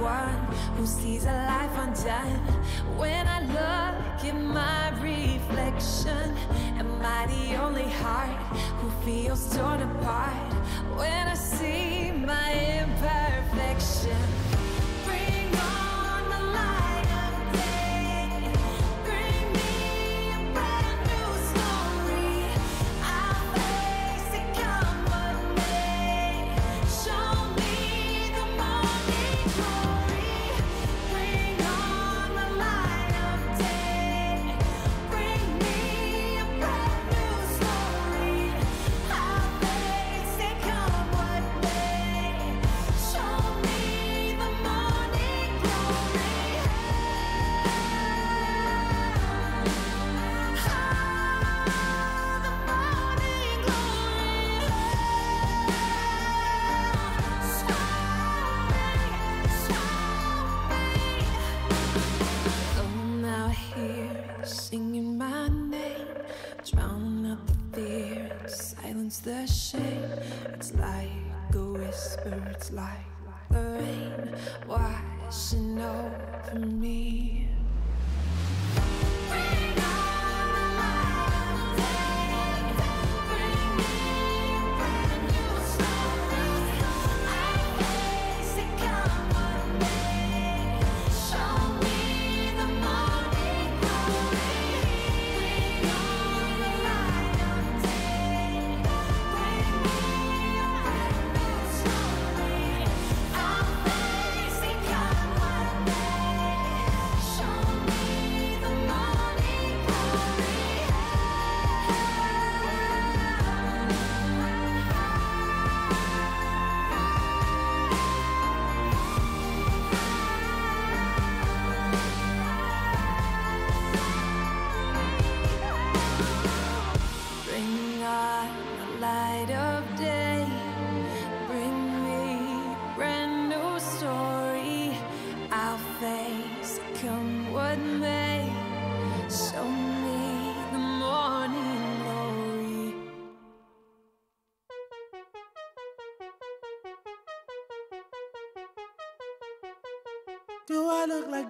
one who sees a life undone. When I look in my reflection, am I the only heart who feels torn apart? When I see my imperfection. words like the rain washing over me.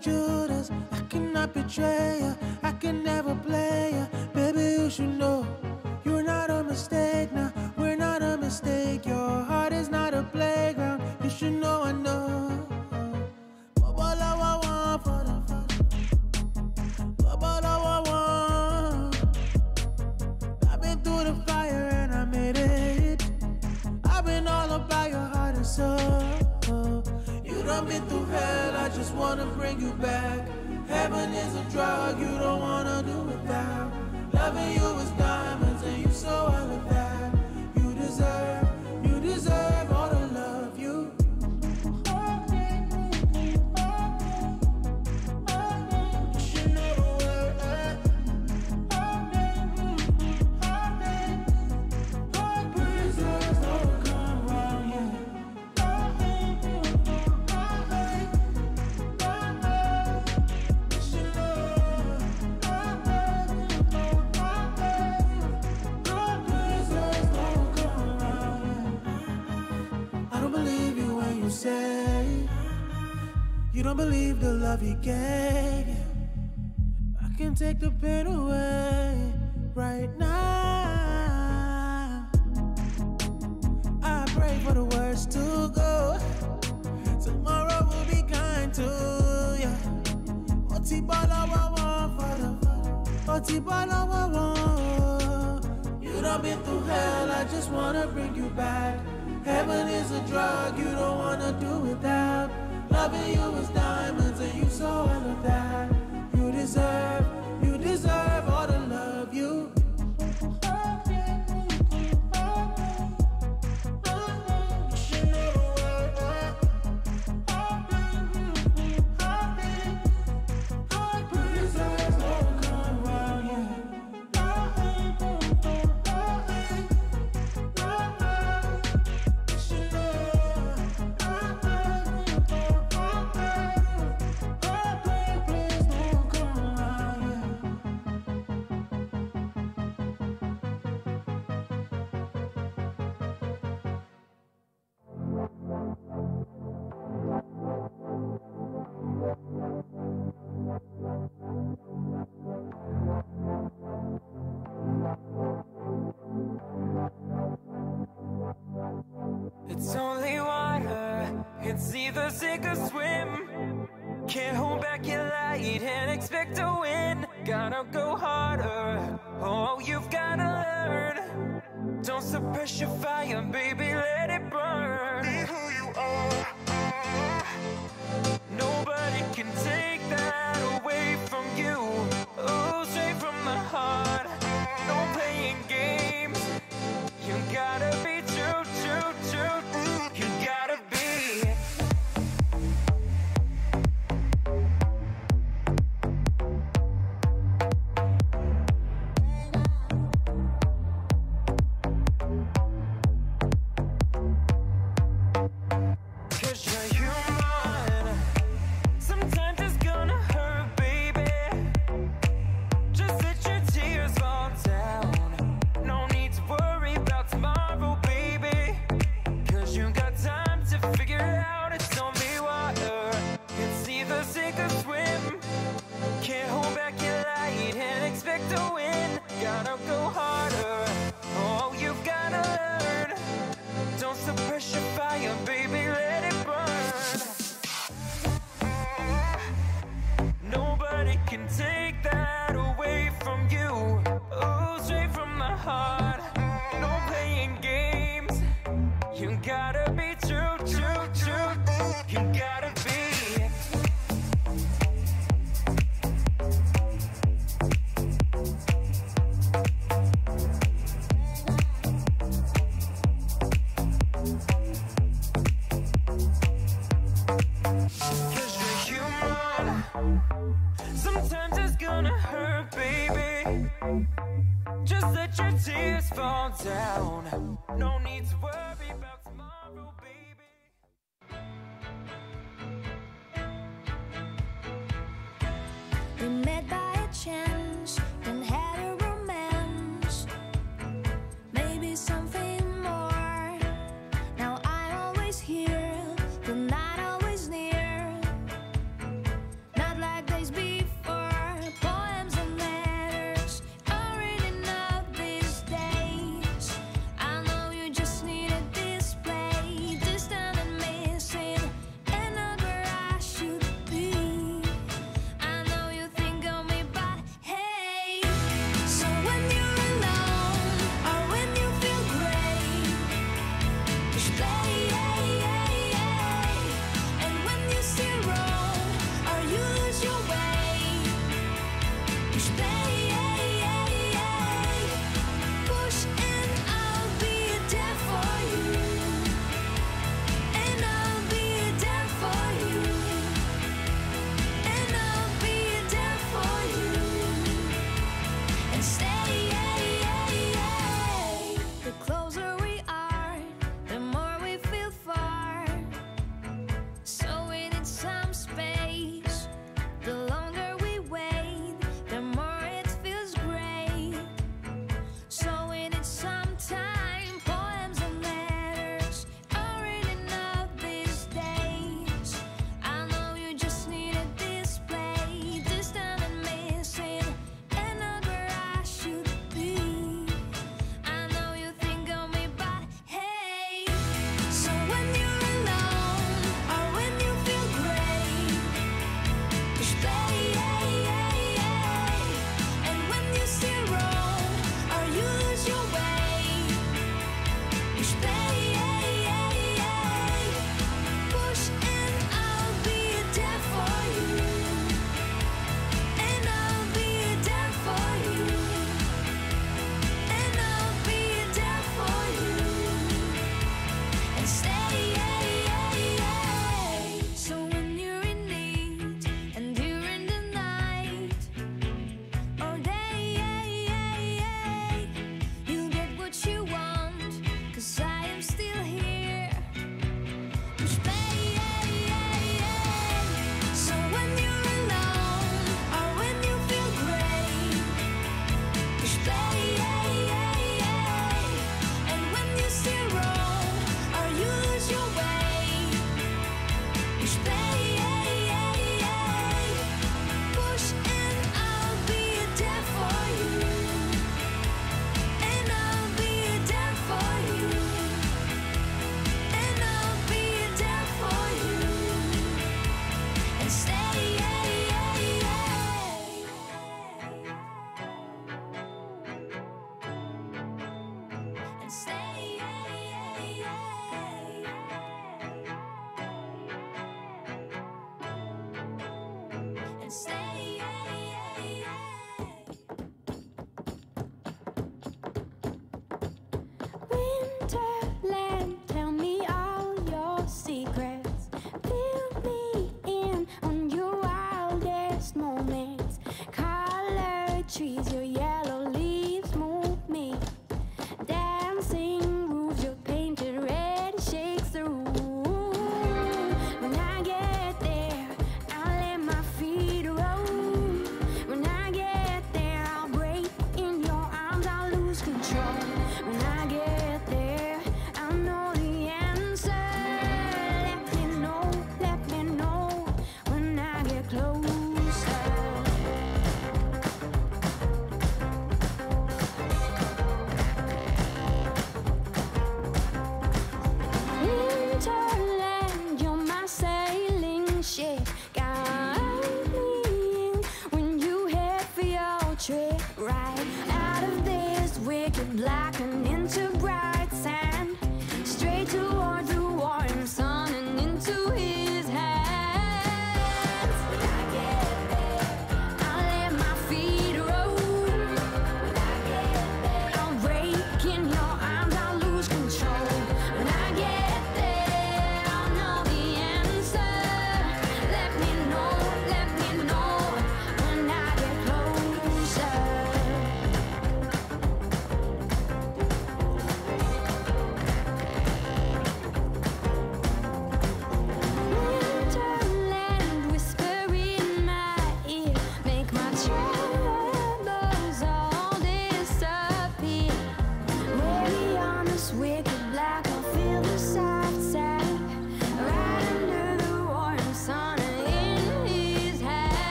Judas. I cannot betray you. I can take the pain.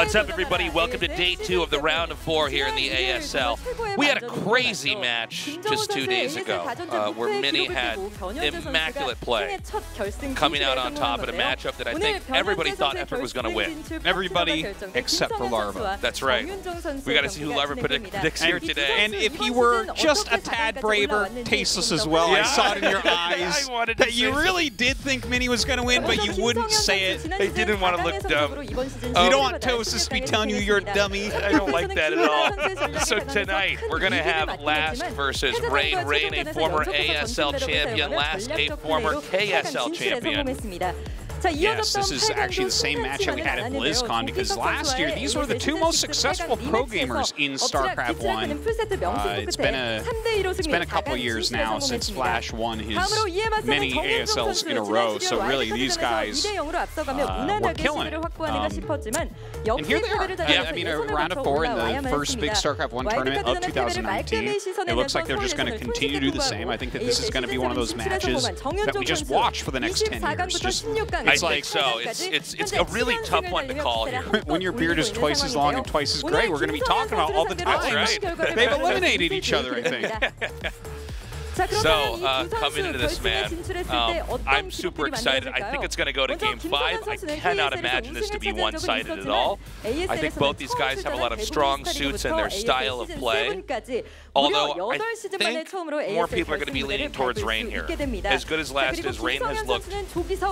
What's up, everybody? Welcome to day two of the round of four here in the ASL. We had a crazy match just two days ago uh, where many had immaculate play coming out on top in a matchup that I think everybody thought Epic was going to win. Everybody except for Larva. That's right. We got to see who Larva predicts here today. And if he were just a tad braver, tasteless as well, yeah. I saw it in your eyes that you really did think Mini was going to win, but you wouldn't say it. They didn't want to look dumb. Oh. You don't want Tosis to be telling you you're a dummy. I don't like that at all. so tonight, we're going to have Last versus Rain. Rain, a former ASL champion last a former KSL champion. Yes, this is actually the same match that we had at BlizzCon because last year these were the two most successful pro gamers in StarCraft 1. Uh, it's been a it's been a couple years now since Flash won his many ASLs in a row, so really these guys uh, were killing it. Um, and here they are. Yeah, I mean, a round of four in the first big StarCraft 1 tournament of 2019. It looks like they're just going to continue to do the same. I think that this is going to be one of those matches that we just watch for the next 10 years. Just, I think so. It's, it's, it's a really tough one to call here. when your beard is twice as long and twice as gray, we're going to be talking about all the times right. they've eliminated each other, I think. So, uh, coming into this man, um, I'm super excited. I think it's going to go to game five. I cannot imagine this to be one-sided at all. I think both these guys have a lot of strong suits in their style of play. Although I think more people are going to be leaning towards Rain here. As good as last is, Rain has looked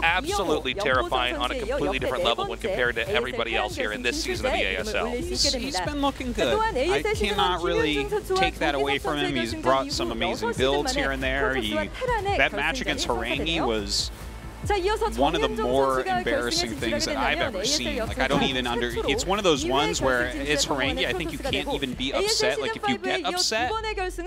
absolutely terrifying on a completely different level when compared to everybody else here in this season of the ASL. He's, he's been looking good. I cannot really take that away from him. He's brought some amazing builds here and there. He, that match against Harangi was one of the more embarrassing things that I've ever seen. Like, I don't even under... It's one of those ones where it's Harangi. I think you can't even be upset. Like, if you get upset,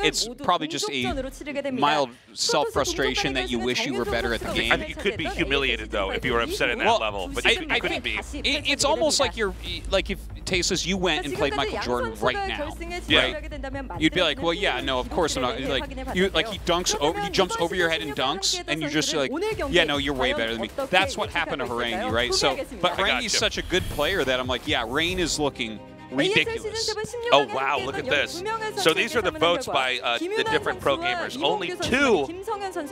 it's probably just a mild self-frustration that you wish you were better at the game. I think you could be humiliated, though, if you were upset at that well, level. But I, you, you I couldn't think be. it, it's almost like you're... Like, if, Tosis, you went and played Michael Jordan right now, Yeah. right? You'd be like, well, yeah, no, of course I'm not. Like, you, like he dunks over, he jumps over your head and dunks, and you're just like, yeah, no, you're way better than me. That's what happened to Harangi, right? So, but Harangi's such a good player that I'm like, yeah, Rain is looking ridiculous. Oh, wow, look at this. So these are the votes by uh, the different pro gamers. Only two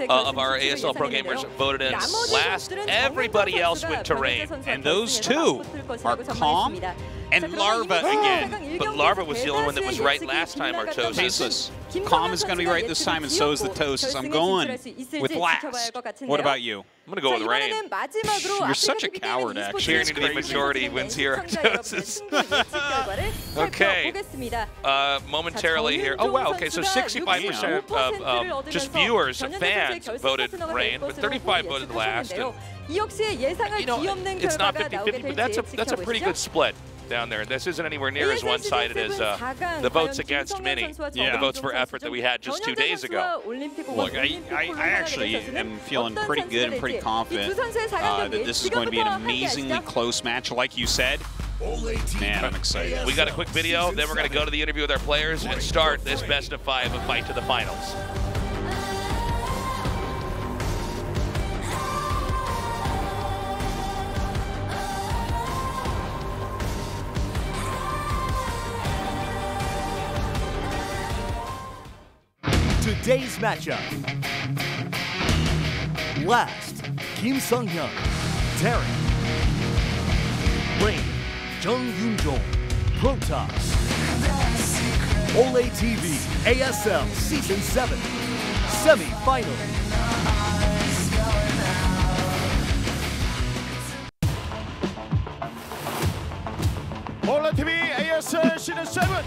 uh, of our ASL pro gamers voted in last. Everybody else went to Rain. And those two are Calm and Larva again. But Larva was the only one that was right last time, Artosis. Tasteless. Calm is going to be right this time, and so is the Tosis. I'm going with last. What about you? I'm going to go with Rain. You're such a coward, actually. Cheering to the majority wins here, Artosis. Okay. Uh, momentarily here. Oh, wow. Okay, so 65% of um, just viewers, fans, voted Rain, but 35 voted last. And, you know, it's not 50-50, but that's a, that's a pretty good split down there. This isn't anywhere near as one-sided as uh, the votes against Mini, Yeah. the votes for effort that we had just two days ago. Look, I, I, I actually am feeling pretty good and pretty confident uh, that this is going to be an amazingly close match, like you said. Man, I'm excited. We got a quick video, then we're going to go to the interview with our players and start this best of five of fight to the finals. today's matchup. Last, Kim Sung Hyun, Tae, Rain Jung Yoon Jong, Protoss. Ole TV, ASL Season 7, Semi Final. Ole TV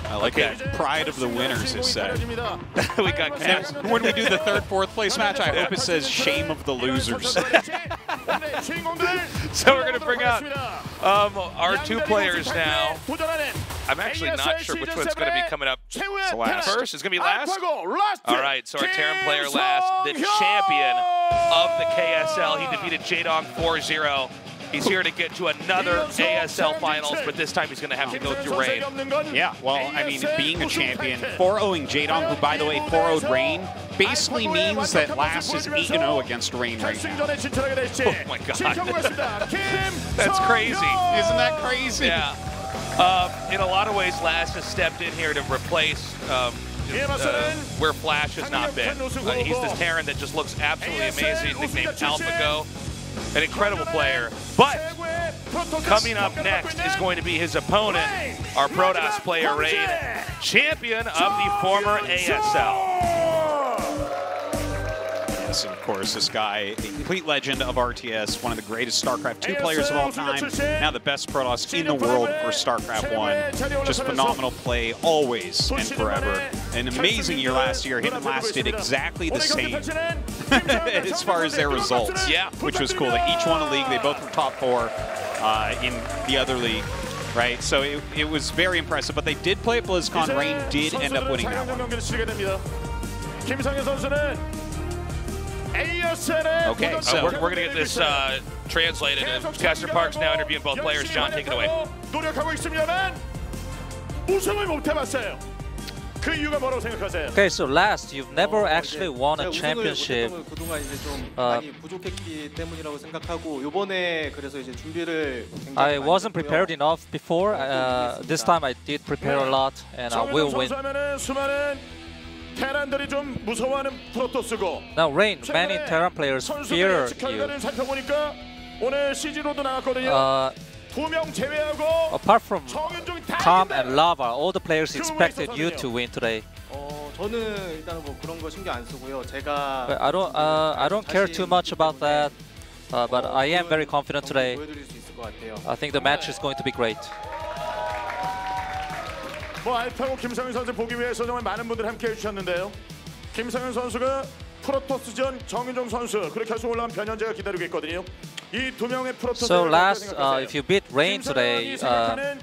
I like that. Pride of the winners is said. we got when we do the third, fourth place match, I hope it says shame of the losers. So we're going to bring out um, our two players now. I'm actually not sure which one's going to be coming up last. first. It's going to be last? All right, so our Terran player last, the champion of the KSL. He defeated Jaedong 4-0. He's here to get to another ASL finals, but this time he's going to have to go through Rain. Yeah, well, I mean, being a champion, 4-0ing Jaedong, who, by the way, 4-0'd Rain, basically means that last is 8-0 against Rain right now. Oh my God. That's crazy. Isn't that crazy? Yeah. Um, in a lot of ways, Last has stepped in here to replace um, uh, where Flash has not been. Uh, he's this Terran that just looks absolutely amazing, nicknamed AlphaGo. An incredible player. But coming up next is going to be his opponent, our Protoss player, Rain, champion of the former ASL. Reigns, of course, this guy, a complete legend of RTS, one of the greatest StarCraft 2 players of all time, now the best Protoss in the world for StarCraft 1. Just phenomenal play, always and forever. An amazing year last year. Him and Last did exactly the same as far as their results. Yeah. Which was cool. They each won a league. They both were top four uh, in the other league right? So it, it was very impressive, but they did play at BlizzCon. Rain did end up winning that one. Okay, so uh, we're, we're going to get this uh, translated. And Caster Park's now interviewing both players. John, take it away. Okay, so last you've never actually won a championship. Uh, I wasn't prepared enough before. Uh, this time I did prepare a lot, and I will win. 테란들이 좀 무서워하는 프로토스고 Now Rain, many Terran players fear you. 오늘 CG로도 나왔거든요. Uh, 두명 제외하고 apart from Calm and Larva, all the players expected you to win today. 저는 뭐 그런 거 신경 안 쓰고요. 제가 I don't uh, I don't care too much about that. Uh, but I am very confident today. I think the match is going to be great. 뭐 알파고 김성현 선수 보기 위해서 정말 많은 분들이 함께 해 주셨는데요. 김성현 선수가 프로토스전 정윤종 선수 그렇게 결승 올라간 변현재가 기다리고 있거든요. 이 두 명의 프로토스. So last, uh, if you beat Rain today, uh,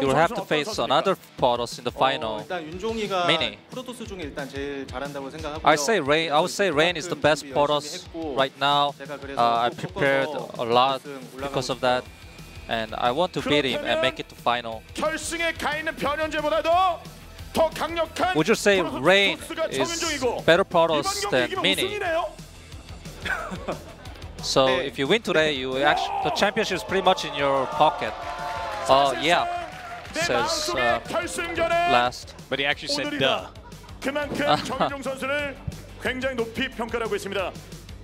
you will have to face another Protoss in the final. 어, 일단 윤종이가 Mini. 프로토스 중에 일단 제일 잘한다고 생각하고요. I say Rain. I would say Rain is the best Protoss right now. Uh, I prepared a lot because of that, and I want to beat him and make it to final. Would you say Rain is better Protoss than Mini? so if you win today, you actually the championship is pretty much in your pocket. Oh uh, yeah, uh, says uh, last. But he actually said duh. 그만큼 정인종 선수를 굉장히 높이 있습니다.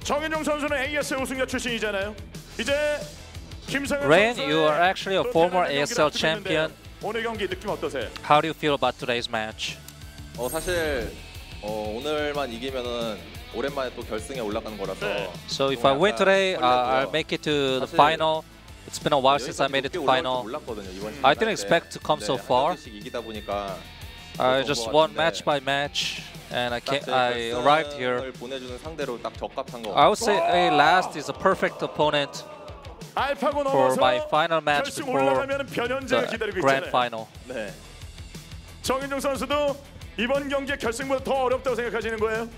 정인종 선수는 우승자 출신이잖아요. 이제 Rain, 선수의 you are actually a 또 former 대단한 경기를 ASL 앞두고 있는데 champion. 오늘 경기 느낌 어떠세요? How do you feel about today's match? 어 사실 어, 오늘만 이기면은 오랜만에 또 결승에 올라가는 거라서 So if I win today, uh, I'll make it to the final. It's been a while since I made it to final. I didn't expect to come so far. 이기다 보니까 I just won match by match, and I came, I arrived here. 보내주는 상대로 딱 적합한 거. I would say A last is a perfect opponent 알파고 for 넘어서 my final match 결승 before 올라가면 변현재가 the 기다리고 grand 있잖아요. final. 네. 정윤종 선수도 이번 경기의 결승보다 더 어렵다고 생각하시는 거예요?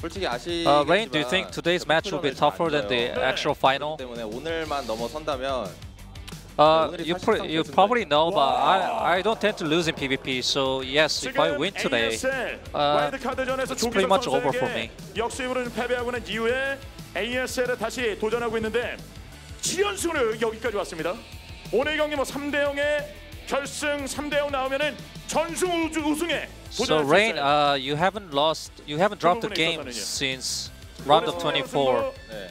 솔직히 아시. Uh, Rain, do you think today's match will be tougher than the actual final? 때문에 오늘만 넘어선다면 Uh, you, pr you probably know, but I, I don't tend to lose in PvP, so yes, if I win today, ASL uh, 와일드 카드전에서 it's pretty much over for me. 역수입으로 패배하고 난 이후에 ASL에 다시 도전하고 있는데 7연승으로 여기까지 왔습니다. 오늘 경기 뭐 3대 0의 결승 3대 0 나오면은 전승 우주 우승에 So Rain, uh, you haven't lost, you haven't dropped the 부분에 game 있어서는요. since round of 24. 네.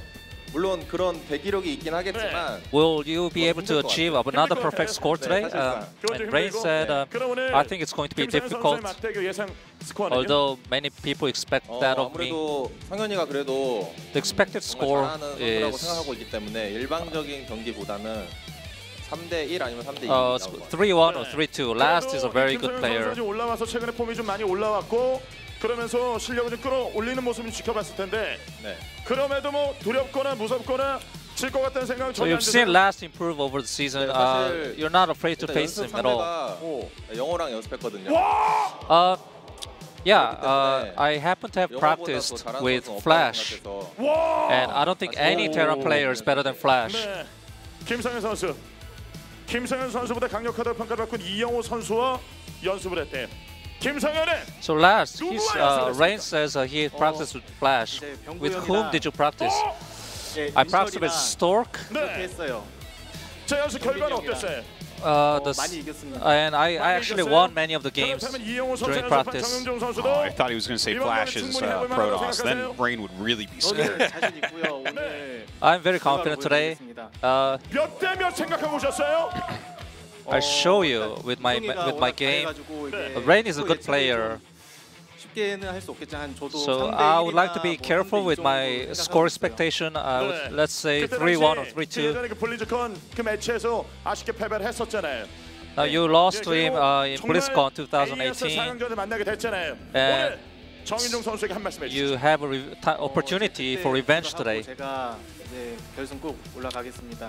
물론 그런 대기록이 있긴 하겠지만 Will you be able to achieve another perfect score today? Uh, and Rain said, uh, I think it's going to be difficult, although many people expect 어, that of me. 아무래도 성현이가 그래도 The expected score 잘하는 선수라고 is 생각하고 있기 때문에 일방적인 경기보다는 3대 1 아니면 3대 2 uh, 나올 것 같아요. 3-1 or 3-2. Last is a very good player. 올라와서 최근에 폼이 좀 많이 올라왔고 그러면서 실력을 좀 끌어올리는 모습을 지켜봤을 텐데 네. 그럼에도 뭐 두렵거나 무섭거나 질 것 같다는 생각은 So 전혀 안 you've seen 드세요? Last improve over the season. Uh, you're not afraid to 일단 face 연습 him at all. 상대가 영어랑 연습했거든요. Uh, yeah, uh, I happen to have practiced with Flash, and I don't think any Terra player is better than Flash. 네. 김성현 선수. 김성현 선수보다 강력하다고 평가받고 이영호 선수와 연습을 했대요. So last, his uh, Rain says uh, he practiced with Flash. With whom did you practice? I practiced with Stork. Uh, the, and I, I, actually won many of the games during practice. Oh, I thought he was going to say Flash's uh, Protoss, then Rain would really be scared. I'm very confident today. Uh, I show you with my with my game. Rain is a good player. So I would like to be careful with my score expectation. I would, let's say 3-1 or 3-2. Now you lost to him uh, in BlizzCon 2018. And you have an opportunity for revenge today.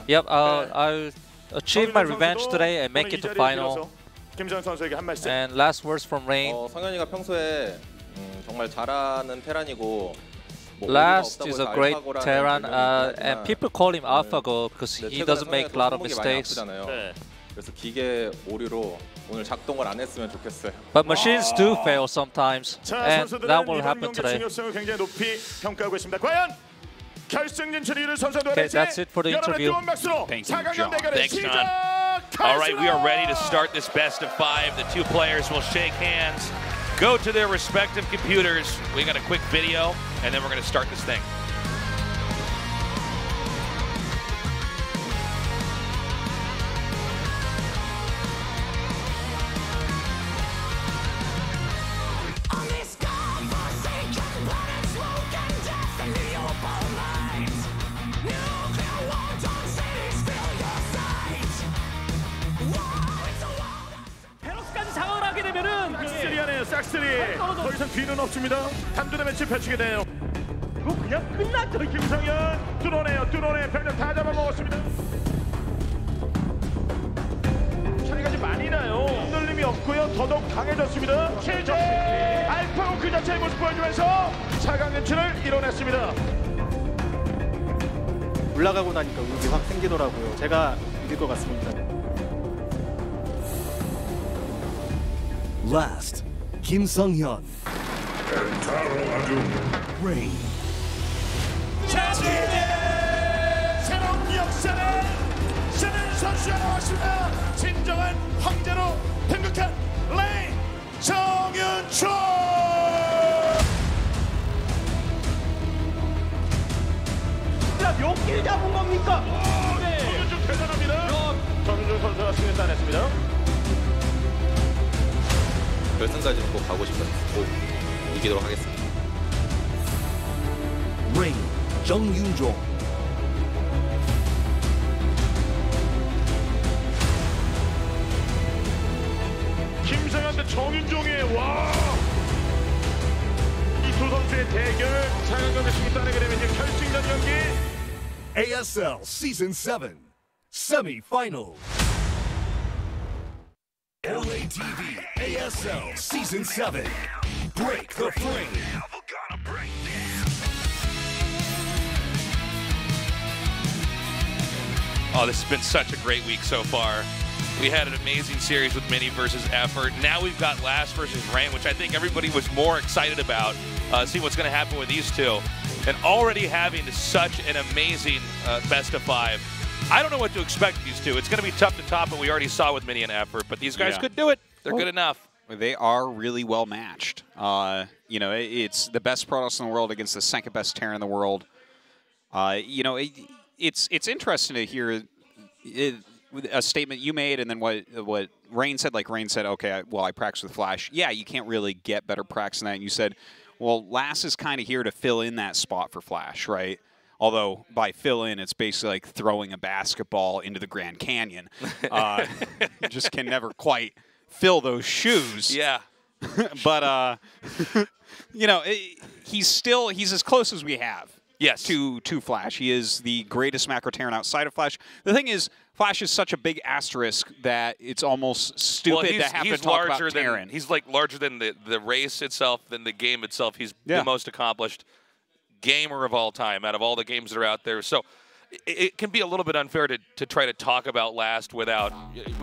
Yep, uh, I'll achieve my revenge today and make it to final. 김정 선수에게 한 말씀. And last words from Rain. 어, 성현이가 평소에 음, 정말 잘하는 테란이고 뭐 Last is a great Terran, uh, and people call him AlphaGo because he doesn't make a lot of mistakes. 네. 그래서 기계 오류로 오늘 작동을 안 했으면 좋겠어요. But machines do fail sometimes, 자, and 선수들은 that will happen today. 중요성을 굉장히 높이 평가하고 있습니다. 과연 결승 진출 이를 선수도 Okay, that's it for the interview. 여러분의 뜨거운 박수로 Thank you, 4강전 John. 대결을 Thanks, John. 시작하겠습니다. All right, we are ready to start this best of five. The two players will shake hands, go to their respective computers. We got a quick video, and then we're going to start this thing. 싹쓸이 하네요, 싹쓸이. 더 이상 뒤는 없습니다. 단두대 매치 펼치게 돼요. 그거 그냥 끝났죠. 김성현 뚫어내요, 뚫어내. 병력 다 잡아먹었습니다. 차이가 좀 많이 나요. 흔들림이 없고요. 더더욱 강해졌습니다. 최재 알파고 그 자체의 모습 보여주면서 4강 진출을 이뤄냈습니다. 올라가고 나니까 의욕이 확 생기더라고요. 제가 이길 것 같습니다. Last, Kim Sung Hyun. Rain. 새로운 역사를 쓰는 선수가 나왔습니다. 진정한 황제로 등극한 레인 정윤철. 몇길 잡은 겁니까? 네. 정윤철 대단합니다. 정윤철 선수가 승리 따냈습니다. 결승까지는 꼭 가고 싶어요. 꼭 이기도록 하겠습니다. Yoon Jong. 김성현 대 정윤종의 와. 이 두 선수의 대결 4강 경기 승리 따내게 되면 이제 결승전 경기 ASL Season 7. Semi-final. OATV ASL Season 7. Break the frame. Oh, this has been such a great week so far. We had an amazing series with Mini versus Effort. Now we've got Last versus Rain, which I think everybody was more excited about. Uh, see what's going to happen with these two. And already having such an amazing uh, best of five. I don't know what to expect these two. It's going to be tough to top what we already saw with Mini and Effort, but these guys Yeah. could do it. They're good enough. They are really well matched. Uh, you know, it- it's the best Protoss in the world against the second best Terran in the world. Uh, you know, it, it's it's interesting to hear it, a statement you made and then what what Rain said. Like Rain said, okay, I, well, I practice with Flash. Yeah, you can't really get better practice than that. And you said, well, Last is kind of here to fill in that spot for Flash, right? Although by fill in, it's basically like throwing a basketball into the Grand Canyon. Uh, you just can never quite fill those shoes. Yeah. but uh, you know, it, he's still he's as close as we have. Yes. To to Flash, he is the greatest macro Terran outside of Flash. The thing is, Flash is such a big asterisk that it's almost stupid well, to have he's to talk about than Terran. he's like larger than the, the race itself, than the game itself. He's Yeah. the most accomplished gamer of all time out of all the games that are out there. So it, can be a little bit unfair to, to try to talk about last without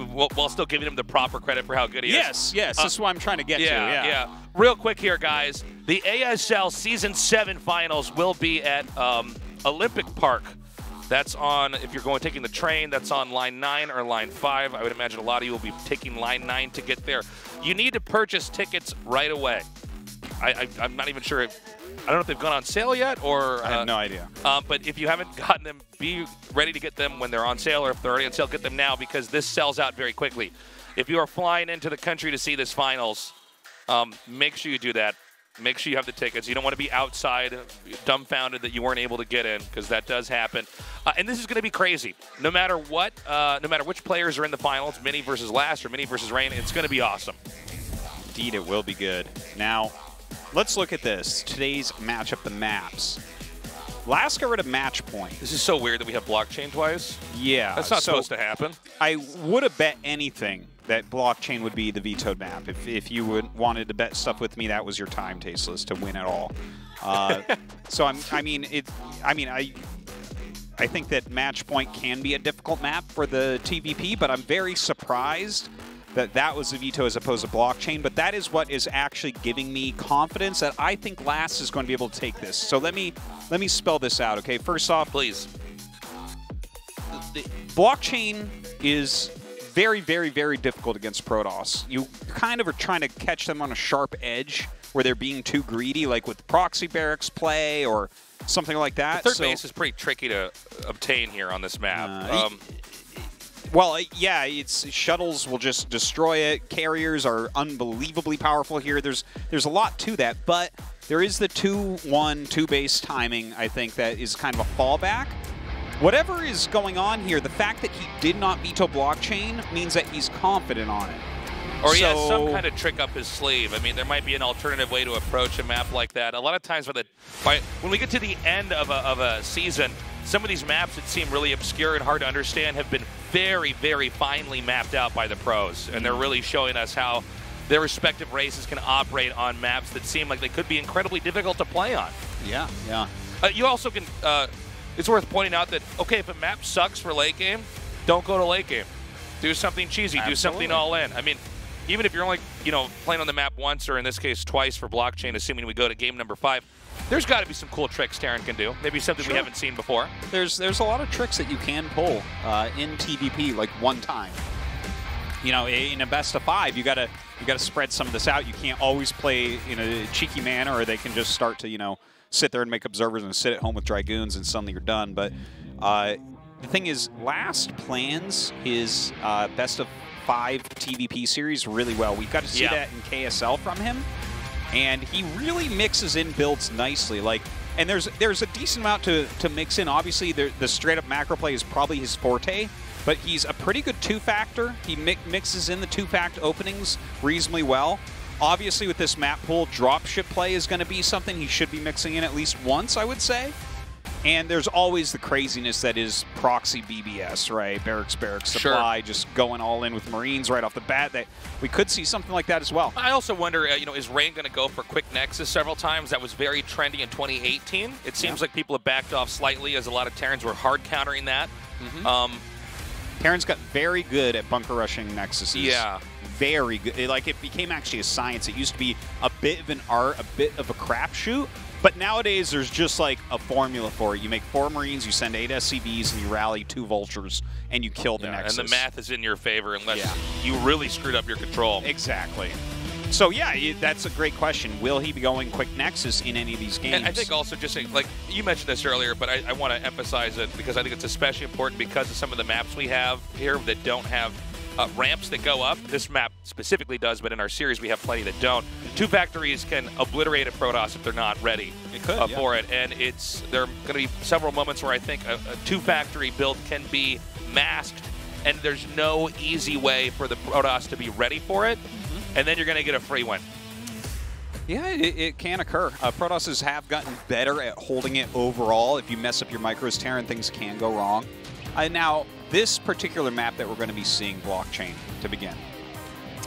while, still giving him the proper credit for how good he yes, is. yes, Uh, that's what I'm trying to get yeah, to. Yeah, Real quick here, guys. The ASL Season 7 finals will be at um, Olympic Park. That's on, if you're going taking the train, that's on line 9 or line 5. I would imagine a lot of you will be taking line 9 to get there. You need to purchase tickets right away. I, I, I'm not even sure. If, I don't know if they've gone on sale yet or. I have uh, no idea. um, but if you haven't gotten them, be ready to get them when they're on sale, or if they're already on sale, get them now because this sells out very quickly. If you are flying into the country to see this finals, um, make sure you do that. Make sure you have the tickets. You don't want to be outside, dumbfounded that you weren't able to get in, because that does happen. Uh, and this is going to be crazy. No matter what, uh, no matter which players are in the finals, Mini versus Last or Mini versus Rain, it's going to be awesome. Indeed, it will be good. Now, let's look at this. Today's matchup, the maps. Last got rid of match point. This is so weird that we have blockchain twice. Yeah. That's not so supposed to happen. I would have bet anything that blockchain would be the vetoed map. If, if you would, wanted to bet stuff with me, that was your time, Tasteless, to win at all. Uh, so I'm, I mean, it. I mean, I. I think that match point can be a difficult map for the TVP, but I'm very surprised that that was a veto as opposed to blockchain. But that is what is actually giving me confidence that I think Last is going to be able to take this. So let me let me spell this out. Okay, first off, please. The blockchain is very, very, very difficult against Protoss. You kind of are trying to catch them on a sharp edge where they're being too greedy, like with proxy barracks play or something like that. The third so, base is pretty tricky to obtain here on this map. Uh, um, well, uh, yeah, it's shuttles will just destroy it. Carriers are unbelievably powerful here. There's there's a lot to that, but there is the 2-1, 2-base timing, I think, that is kind of a fallback. Whatever is going on here, the fact that he did not veto blockchain means that he's confident on it. Or he has some kind of trick up his sleeve. I mean, there might be an alternative way to approach a map like that. A lot of times, by the, by, when we get to the end of a, of a season, some of these maps that seem really obscure and hard to understand have been very, very finely mapped out by the pros. And they're really showing us how their respective races can operate on maps that seem like they could be incredibly difficult to play on. Yeah, yeah. Uh, you also can, uh, it's worth pointing out that, okay, if a map sucks for late game, don't go to late game. Do something cheesy, Absolutely. do something all in. I mean, even if you're only, you know, playing on the map once or in this case twice for blockchain, assuming we go to game number five, there's got to be some cool tricks Terran can do. Maybe something Sure. we haven't seen before. There's there's a lot of tricks that you can pull uh, in TVP, like one time. You know, in a best of five, you gotta you gotta spread some of this out. You can't always play in a cheeky manner, or they can just start to you know sit there and make observers and sit at home with dragoons, and suddenly you're done. But uh, the thing is, Last plans his uh, best of five TVP series really well. We've got to see Yeah. that in KSL from him and he really mixes in builds nicely. Like, and there's there's a decent amount to to mix in. Obviously, the, the straight up macro play is probably his forte, but he's a pretty good two factor. He mi- mixes in the two fact openings reasonably well. Obviously, with this map pool, dropship play is going to be something he should be mixing in at least once, I would say. And there's always the craziness that is proxy BBS, right? Barracks, barracks, Sure. supply, just going all in with Marines right off the bat. That we could see something like that as well. I also wonder, uh, you know, is Rain going to go for quick Nexus several times? That was very trendy in 2018. It seems Yeah. like people have backed off slightly as a lot of Terrans were hard countering that. Um, Terrans got very good at bunker rushing nexuses. Yeah. Very good. Like, it became actually a science. It used to be a bit of an art, a bit of a crapshoot. But nowadays, there's just like a formula for it. You make four Marines, you send eight SCVs, and you rally two Vultures, and you kill the yeah, Nexus. and the math is in your favor unless Yeah. you really screwed up your control. Exactly. So, yeah, that's a great question. Will he be going quick Nexus in any of these games? And I think also just like you mentioned this earlier, but I, I want to emphasize it because I think it's especially important because of some of the maps we have here that don't have uh, ramps that go up. This map specifically does, but in our series we have plenty that don't. Two factories can obliterate a Protoss if they're not ready It could, uh, yeah. for it, and it's there are going to be several moments where I think a, a two factory build can be masked, and there's no easy way for the Protoss to be ready for it, Mm-hmm. and then you're going to get a free win. Yeah, it, it can occur. Uh, Protosses have gotten better at holding it overall. If you mess up your micros, Terran, things can go wrong. Uh, now, this particular map that we're going to be seeing, blockchain, to begin,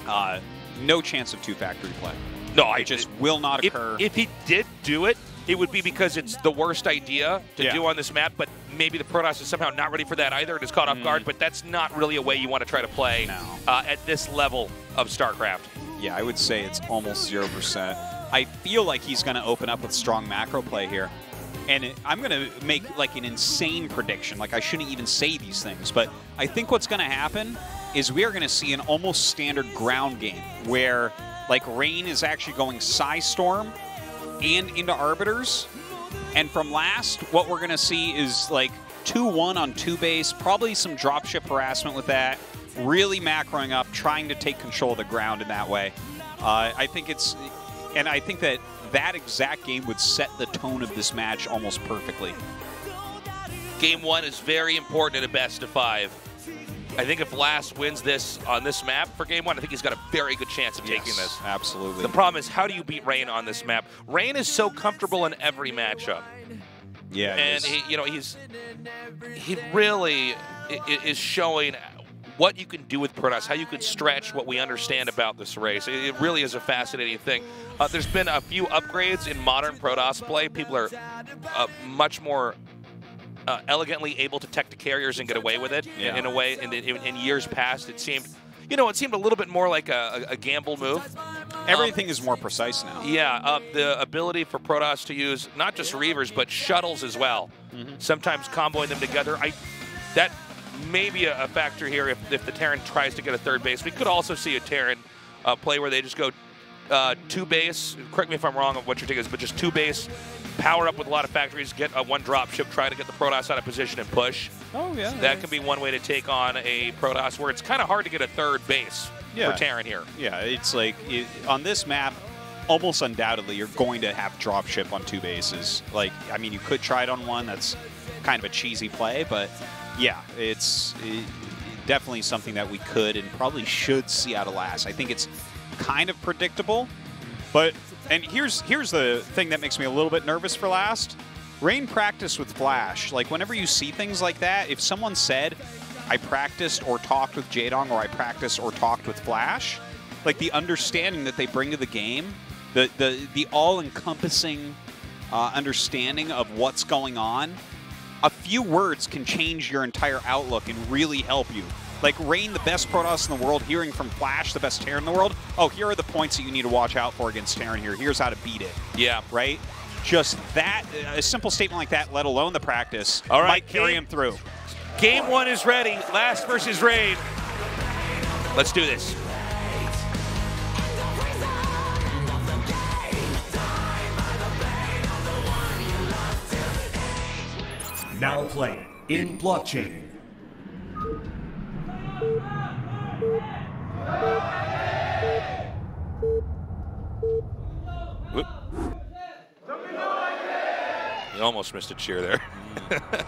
uh, no chance of two-factory play. No, I It just will not if, occur. if he did do it, it would be because it's the worst idea to Yeah. do on this map, but maybe the Protoss is somehow not ready for that either and is caught off guard, but that's not really a way you want to try to play Mm. No. uh, at this level of StarCraft. Yeah, I would say it's almost 0%. I feel like he's going to open up with strong macro play here. And I'm going to make like an insane prediction. Like I shouldn't even say these things, but I think what's going to happen is we are going to see an almost standard ground game where like Rain is actually going Psy Storm and into Arbiters. And from last, what we're going to see is like 2-1 on two base, probably some dropship harassment with that, really macroing up, trying to take control of the ground in that way. Uh, I think it's, and I think that that exact game would set the tone of this match almost perfectly. Game one is very important in a best of five. I think if Last wins this on this map for game one, I think he's got a very good chance of yes, taking this. Absolutely. The problem is, how do you beat Rain on this map? Rain is so comfortable in every matchup. Yeah, and he, you know he's he really is showing what you can do with Protoss, how you can stretch what we understand about this race. It really is a fascinating thing. Uh, there's been a few upgrades in modern Protoss play. People are uh, much more uh, elegantly able to tech the carriers and get away with it yeah. in, a way. In, in, in, years past, it seemed, you know, it seemed a little bit more like a, a gamble move. Everything um, is more precise now. Yeah, uh, the ability for Protoss to use not just Reavers, but shuttles as well. Mm-hmm. Sometimes comboing them together. I That may be a, a factor here if, if the Terran tries to get a third base. We could also see a Terran uh, play where they just go uh, two base. Correct me if I'm wrong on what your take is, but just two base, power up with a lot of factories, get a one drop ship, try to get the Protoss out of position and push. Oh yeah, that could be one way to take on a Protoss where it's kind of hard to get a third base yeah. for Terran here. Yeah, it's like it, on this map. Almost undoubtedly, you're going to have drop ship on two bases. Like, I mean, you could try it on one. That's kind of a cheesy play, but yeah, it's it, definitely something that we could and probably should see out of last. I think it's kind of predictable, but and here's here's the thing that makes me a little bit nervous for last. Rain practice with Flash. Like whenever you see things like that, if someone said, "I practiced or talked with Jaedong," or "I practiced or talked with Flash," like the understanding that they bring to the game, the the the all-encompassing uh, understanding of what's going on a few words can change your entire outlook and really help you. Like Rain, the best Protoss in the world, hearing from Flash, the best Terran in the world. Oh, here are the points that you need to watch out for against Terran here. Here's how to beat it. Yeah. Right? Just that, a simple statement like that, let alone the practice, All right, might carry game, him through. Game one is ready. Last versus Rain. Let's do this. Now playing in blockchain. Whoop. You almost missed a cheer there.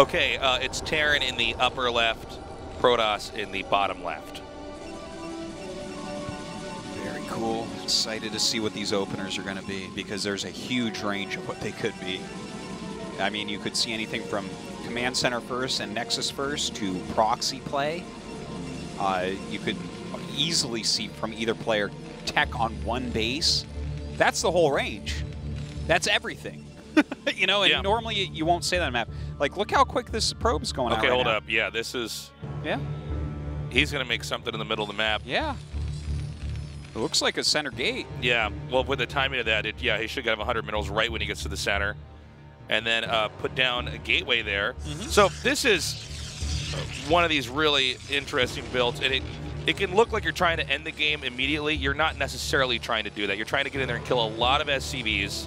okay, uh, it's Terran in the upper left, Protoss in the bottom left. Very cool. Excited to see what these openers are going to be because there's a huge range of what they could be. I mean, you could see anything from Command Center first and Nexus first to proxy play. Uh, you could easily see from either player tech on one base. That's the whole range. That's everything. you know, and Yeah. normally you won't say that on map. Like, look how quick this probe's going out Okay, right hold now. up. Yeah, this is. Yeah. He's going to make something in the middle of the map. Yeah. It looks like a center gate. Yeah, well, with the timing of that, it, yeah, he should have 100 minerals right when he gets to the center. And then uh, put down a gateway there. So this is one of these really interesting builds. And it, it can look like you're trying to end the game immediately. You're not necessarily trying to do that. You're trying to get in there and kill a lot of SCVs.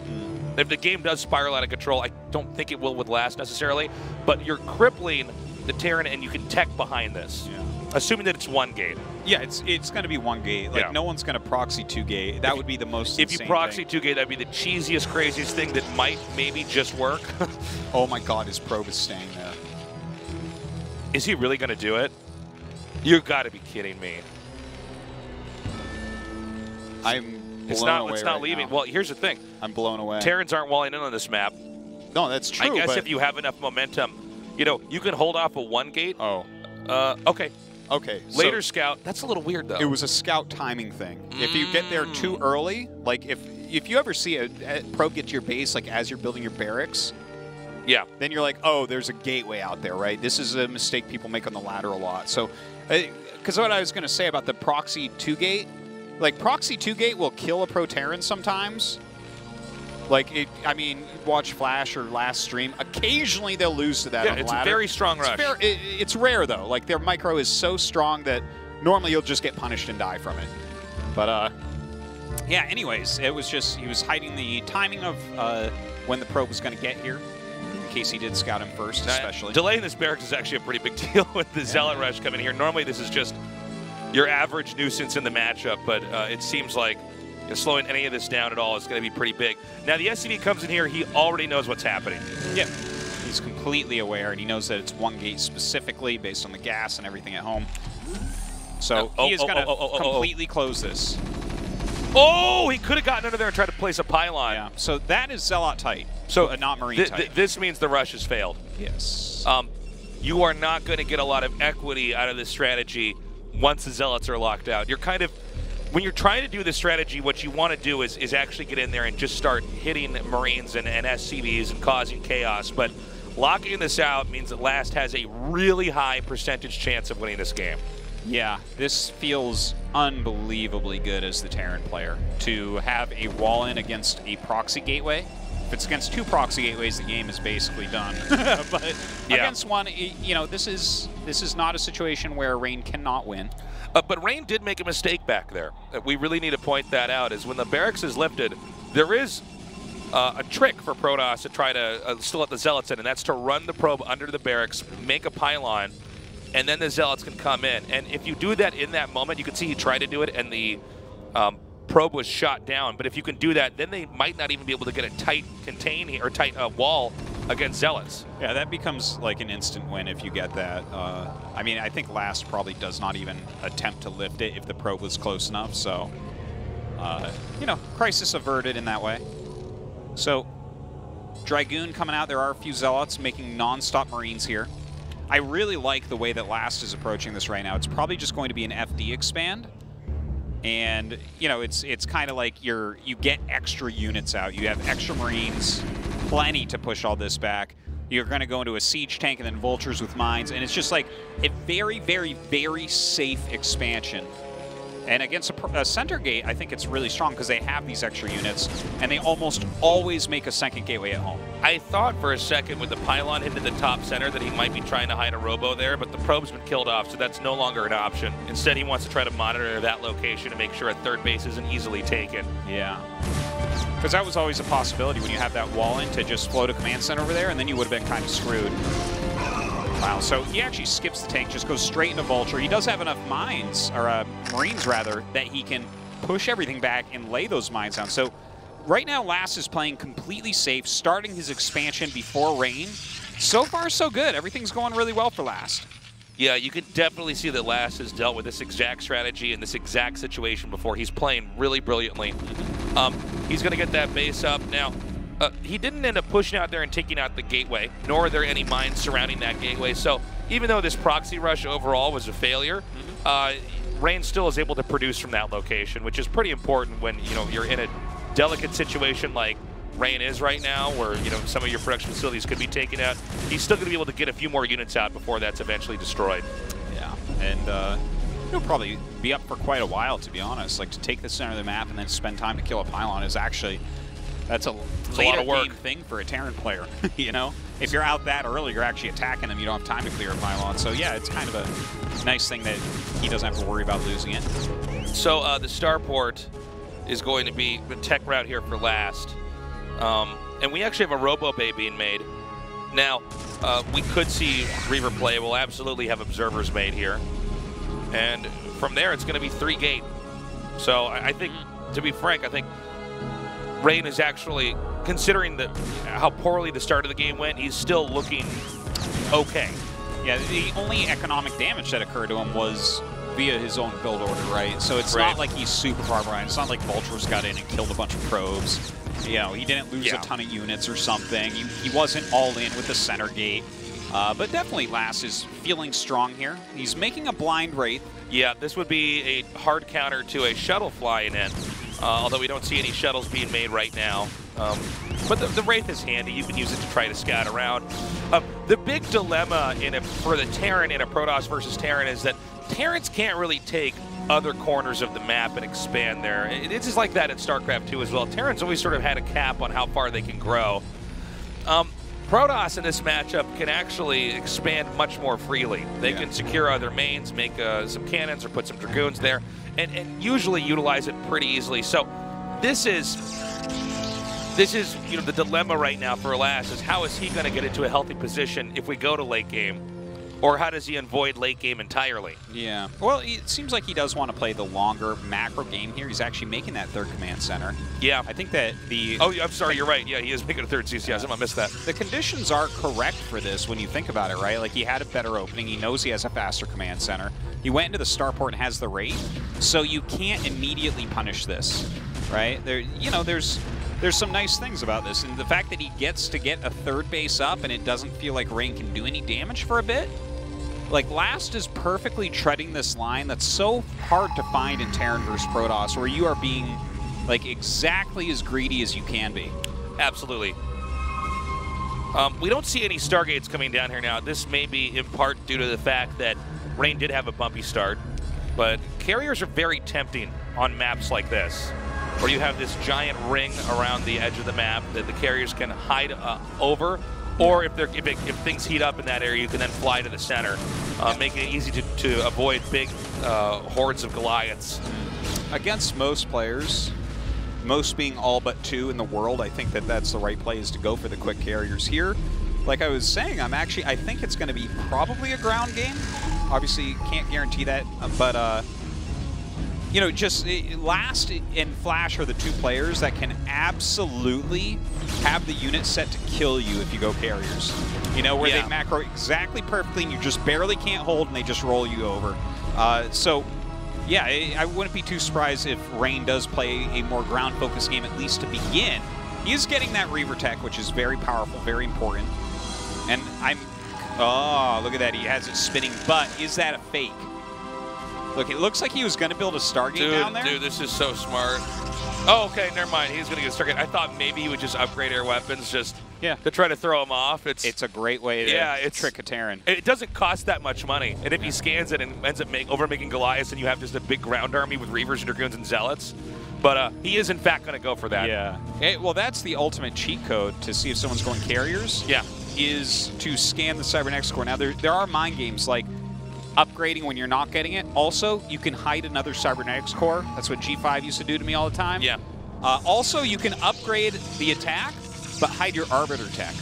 If the game does spiral out of control, I don't think it will with last necessarily, but you're crippling the Terran and you can tech behind this. Assuming that it's one gate. Yeah, it's it's going to be one gate. Like Yeah. no one's going to proxy two gate. That would be the most. If you proxy thing. two gate, that'd be the cheesiest, craziest thing that might maybe just work. oh my God, his probe is staying there. Is he really going to do it? You got to be kidding me. I'm. It's not. It's not right leaving. now. Well, here's the thing. I'm blown away. Terrans aren't walling in on this map. No, that's true. I guess if you have enough momentum, you know, you can hold off a one gate. Oh. Uh, okay. Okay. so Later scout. That's a little weird though. It was a scout timing thing. If you get there too Mm. early, like if if you ever see a, a probe get to your base, like as you're building your barracks, yeah. then you're like, oh, there's a gateway out there, right? This is a mistake people make on the ladder a lot. So, because what I was going to say about the proxy two gate, like proxy two gate will kill a pro Terran sometimes. Like it, I mean, watch Flash or last stream. Occasionally they'll lose to that. Yeah, it's a very strong It's rush. fair- it- it's rare though. Like their micro is so strong that normally you'll just get punished and die from it. But uh, yeah. Anyways, it was just he was hiding the timing of uh, when the probe was going to get here. In case he did scout him first, especially. Delaying this barracks is actually a pretty big deal with the Zealot Rush coming here. Normally, this is just your average nuisance in the matchup, but uh, it seems like slowing any of this down at all is going to be pretty big. Now, the SCV comes in here, he already knows what's happening. Yep. He's completely aware, and he knows that it's one gate specifically based on the gas and everything at home. So oh, he is oh, going to oh, oh, oh, oh. completely close this. Oh, he could have gotten under there and tried to place a pylon. Yeah. So that is Zealot tight. So uh, not Marine th- tight. th- this means the rush has failed. yes. Um, you are not going to get a lot of equity out of this strategy once the zealots are locked out. You're kind of when you're trying to do this strategy, what you want to do is, is actually get in there and just start hitting Marines and, and SCVs and causing chaos. But locking this out means that Last has a really high percentage chance of winning this game. Yeah, this feels unbelievably good as the Terran player to have a wall in against a proxy gateway. If it's against two proxy gateways, the game is basically done. but Yeah. against one, you know, this is this is not a situation where Rain cannot win. Uh, but Rain did make a mistake back there. Uh, We really need to point that out. Is when the barracks is lifted, there is uh, a trick for Protoss to try to uh, still let the zealots in, and that's to run the probe under the barracks, make a pylon, and then the zealots can come in. And if you do that in that moment, you can see he tried to do it, and the um, probe was shot down. But if you can do that, then they might not even be able to get a tight contain or tight uh, wall against zealots. Yeah, that becomes like an instant win if you get that. Uh, I mean, I think Last probably does not even attempt to lift it if the probe was close enough. So, uh, you know, crisis averted in that way. So, Dragoon coming out. There are a few Zealots making non-stop Marines here. I really like the way that Last is approaching this right now. It's probably just going to be an FD expand. And, you know, it's it's kind of like you're you get extra units out. You have extra Marines, plenty to push all this back. You're going to go into a siege tank and then vultures with mines. And it's just like a very, very, very safe expansion. And against a, a center gate, I think it's really strong because they have these extra units, and they almost always make a second gateway at home. I thought for a second with the pylon hitting the top center that he might be trying to hide a robo there, but the probe's been killed off, so that's no longer an option. Instead, he wants to try to monitor that location to make sure a third base isn't easily taken. Yeah. Because that was always a possibility when you have that wall in to just float a command center over there, and then you would have been kind of screwed. Wow, so he actually skips the tank, just goes straight into Vulture. He does have enough mines, or uh, Marines rather, that he can push everything back and lay those mines down. So right now, Last is playing completely safe, starting his expansion before rain. So far, so good. Everything's going really well for Last. Yeah, you can definitely see that Last has dealt with this exact strategy and this exact situation before. He's playing really brilliantly. Um, he's going to get that base up. Now, uh, he didn't end up pushing out there and taking out the gateway, nor are there any mines surrounding that gateway. So even though this proxy rush overall was a failure, uh, Rain still is able to produce from that location, which is pretty important when you know you're in a delicate situation like Rain is right now, where you know some of your production facilities could be taken out. He's still going to be able to get a few more units out before that's eventually destroyed. Yeah, and uh, he'll probably be up for quite a while, to be honest. Like, to take the center of the map and then spend time to kill a pylon is actually, that's a a lot of work. game thing for a Terran player, you know? If you're out that early, you're actually attacking them, you don't have time to clear a pylon. So yeah, it's kind of a nice thing that he doesn't have to worry about losing it. So uh, the starport is going to be the tech route here for last. Um, and we actually have a Robo Bay being made. Now, uh, we could see Reaver play. We'll absolutely have observers made here. And from there, it's going to be three gate. So I, I think, to be frank, I think Rain is actually, considering the, how poorly the start of the game went, he's still looking okay. Yeah, the only economic damage that occurred to him was via his own build order, right? So it's Right. not like he's super far behind. It's not like Vultures got in and killed a bunch of probes. You know, he didn't lose Yeah. a ton of units or something. He, he wasn't all in with the center gate. Uh, but definitely Last is feeling strong here. He's making a blind wraith. Yeah, this would be a hard counter to a shuttle flying in, uh, although we don't see any shuttles being made right now. Um, but the, the Wraith is handy. You can use it to try to scout around. Uh, the big dilemma in a, for the Terran in a Protoss versus Terran is that Terrans can't really take other corners of the map and expand there. It- It's just like that in StarCraft 2 as well. Terrans always sort of had a cap on how far they can grow. Um, Protoss in this matchup can actually expand much more freely. They can secure other mains, make uh, some cannons, or put some dragoons there, and, and usually utilize it pretty easily. So this is this is you know the dilemma right now for Alas is how is he going to get into a healthy position if we go to late game? Or how does he avoid late game entirely? Yeah. Well, it seems like he does want to play the longer macro game here. He's actually making that third command center. Yeah. I think that the... Oh, I'm sorry, you're right. Yeah, he is making a third CCS. Yeah. I missed that. The conditions are correct for this when you think about it, right? Like, he had a better opening. He knows he has a faster command center. He went into the starport and has the wraith, so you can't immediately punish this, right? There, You know, there's there's some nice things about this, and the fact that he gets to get a third base up and it doesn't feel like Rain can do any damage for a bit, like, Last is perfectly treading this line that's so hard to find in Terran versus Protoss, where you are being, like, exactly as greedy as you can be. Absolutely. Um, we don't see any Stargates coming down here now. This may be in part due to the fact that Rain did have a bumpy start, but carriers are very tempting on maps like this, where you have this giant ring around the edge of the map that the carriers can hide uh, over or if, if, it, if, things heat up in that area, you can then fly to the center, uh, making it easy to, to avoid big uh, hordes of Goliaths. Against most players, most being all but two in the world, I think that that's the right play is to go for the quick carriers here. Like I was saying, I'm actually, I think it's going to be probably a ground game. Obviously, can't guarantee that, but uh, you know, just eh, Last and Flash are the two players that can absolutely have the unit set to kill you if you go carriers. You know, where yeah. they macro exactly perfectly and you just barely can't hold and they just roll you over. Uh, so, yeah, I wouldn't be too surprised if Rain does play a more ground-focused game, at least to begin. He is getting that Reaver tech, which is very powerful, very important. And I'm... Oh, look at that. He has it spinning. But is that a fake? Look, it looks like he was going to build a Stargate dude, down there. Dude, this is so smart. Oh, okay, never mind. He's going to get a Stargate. I thought maybe he would just upgrade air weapons just yeah. to try to throw him off. It's it's a great way to yeah, it's, trick a Terran. It doesn't cost that much money. And if he scans it and ends up make, over making Goliath and you have just a big ground army with Reavers, and Dragoons, and Zealots, but uh, he is, in fact, going to go for that. Yeah. It, well, that's the ultimate cheat code to see if someone's going carriers. Yeah. Is to scan the Cybernetics core. Now, there, there are mind games like upgrading when you're not getting it. Also, you can hide another cybernetics core. That's what G5 used to do to me all the time. Yeah. Uh, also, you can upgrade the attack, but hide your Arbiter tech,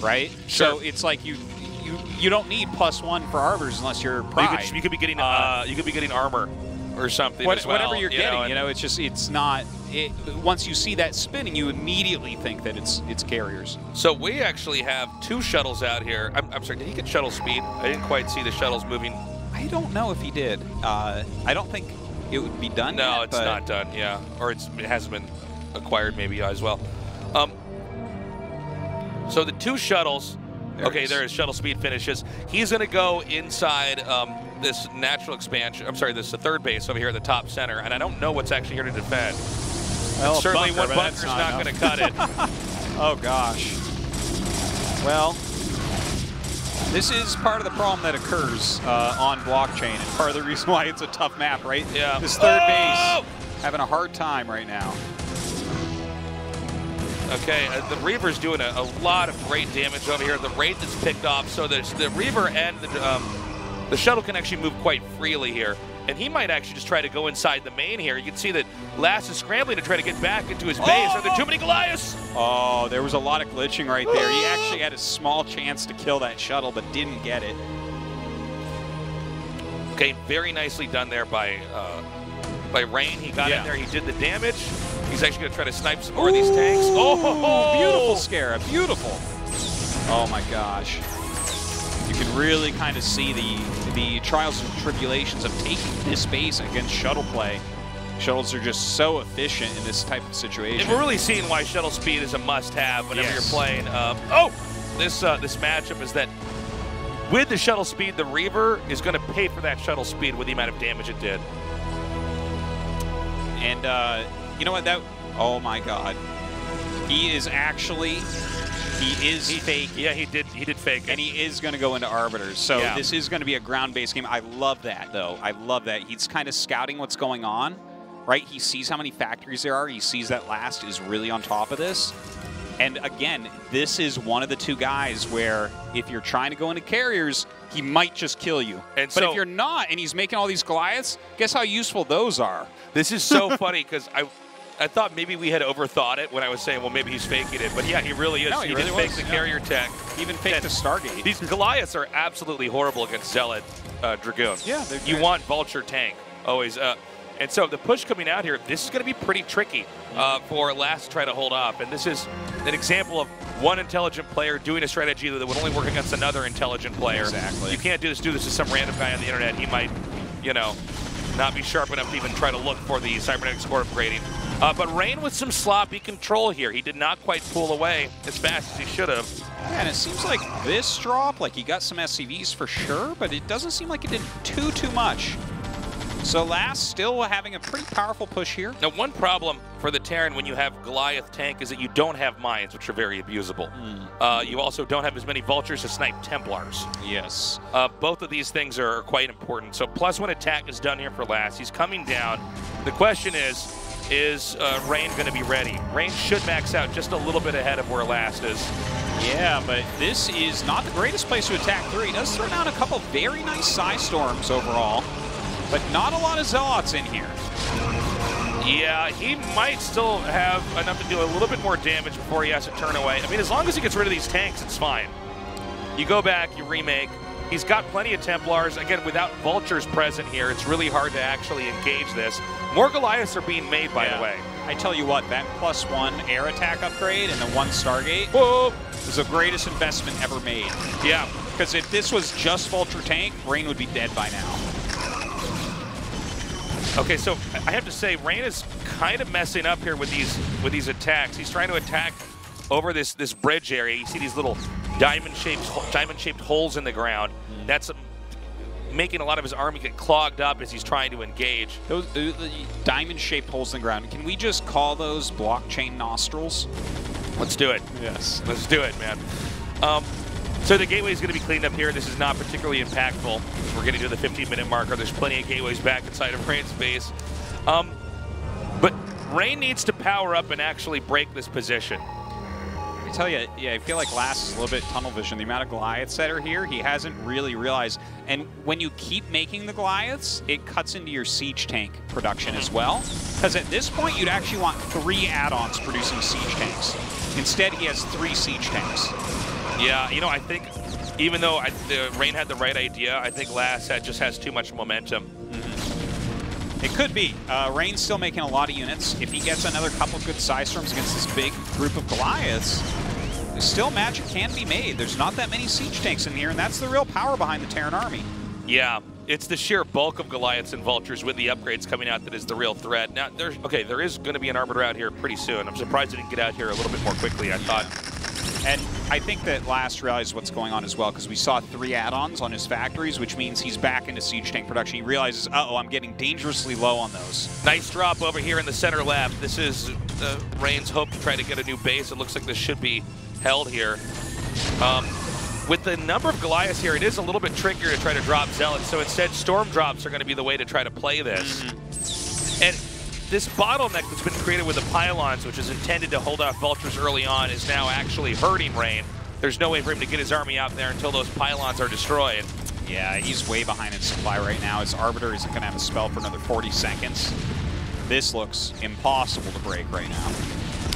right? Sure. So it's like you you you don't need plus one for Arbiters unless you're Pride. You could, you could be getting uh, uh, you could be getting armor or something what, well, Whatever you're you getting, know, you know, it's just it's not. It, once you see that spinning, you immediately think that it's it's carriers. So we actually have two shuttles out here. I'm, I'm sorry, did he get shuttle speed? I didn't quite see the shuttles moving. I don't know if he did. Uh, I don't think it would be done. No, yet, it's not done. Yeah, or it hasn't been acquired maybe as well. Um, so the two shuttles. There okay, there is shuttle speed finishes. He's going to go inside um, this natural expansion. I'm sorry, this the third base over here at the top center, and I don't know what's actually here to defend. Well, certainly bunker, one bunker's not, not going to cut it. oh gosh. Well, this is part of the problem that occurs uh, on blockchain, and part of the reason why it's a tough map, right? Yeah. This third oh! base having a hard time right now. Okay, uh, the Reaver's doing a, a, lot of great damage over here. The Wraith that's picked off, so the Reaver and the, um, the shuttle can actually move quite freely here. And he might actually just try to go inside the main here. You can see that Last is scrambling to try to get back into his base. Oh! Are there too many Goliaths? Oh, there was a lot of glitching right there. he actually had a small chance to kill that shuttle, but didn't get it. Okay, very nicely done there by uh, by Rain. He got yeah. in there. He did the damage. He's actually going to try to snipe some more Ooh, of these tanks. Oh, beautiful Scarab. Beautiful. Oh, my gosh. You can really kind of see the, the trials and tribulations of taking this base against shuttle play. Shuttles are just so efficient in this type of situation. And we're really seeing why shuttle speed is a must-have whenever yes. you're playing. Um, oh, this uh, this matchup is that with the shuttle speed, the Reaver is going to pay for that shuttle speed with the amount of damage it did. And uh, you know what? That oh my god, he is actually he is he, fake. Yeah, he did. He did fake, and he is going to go into arbiters. So yeah. this is going to be a ground-based game. I love that, though. I love that he's kind of scouting what's going on. Right? He sees how many factories there are. He sees that last is really on top of this. And again, this is one of the two guys where if you're trying to go into carriers, he might just kill you. And but so, if you're not and he's making all these Goliaths, guess how useful those are? This is so funny because I I thought maybe we had overthought it when I was saying, well, maybe he's faking it. But yeah, he really is. No, he he really did fake was, the yeah. carrier tech. Even faked the Stargate. These Goliaths are absolutely horrible against Zealot uh, Dragoon. Yeah, they're you want Vulture tank always. Uh, and so the push coming out here, this is going to be pretty tricky uh, for Last to try to hold off. And this is an example of one intelligent player doing a strategy that would only work against another intelligent player. Exactly. You can't do this. Do this to some random guy on the internet. He might, you know, not be sharp enough to even try to look for the cybernetics core upgrading. Uh, but Rain with some sloppy control here. He did not quite pull away as fast as he should have. Yeah, and it seems like this drop, like he got some SCVs for sure, but it doesn't seem like it did too, too much. So Last still having a pretty powerful push here. Now, one problem for the Terran when you have Goliath tank is that you don't have mines, which are very abusable. Uh, you also don't have as many vultures to snipe Templars. Yes. Uh, both of these things are quite important. So plus one attack is done here for Last. He's coming down. The question is, is uh, Rain going to be ready? Rain should max out just a little bit ahead of where Last is. Yeah, but this is not the greatest place to attack three. He does throw down a couple very nice Psy Storms overall, but not a lot of Zealots in here. Yeah, he might still have enough to do a little bit more damage before he has to turn away. I mean, as long as he gets rid of these tanks, it's fine. You go back, you remake. He's got plenty of Templars. Again, without Vultures present here, it's really hard to actually engage this. More Goliaths are being made, by Yeah. the way. I tell you what, that plus one air attack upgrade and the one Stargate Whoa! was the greatest investment ever made. Yeah. Because if this was just Vulture Tank, Rain would be dead by now. Okay, so I have to say, Rain is kind of messing up here with these with these attacks. He's trying to attack over this this bridge area. You see these little diamond shaped diamond shaped holes in the ground. That's um, making a lot of his army get clogged up as he's trying to engage. Those uh, diamond-shaped holes in the ground. Can we just call those blockchain nostrils? Let's do it. Yes. Let's do it, man. Um, so the gateway is going to be cleaned up here. This is not particularly impactful. We're getting to do the 15-minute marker. There's plenty of gateways back inside of Rain's base. Um, but Rain needs to power up and actually break this position. I tell you, yeah, I feel like Last is a little bit tunnel vision. The amount of Goliaths that are here, he hasn't really realized. And when you keep making the Goliaths, it cuts into your siege tank production as well. Because at this point, you'd actually want three add-ons producing siege tanks. Instead, he has three siege tanks. Yeah, you know, I think even though I, the Rain had the right idea, I think Last had, just has too much momentum. It could be. Uh, Rain's still making a lot of units. If he gets another couple good Psystorms against this big group of Goliaths, still magic can be made. There's not that many siege tanks in here, and that's the real power behind the Terran army. Yeah, it's the sheer bulk of Goliaths and Vultures with the upgrades coming out that is the real threat. Now, there's okay, there is going to be an Arbiter out here pretty soon. I'm surprised it didn't get out here a little bit more quickly. I thought. And I think that Last realized what's going on as well, because we saw three add-ons on his factories, which means he's back into siege tank production. He realizes, uh-oh, I'm getting dangerously low on those. Nice drop over here in the center left. This is uh, Rain's hope to try to get a new base. It looks like this should be held here. Um, with the number of Goliaths here, it is a little bit trickier to try to drop Zealots. So instead, Storm drops are going to be the way to try to play this. And this bottleneck that's been created with the pylons, which is intended to hold off Vultures early on, is now actually hurting Rain. There's no way for him to get his army out there until those pylons are destroyed. Yeah, he's way behind in supply right now. His Arbiter isn't going to have a spell for another 40 seconds. This looks impossible to break right now.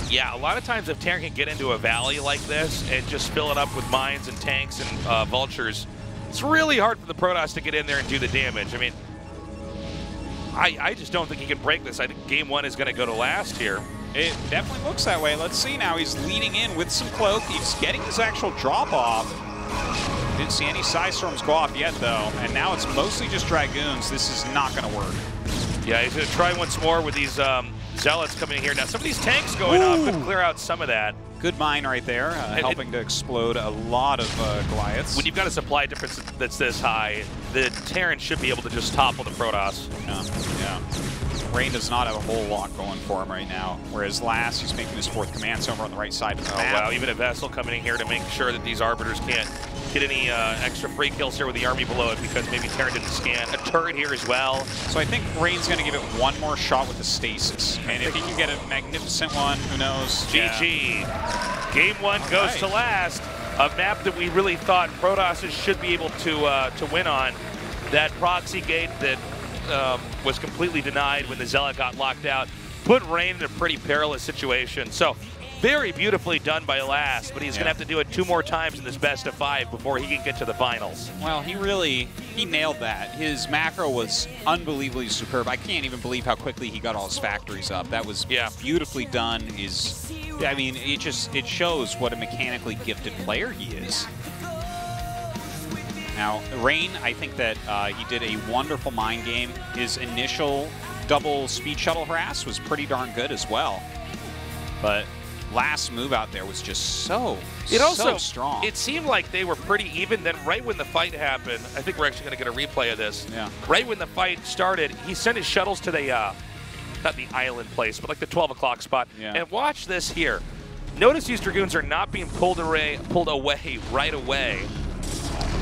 Yeah, a lot of times if Terran can get into a valley like this and just fill it up with mines and tanks and uh, vultures, it's really hard for the Protoss to get in there and do the damage. I mean, I, I just don't think he can break this. I think game one is going to go to last here. It definitely looks that way. Let's see now. He's leading in with some cloak. He's getting his actual drop off. Didn't see any Psy Storms go off yet, though. And now it's mostly just Dragoons. This is not going to work. Yeah, he's going to try once more with these um, Zealots coming in here. Now, some of these tanks going off could clear out some of that. Good mine right there, uh, helping to explode a lot of uh, Goliaths. When you've got a supply difference that's this high, the Terran should be able to just topple the Protoss. Yeah, yeah. Rain does not have a whole lot going for him right now. Whereas last, he's making his fourth command over on the right side of the Oh, map. wow, even a vessel coming in here to make sure that these Arbiters can't get any uh, extra free kills here with the army below it because maybe Terran didn't scan. A turret here as well. So I think Rain's going to give it one more shot with the stasis. And if he can get a magnificent one, who knows? GG. Game one goes to last. A map that we really thought Protosses should be able to uh, to win on. That proxy gate that um, was completely denied when the Zealot got locked out. put Rain in a pretty perilous situation. So very beautifully done by Last, but he's Yeah. going to have to do it two more times in this best of five before he can get to the finals. Well, he really he nailed that. His macro was unbelievably superb. I can't even believe how quickly he got all his factories up. That was Yeah. beautifully done. Is I mean, it just it shows what a mechanically gifted player he is. Now, Rain, I think that uh, he did a wonderful mind game. His initial double speed shuttle harass was pretty darn good as well. But last move out there was just so, It also so strong. It seemed like they were pretty even. Then right when the fight happened, I think we're actually going to get a replay of this. Yeah. Right when the fight started, he sent his shuttles to the uh, not the island place, but like the 12 o'clock spot. Yeah. And watch this here. Notice these dragoons are not being pulled away, pulled away right away.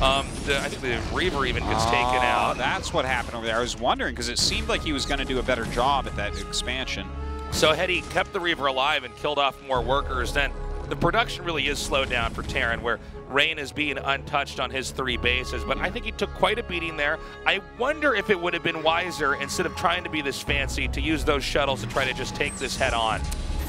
Um, the, I think the Reaver even gets taken Oh, out. That's what happened over there. I was wondering because it seemed like he was going to do a better job at that expansion. So had he kept the Reaver alive and killed off more workers, then the production really is slowed down for Terran, where Rain is being untouched on his three bases. But I think he took quite a beating there. I wonder if it would have been wiser, instead of trying to be this fancy, to use those shuttles to try to just take this head on.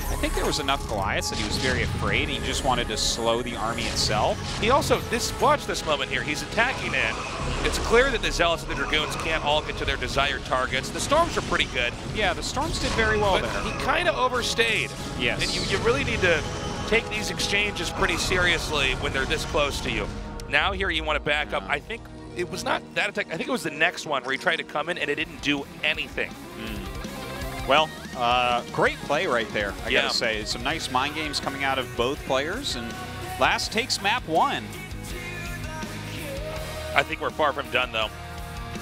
I think there was enough Goliaths that he was very afraid. He just wanted to slow the army itself. He also, this watch this moment here, he's attacking in. It's clear that the Zealots and the Dragoons can't all get to their desired targets. The Storms are pretty good. Yeah, the Storms did very well but there. he kind of overstayed. Yes. And you, you really need to take these exchanges pretty seriously when they're this close to you. Now here you want to back up. I think it was not that attack. I think it was the next one where he tried to come in and it didn't do anything. Hmm. Well, uh, great play right there, I Yeah. gotta say. Some nice mind games coming out of both players, and last takes map one. I think we're far from done, though.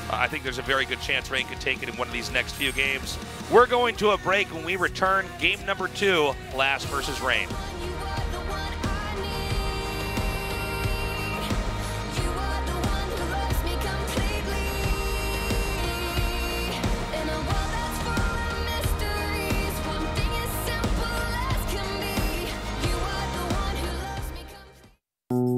I think there's a very good chance Rain could take it in one of these next few games. We're going to a break when we return. Game number two, Last versus Rain. Always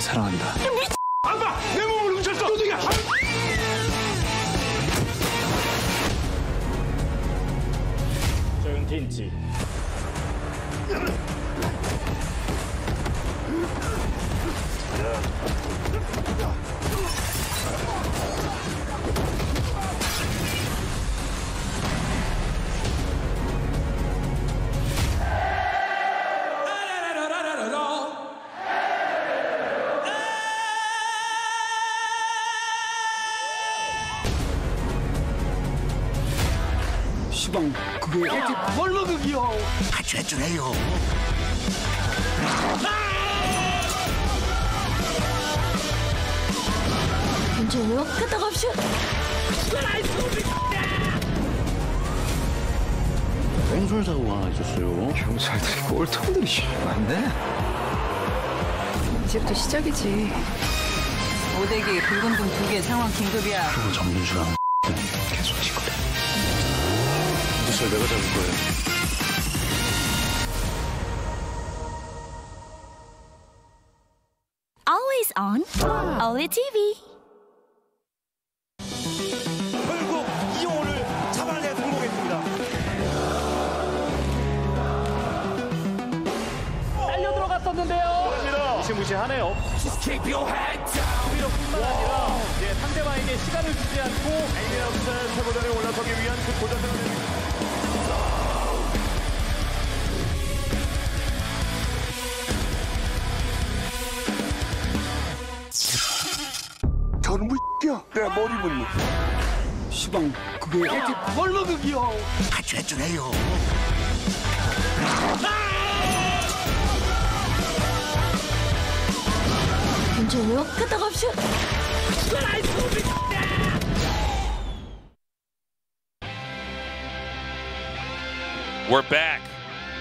사랑한다. 이제부터 시작이지. 오대기 붉은 등 두 개 상황 긴급이야. 그거 전문주랑 계속 짓거려. 무술 내가 잡을 거예요.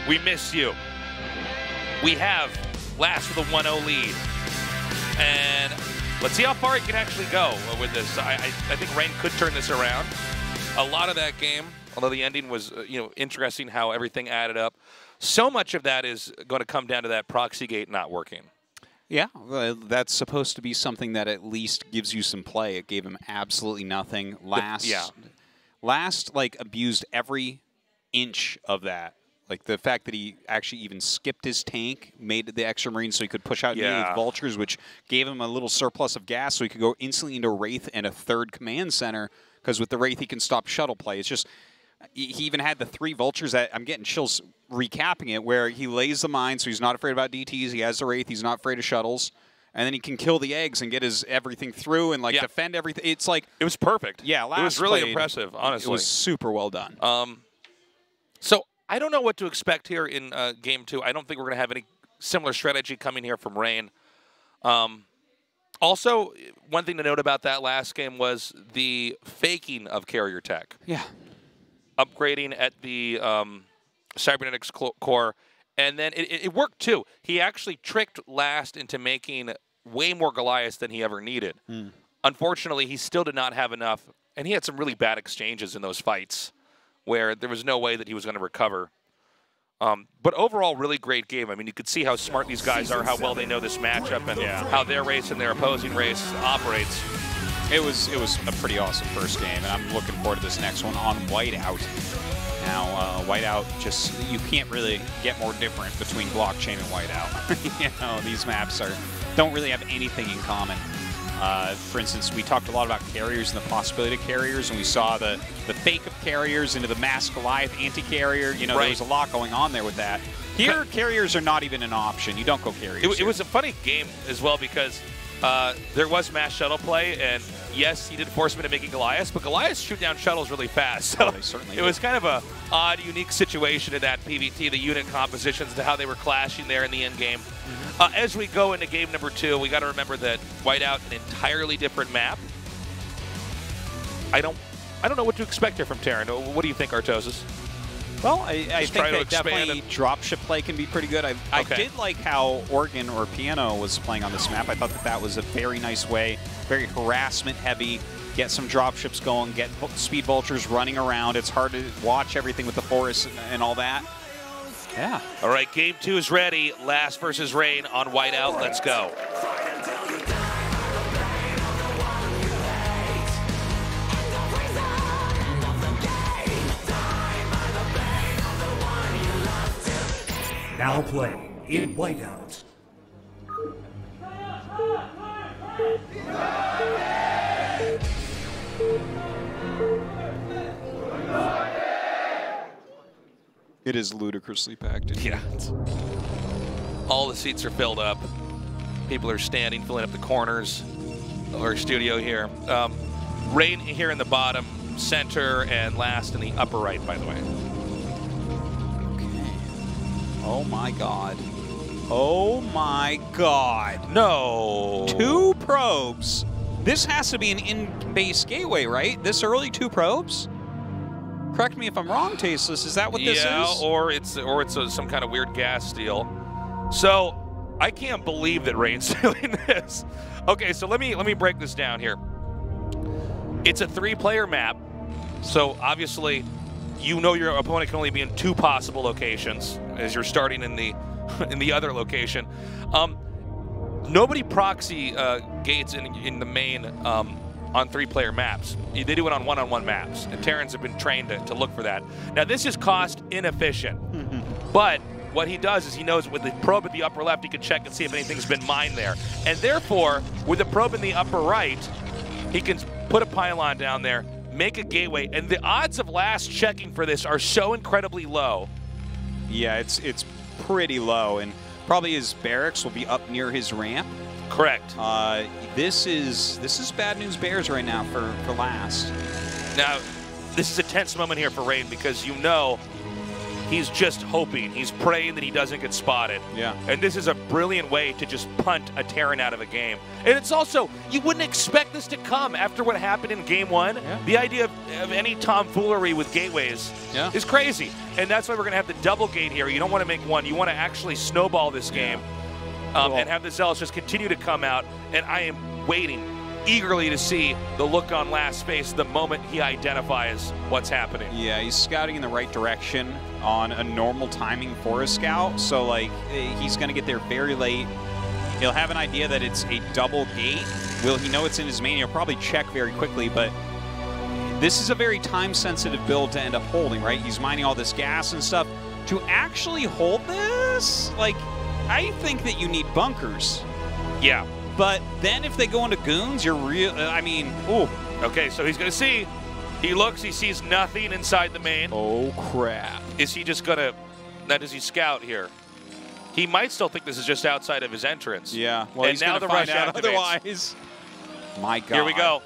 We miss you. We have last with a 1-0 lead. And let's see how far he can actually go with this. I, I, I think Rain could turn this around. A lot of that game, although the ending was uh, you know interesting how everything added up, so much of that is going to come down to that proxy gate not working. Yeah, that's supposed to be something that at least gives you some play. It gave him absolutely nothing. Last, yeah. last like abused every inch of that. Like the fact that he actually even skipped his tank, made the extra marine so he could push out Yeah. with vultures, which gave him a little surplus of gas, so he could go instantly into Wraith and a third command center. Because with the Wraith, he can stop shuttle play. It's just he he even had the three vultures that I'm getting chills recapping it, where he lays the mine, so he's not afraid about DTs. He has the Wraith, he's not afraid of shuttles. And then he can kill the eggs and get his everything through and like Yeah. defend everything. It's like It was perfect. yeah, last it was really played, impressive, honestly. It was super well done. Um, so I don't know what to expect here in uh, game two. I don't think we're going to have any similar strategy coming here from Rain. Um, also, one thing to note about that last game was the faking of carrier tech. Yeah. Upgrading at the um, cybernetics core, and then it, it- it worked too. He actually tricked Last into making way more Goliaths than he ever needed. Unfortunately, he still did not have enough, and he had some really bad exchanges in those fights where there was no way that he was going to recover. Um, but overall, really great game. I mean, you could see how smart these guys are, how well they know this matchup, and how their race and their opposing race operates. It was it was a pretty awesome first game, and I'm looking forward to this next one on Whiteout. Now, uh, Whiteout just you can't really get more different between blockchain and Whiteout. you know, these maps are don't really have anything in common. Uh, for instance, we talked a lot about carriers and the possibility of carriers, and we saw the, the fake of carriers into the mass Goliath anti-carrier. You know, Right. there was a lot going on there with that. Here, carriers are not even an option. You don't go carriers. It, it was a funny game as well because uh, there was mass shuttle play, and yes, he did force him into making Goliath, but Goliath shoot down shuttles really fast. So Oh, it was kind of a odd, unique situation in that PVT, the unit compositions, to how they were clashing there in the end game. Mm-hmm. Uh, as we go into game number two, we got to remember that Whiteout, an entirely different map. I don't, I don't know what to expect here from Terran. What do you think, Artosis? Well, I, I think try to that expand definitely dropship play can be pretty good. I, I Okay. did like how organ or Piano was playing on this map. I thought that that was a very nice way, very harassment heavy. Get some dropships going, get speed vultures running around. It's hard to watch everything with the forest and, and all that. Yeah. All right, game two is ready. Last versus Rain on Whiteout. Let's go. Now play in Whiteout. It is ludicrously packed. in Yeah. All the seats are filled up. People are standing, filling up the corners of our studio here. Um, Rain here in the bottom, center, and last in the upper right, by the way. Oh my god. Oh my god. No. Two probes. This has to be an in-base gateway, right? This early two probes? Correct me if I'm wrong, Tasteless. Is that what this yeah, is? or it's or it's a, some kind of weird gas deal. So I can't believe that Rain's doing this. Okay, so let me let me break this down here. It's a three-player map, so obviously you know your opponent can only be in two possible locations as you're starting in the in the other location. Um, nobody proxy uh, gates in in the main um, on three-player maps. They do it on one-on-one maps, and Terrans have been trained to, to look for that. Now this is cost inefficient, but what he does is he knows with the probe at the upper left, he can check and see if anything's been mined there. And therefore, with the probe in the upper right, he can put a pylon down there, make a gateway, and the odds of last checking for this are so incredibly low. Yeah, it's it's pretty low, and probably his barracks will be up near his ramp. Correct. Uh, this is this is bad news bears right now for for last. Now, this is a tense moment here for Rain because you know he's just hoping, he's praying that he doesn't get spotted. Yeah. And this is a brilliant way to just punt a Terran out of a game. And it's also, you wouldn't expect this to come after what happened in game one. Yeah. The idea of, of any tomfoolery with gateways Yeah. is crazy. And that's why we're going to have the double gate here. You don't want to make one, you want to actually snowball this game um, and have the Zealots just continue to come out. And I am waiting eagerly to see the look on last face the moment he identifies what's happening. Yeah, he's scouting in the right direction on a normal timing for a scout. So like eh, he's going to get there very late. He'll have an idea that it's a double gate. Will he know it's in his main? He'll probably check very quickly, but this is a very time-sensitive build to end up holding, right? He's mining all this gas and stuff. To actually hold this, like, I think that you need bunkers. Yeah. But then if they go into goons, you're real. uh, I mean, ooh. Okay, so he's going to see. He looks, he sees nothing inside the main. Oh, crap. Is he just going to. Now, does he scout here? He might still think this is just outside of his entrance. Yeah. Well, and he's now gonna the find rush out activates. otherwise. My God. Here we go.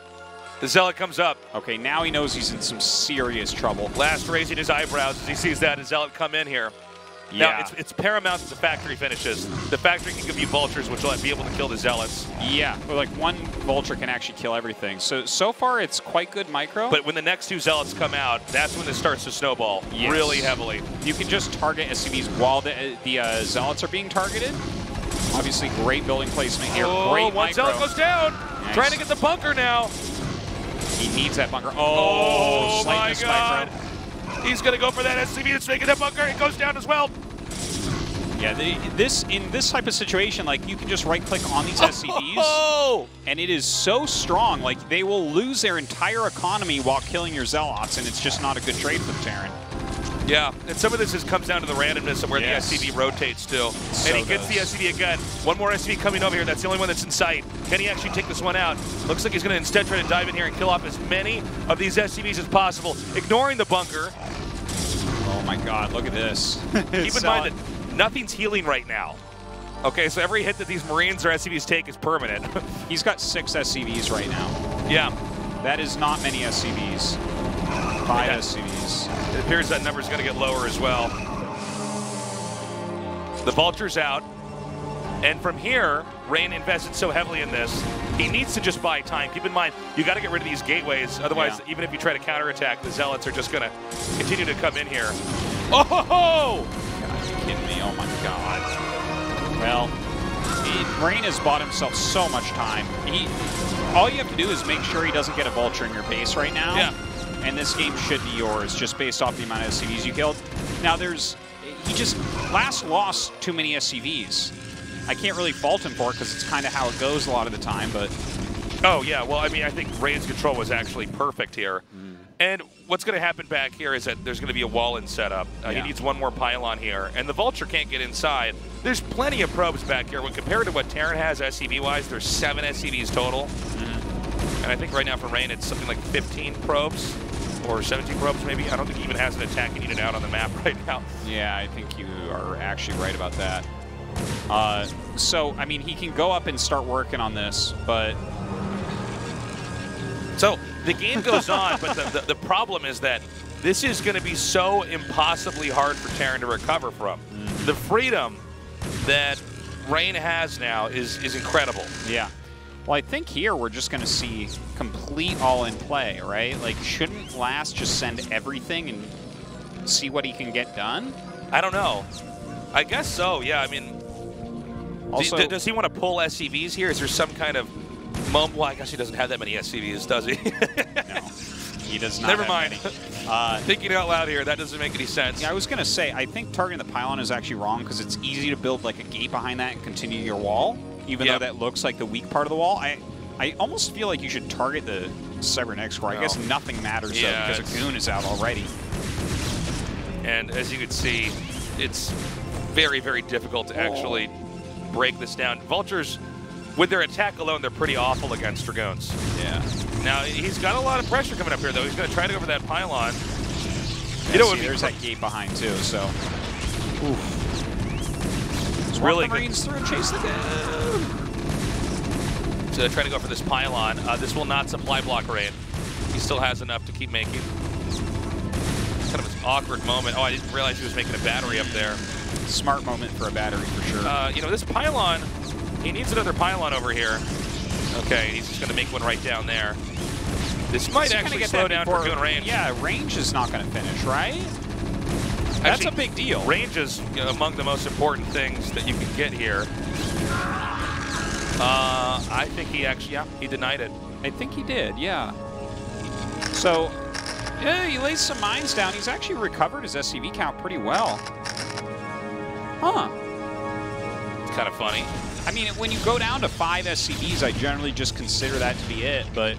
The Zealot comes up. Okay, now he knows he's in some serious trouble. Last raising his eyebrows as he sees that as Zealot come in here. Yeah. Now, it's, it's paramount that the factory finishes. The factory can give you vultures, which will be able to kill the Zealots. Yeah, but like one vulture can actually kill everything. So so far it's quite good micro. But when the next two Zealots come out, that's when this starts to snowball Yes. really heavily. You can just target SCVs while the the uh, zealots are being targeted. Obviously, great building placement here. Oh, great one micro. Zealot goes down. Nice. Trying to get the bunker now. He needs that bunker. Oh, Oh, my God. micro. He's going to go for that SCV that's making that bunker. It goes down as well. Yeah, the, this in this type of situation, like you can just right click on these SCVs, Oh! and it is so strong. Like they will lose their entire economy while killing your zealots, and it's just not a good trade for the Terran. Yeah, and some of this just comes down to the randomness of where Yes. the SCV rotates to. So and he gets the SCV again. One more SCV coming over here. That's the only one that's in sight. Can he actually take this one out? Looks like he's going to instead try to dive in here and kill off as many of these SCVs as possible, ignoring the bunker. Oh my God, look at this. Keep in mind that nothing's healing right now. Okay, so every hit that these Marines or SCVs take is permanent. He's got six SCVs right now. yeah, That is not many SCVs. Five Yeah. SCVs. it appears that number's going to get lower as well. The Vulture's out. And from here, Rain invested so heavily in this, he needs to just buy time. Keep in mind, you got to get rid of these gateways. Otherwise, Yeah. even if you try to counterattack, the Zealots are just going to continue to come in here. Oh! Ho, ho! kidding me? Oh my god. Well, Rain has bought himself so much time. He, all you have to do is make sure he doesn't get a vulture in your base right now. Yeah. And this game should be yours just based off the amount of SCVs you killed. Now there's, he just last lost too many SCVs. I can't really fault him for it because it's kind of how it goes a lot of the time, but Oh, yeah. Well, I mean, I think Rain's control was actually perfect here. And what's going to happen back here is that there's going to be a wall in setup. Uh, Yeah. He needs one more pylon here, and the Vulture can't get inside. There's plenty of probes back here. When compared to what Terran has SCV-wise, there's seven SCVs total. And I think right now for Rain, it's something like 15 probes or 17 probes maybe. I don't think he even has an attack attacking unit out on the map right now. Yeah, I think you are actually right about that. Uh, so, I mean, he can go up and start working on this, but So the game goes on, but the, the, the problem is that this is going to be so impossibly hard for Terran to recover from. The freedom that Rain has now is, is incredible. yeah. Well, I think here we're just going to see complete all-in play, right? Like, shouldn't Last just send everything and see what he can get done? I don't know. I guess so, yeah. I mean, Also- d- does he want to pull SCVs here? Is there some kind of mom? Well, I guess he doesn't have that many SCVs, does he? No, he does not. Never mind. Uh, Thinking out loud here, that doesn't make any sense. yeah, I was going to say, I think targeting the pylon is actually wrong because it's easy to build like a gate behind that and continue your wall, even Yep. though that looks like the weak part of the wall. I I almost feel like you should target the Cybernetics Core. I No. guess nothing matters Yeah, though because a goon is out already. And as you can see, it's very, very difficult to actually break this down. Vultures, with their attack alone, they're pretty awful against Dragoons. Yeah. Now, he's got a lot of pressure coming up here, though. He's going to try to go for that pylon. you know, see, there's that gate behind, too, so... Oof. It's really the Marines through and chase the down. So they're trying to go for this pylon. Uh, this will not supply block rain. He still has enough to keep making. Kind of an awkward moment. Oh, I didn't realize he was making a battery up there. Smart moment for a battery, for sure. Uh, you know, this pylon, he needs another pylon over here. Okay, he's just going to make one right down there. This might So actually get slow down before- Dragoon range. Yeah, range is not going to finish, right? That's Actually, a big deal. Range is among the most important things that you can get here. Uh, I think he actually, yeah, he denied it. I think he did, yeah. So, yeah, he lays some mines down. He's actually recovered his SCV count pretty well. Huh. It's kind of funny. I mean, when you go down to five SCVs, I generally just consider that to be it, but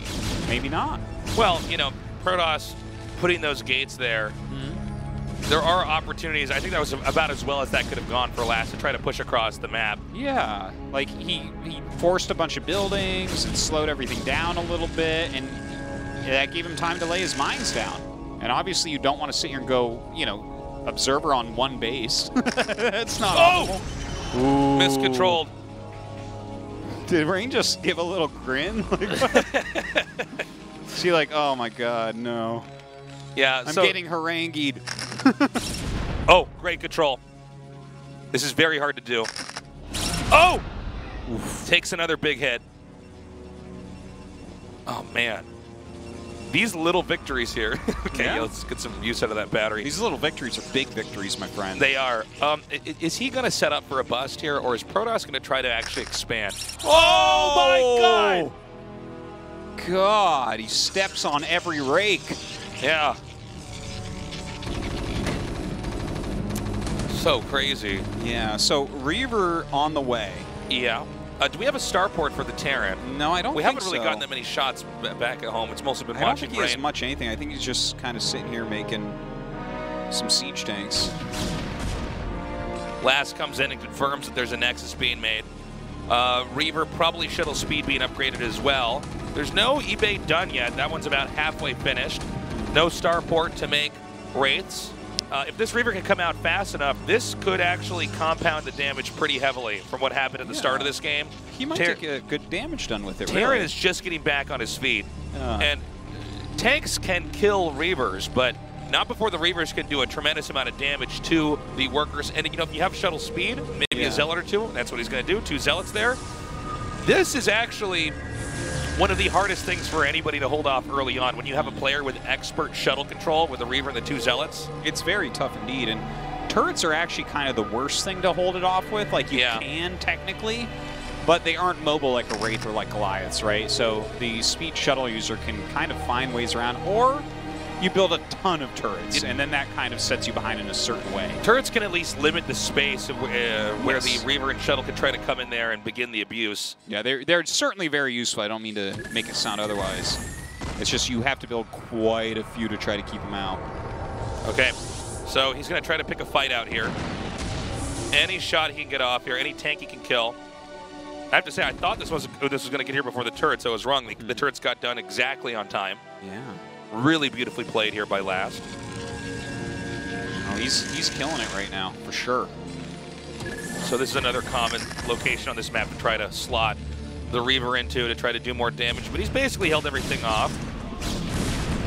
maybe not. Well, you know, Protoss putting those gates there, Mm-hmm. There are opportunities. I think that was about as well as that could have gone for last to try to push across the map. Yeah, like he, he forced a bunch of buildings and slowed everything down a little bit, and that gave him time to lay his mines down. And obviously, you don't want to sit here and go, you know, observer on one base. That's not Oh! optimal. Miscontrolled. Did Rain just give a little grin? Like, what? she like, oh my god, no. Yeah, I'm so, getting harangued. Oh, great control. This is very hard to do. Oh! Takes another big hit. Oh, man. These little victories here. okay, Yeah. let's get some use out of that battery. These little victories are big victories, my friend. They are. Um, is he going to set up for a bust here, or is Protoss going to try to actually expand? Oh my God! God, he steps on every rake. Yeah. So crazy. Yeah, so Reaver on the way. Yeah. Uh, do we have a starport for the Terran? No, I don't We haven't really so. gotten that many shots back at home. It's mostly been I don't think he has much anything. I think he's just kind of sitting here making some siege tanks. Last comes in and confirms that there's a Nexus being made. Uh, Reaver probably shuttle speed being upgraded as well. There's no eBay done yet. That one's about halfway finished. No starport to make wraiths. Uh, if this Reaver can come out fast enough, this could actually compound the damage pretty heavily from what happened at the start of this game. He might Ter- take a good damage done with it. Terran really. is just getting back on his feet. Uh. And tanks can kill Reavers, but not before the Reavers can do a tremendous amount of damage to the workers. And, you know, if you have shuttle speed, maybe Yeah. a Zealot or two, that's what he's going to do. Two Zealots there. This is actually one of the hardest things for anybody to hold off early on. When you have a player with expert shuttle control with the Reaver and the two Zealots, It's very tough indeed, and turrets are actually kind of the worst thing to hold it off with. Like you Yeah. can technically, but they aren't mobile like a Wraith or like Goliaths, right? So the speed shuttle user can kind of find ways around, or you build a ton of turrets, and then that kind of sets you behind in a certain way. turrets can at least limit the space of, uh, where Yes. the Reaver and shuttle can try to come in there and begin the abuse. Yeah, they're they're certainly very useful. I don't mean to make it sound otherwise. It's just you have to build quite a few to try to keep them out. Okay, so he's going to try to pick a fight out here. Any shot he can get off here, any tank he can kill. I have to say, I thought this was this was going to get here before the turrets. I was wrong. The, the turrets got done exactly on time. Yeah. Really beautifully played here by Last. Oh, he's he's killing it right now for sure. So this is another common location on this map to try to slot the Reaver into to try to do more damage. But he's basically held everything off.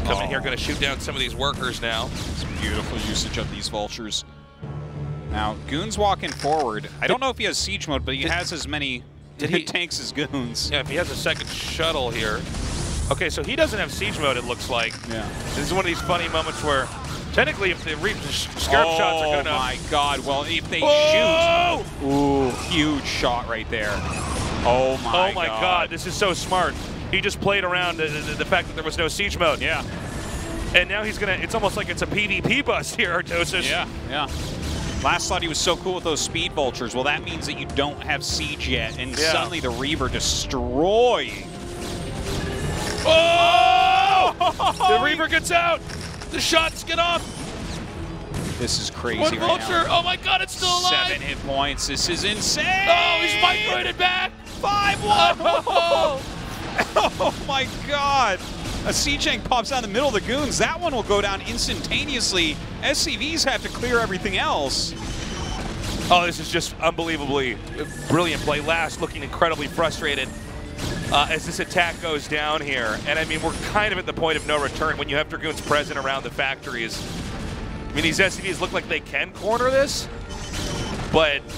Coming Oh. here, going to shoot down some of these workers now. Some beautiful usage of these vultures. Now, Goon's walking forward. I don't know if he has siege mode, but he has as many did he- tanks as Goons. Yeah, if he has a second shuttle here. Okay, so he doesn't have siege mode, it looks like. Yeah. This is one of these funny moments where, technically, if the Reap Scarab oh shots are good oh enough. Oh my God! Well, if they Whoa! shoot, ooh, huge shot right there. Oh my! oh my god. this is so smart. He just played around the, the, the fact that there was no siege mode. Yeah. And now he's gonna, it's almost like it's a PvP bust here, Artosis. Yeah, yeah. Last thought he was so cool with those speed vultures. Well, that means that you don't have siege yet, and Yeah. suddenly the Reaver destroying. Oh! the Reaver gets out. The shots get off. This is crazy One right vulture. now. Oh my god, it's still alive. Seven hit points. This is insane. Oh, he's microed back. Five one. Oh. oh my god. A Siege Tank pops out down the middle of the goons. That one will go down instantaneously. SCVs have to clear everything else. Oh, this is just unbelievably brilliant play. Last looking incredibly frustrated uh, as this attack goes down here. And I mean, we're kind of at the point of no return when you have Dragoons present around the factories. I mean, these SCVs look like they can corner this, but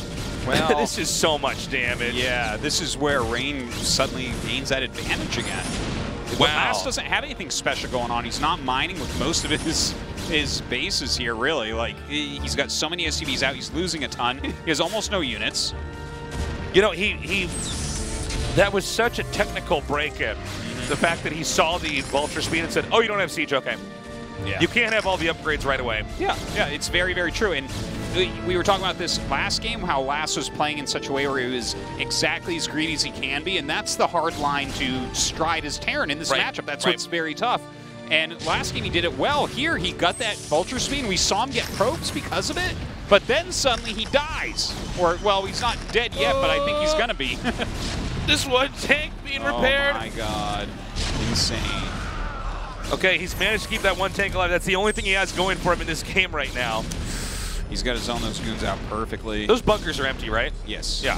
Well- this is so much damage. Yeah, this is where Rain suddenly gains that advantage again. Wow. Last doesn't have anything special going on. He's not mining with most of his his bases here, really. Like, he- he's got so many SCVs out, he's losing a ton. He has almost no units. You know, he he that was such a technical break-in. The mm-hmm. fact that he saw the vulture speed and said, "Oh, you don't have siege, okay." Yeah. You can't have all the upgrades right away. Yeah, yeah, it's very, very true. And we- we were talking about this last game, how Last was playing in such a way where he was exactly as greedy as he can be, and that's the hard line to stride as Terran in this Right, matchup. That's right. what's very tough. And last game he did it well. Here he got that vulture speed, and we saw him get probes because of it. But then suddenly he dies, or well, he's not dead yet, but I think he's gonna be. This one tank being oh repaired. Oh my god, insane. Okay, he's managed to keep that one tank alive. That's the only thing he has going for him in this game right now. He's got to zone those goons out perfectly. Those bunkers are empty, right? Yes. Yeah.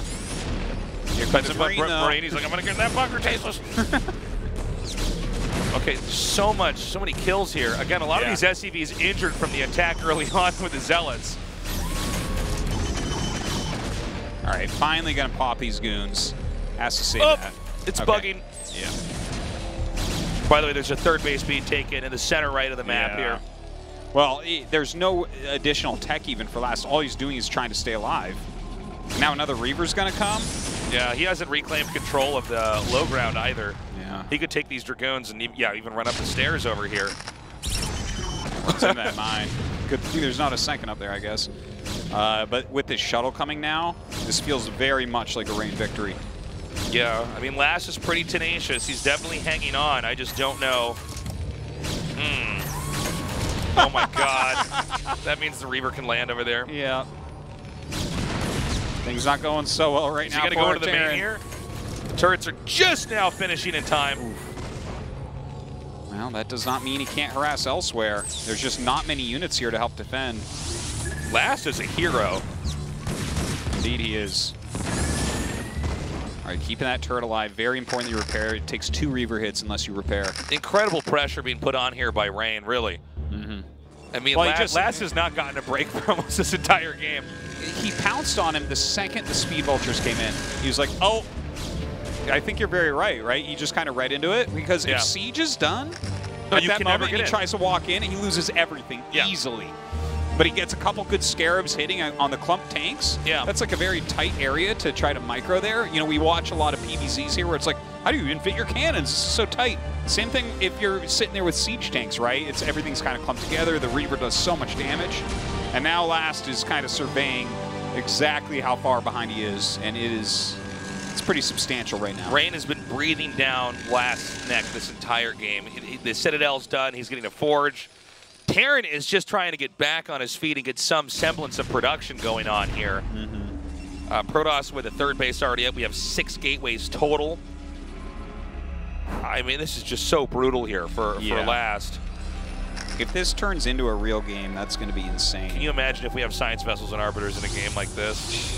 Here comes the a Marine, Mar- Marine, he's like, I'm gonna get that bunker tasteless. okay, so much, so many kills here. Again, a lot Yeah. of these SCVs injured from the attack early on with the Zealots. All right, finally gonna pop these goons. Has to say Oh, that. it's Okay. bugging. Yeah. By the way, there's a third base being taken in the center right of the map Yeah. here. Well, there's no additional tech even for last. All he's doing is trying to stay alive. Now another Reaver's gonna come. Yeah, he hasn't reclaimed control of the low ground either. Yeah. He could take these Dragoons and, yeah, even run up the stairs over here. What's in that mine? Good there's not a second up there, I guess. Uh, but with this shuttle coming now, this feels very much like a rain victory. Yeah, I mean, Last is pretty tenacious. He's definitely hanging on. I just don't know. Hmm. Oh my god. that means the Reaver can land over there. Yeah. Things not going so well right So now. you gotta go into the main here. The turrets are just now finishing in time. Well, that does not mean he can't harass elsewhere. There's just not many units here to help defend. Last is a hero. Indeed he is. All right, keeping that turret alive, very important that you repair. It takes two Reaver hits unless you repair. Incredible pressure being put on here by Rain, really. Mm-hmm. I mean, Well, Last, just- Last has not gotten a break for almost this entire game. He pounced on him the second the Speed Vultures came in. He was like, oh, I think you're very right, right? He just kind of read into it because Yeah. if Siege is done, No, at you that moment get he in. tries to walk in and he loses everything Yeah. easily. But he gets a couple good scarabs hitting on the clump tanks. Yeah. That's like a very tight area to try to micro there. You know, we watch a lot of PVZs here where it's like, how do you even fit your cannons? This is so tight. Same thing if you're sitting there with siege tanks, right? It's everything's kind of clumped together. The Reaver does so much damage. And now Last is kind of surveying exactly how far behind he is, and it is it's pretty substantial right now. Rain has been breathing down Last's neck this entire game. He- he- the Citadel's done. He's getting a forge. Terran is just trying to get back on his feet and get some semblance of production going on here. Uh, Protoss with a third base already up. We have six gateways total. I mean, this is just so brutal here for, Yeah. for last. If this turns into a real game, that's going to be insane. Can you imagine if we have science vessels and arbiters in a game like this?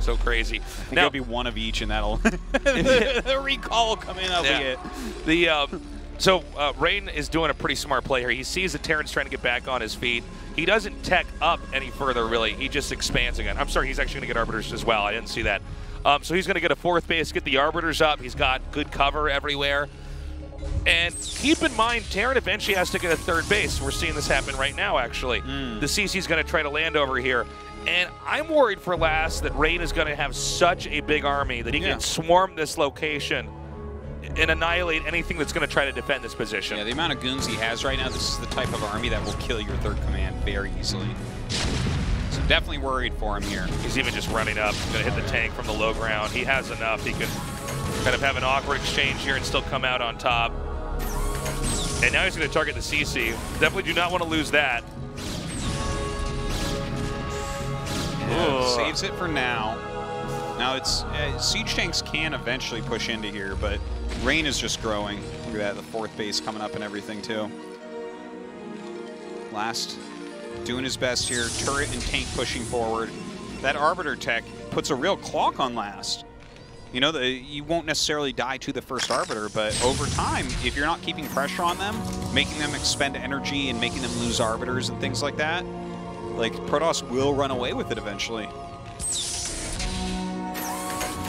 So crazy. Now, there'll be one of each, and that'll the, the recall will come in. That'll Yeah. be it. The um, so uh, Rain is doing a pretty smart play here. He sees that Terran's trying to get back on his feet. He doesn't tech up any further, really. He just expands again. I'm sorry, he's actually going to get arbiters as well. I didn't see that. Um, so he's going to get a fourth base, get the arbiters up. He's got good cover everywhere. And keep in mind, Terran eventually has to get a third base. We're seeing this happen right now, actually. The CC's going to try to land over here. And I'm worried for last that Rain is going to have such a big army that he Yeah. can swarm this location and annihilate anything that's going to try to defend this position. Yeah, the amount of goons he has right now, this is the type of army that will kill your third command very easily. So definitely worried for him here. He's even just running up, going to hit the tank from the low ground. He has enough. He can kind of have an awkward exchange here and still come out on top. And now he's going to target the CC. Definitely do not want to lose that. Yeah, saves it for now. Now it's uh, siege tanks can eventually push into here, but rain is just growing. Look at that, the fourth base coming up and everything too. Last doing his best here, turret and tank pushing forward. That arbiter tech puts a real clock on last. You know, the, you won't necessarily die to the first Arbiter, but over time, if you're not keeping pressure on them, making them expend energy and making them lose Arbiters and things like that, like, Protoss will run away with it eventually.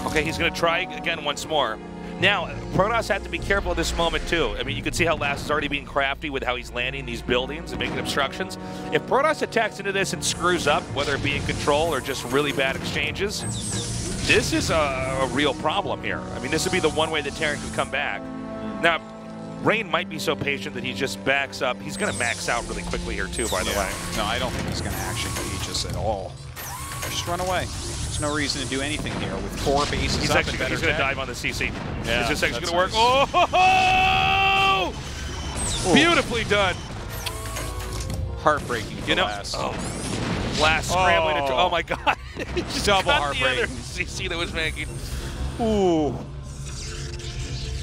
Okay, he's going to try again once more. Now, Protoss have to be careful at this moment, too. I mean, you can see how Last is already being crafty with how he's landing these buildings and making obstructions. If Protoss attacks into this and screws up, whether it be in control or just really bad exchanges, this is a, a, real problem here. I mean, this would be the one way that Terran could come back. Now, Rain might be so patient that he just backs up. He's going to max out really quickly here, too, by yeah. the way. No, I don't think he's going to actually beat us at all. Just run away. There's no reason to do anything here with four bases he's up actually, He's going to dive on the CC. Yeah, is this actually going to nice. work? Oh! oh! Beautifully done. Heartbreaking you know, last. Oh. Last scrambling. Oh, into, oh my God. Just Double heartbreaking. CC that was making. Ooh.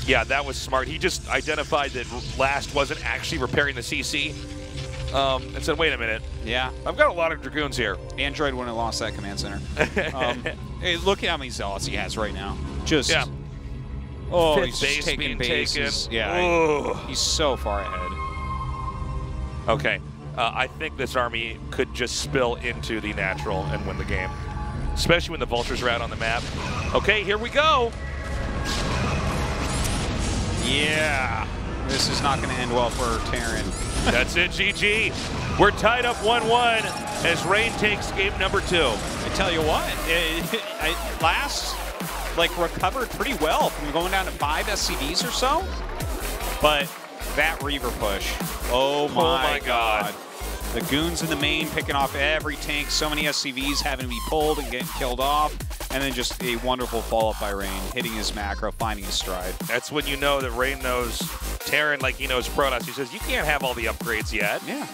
Yeah, that was smart. He just identified that Last wasn't actually repairing the CC. Um, and said, wait a minute. Yeah. I've got a lot of Dragoons here. Android wouldn't have lost that command center. um, hey, look at how many Zealots he has right now. Just. Yeah. Oh, Fifth he's base taking bases. taken. Yeah. He's so far ahead. Okay. Uh, I think this army could just spill into the natural and win the game, especially when the vultures are out on the map. Okay, here we go. Yeah. This is not going to end well for Terran. That's it, GG. We're tied up 1-1 as Rain takes game number two. I tell you what, it, I, last like recovered pretty well from going down to five SCVs or so, but that Reaver push, oh, oh my, oh my god. god. The goons in the main picking off every tank, so many SCVs having to be pulled and getting killed off, and then just a wonderful follow-up by Rain, hitting his macro, finding his stride. That's when you know that Rain knows Terran like he knows Protoss. He says, you can't have all the upgrades yet. Yeah.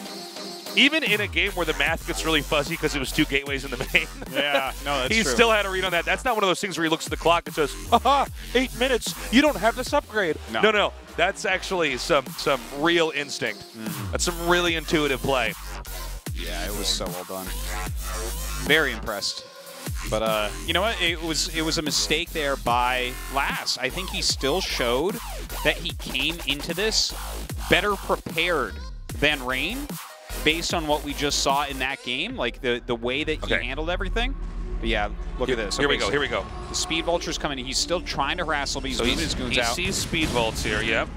Even in a game where the math gets really fuzzy because it was two gateways in the main. Yeah, no, that's he true. still had a read on that. That's not one of those things where he looks at the clock and says, "Aha, eight minutes. You don't have this upgrade." No, no, no. That's actually some some real instinct. Mm-hmm. That's some really intuitive play. Yeah, it was so well done. Very impressed. But uh, you know what? It was it was a mistake there by Last. I think he still showed that he came into this better prepared than Rain, based on what we just saw in that game, like the the way that he Okay. handled everything. But yeah, look Here- at this. here we go, so here we go. The speed vulture's coming. He's still trying to harass, but he's So moving he's, his goons he out. sees speed vaults here. Yep.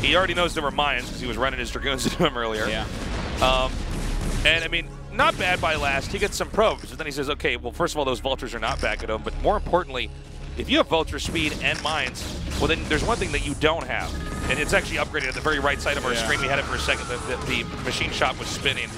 He already knows there were mines because he was running his dragoons into him earlier. Yeah. Um, and I mean, not bad by last. He gets some probes, but then he says, okay, well, first of all, those vultures are not back at him. But more importantly, if you have vulture speed and mines, well, then there's one thing that you don't have. And it's actually upgraded at the very right side of our Yeah. screen. We had it for a second. The, the, the machine shop was spinning.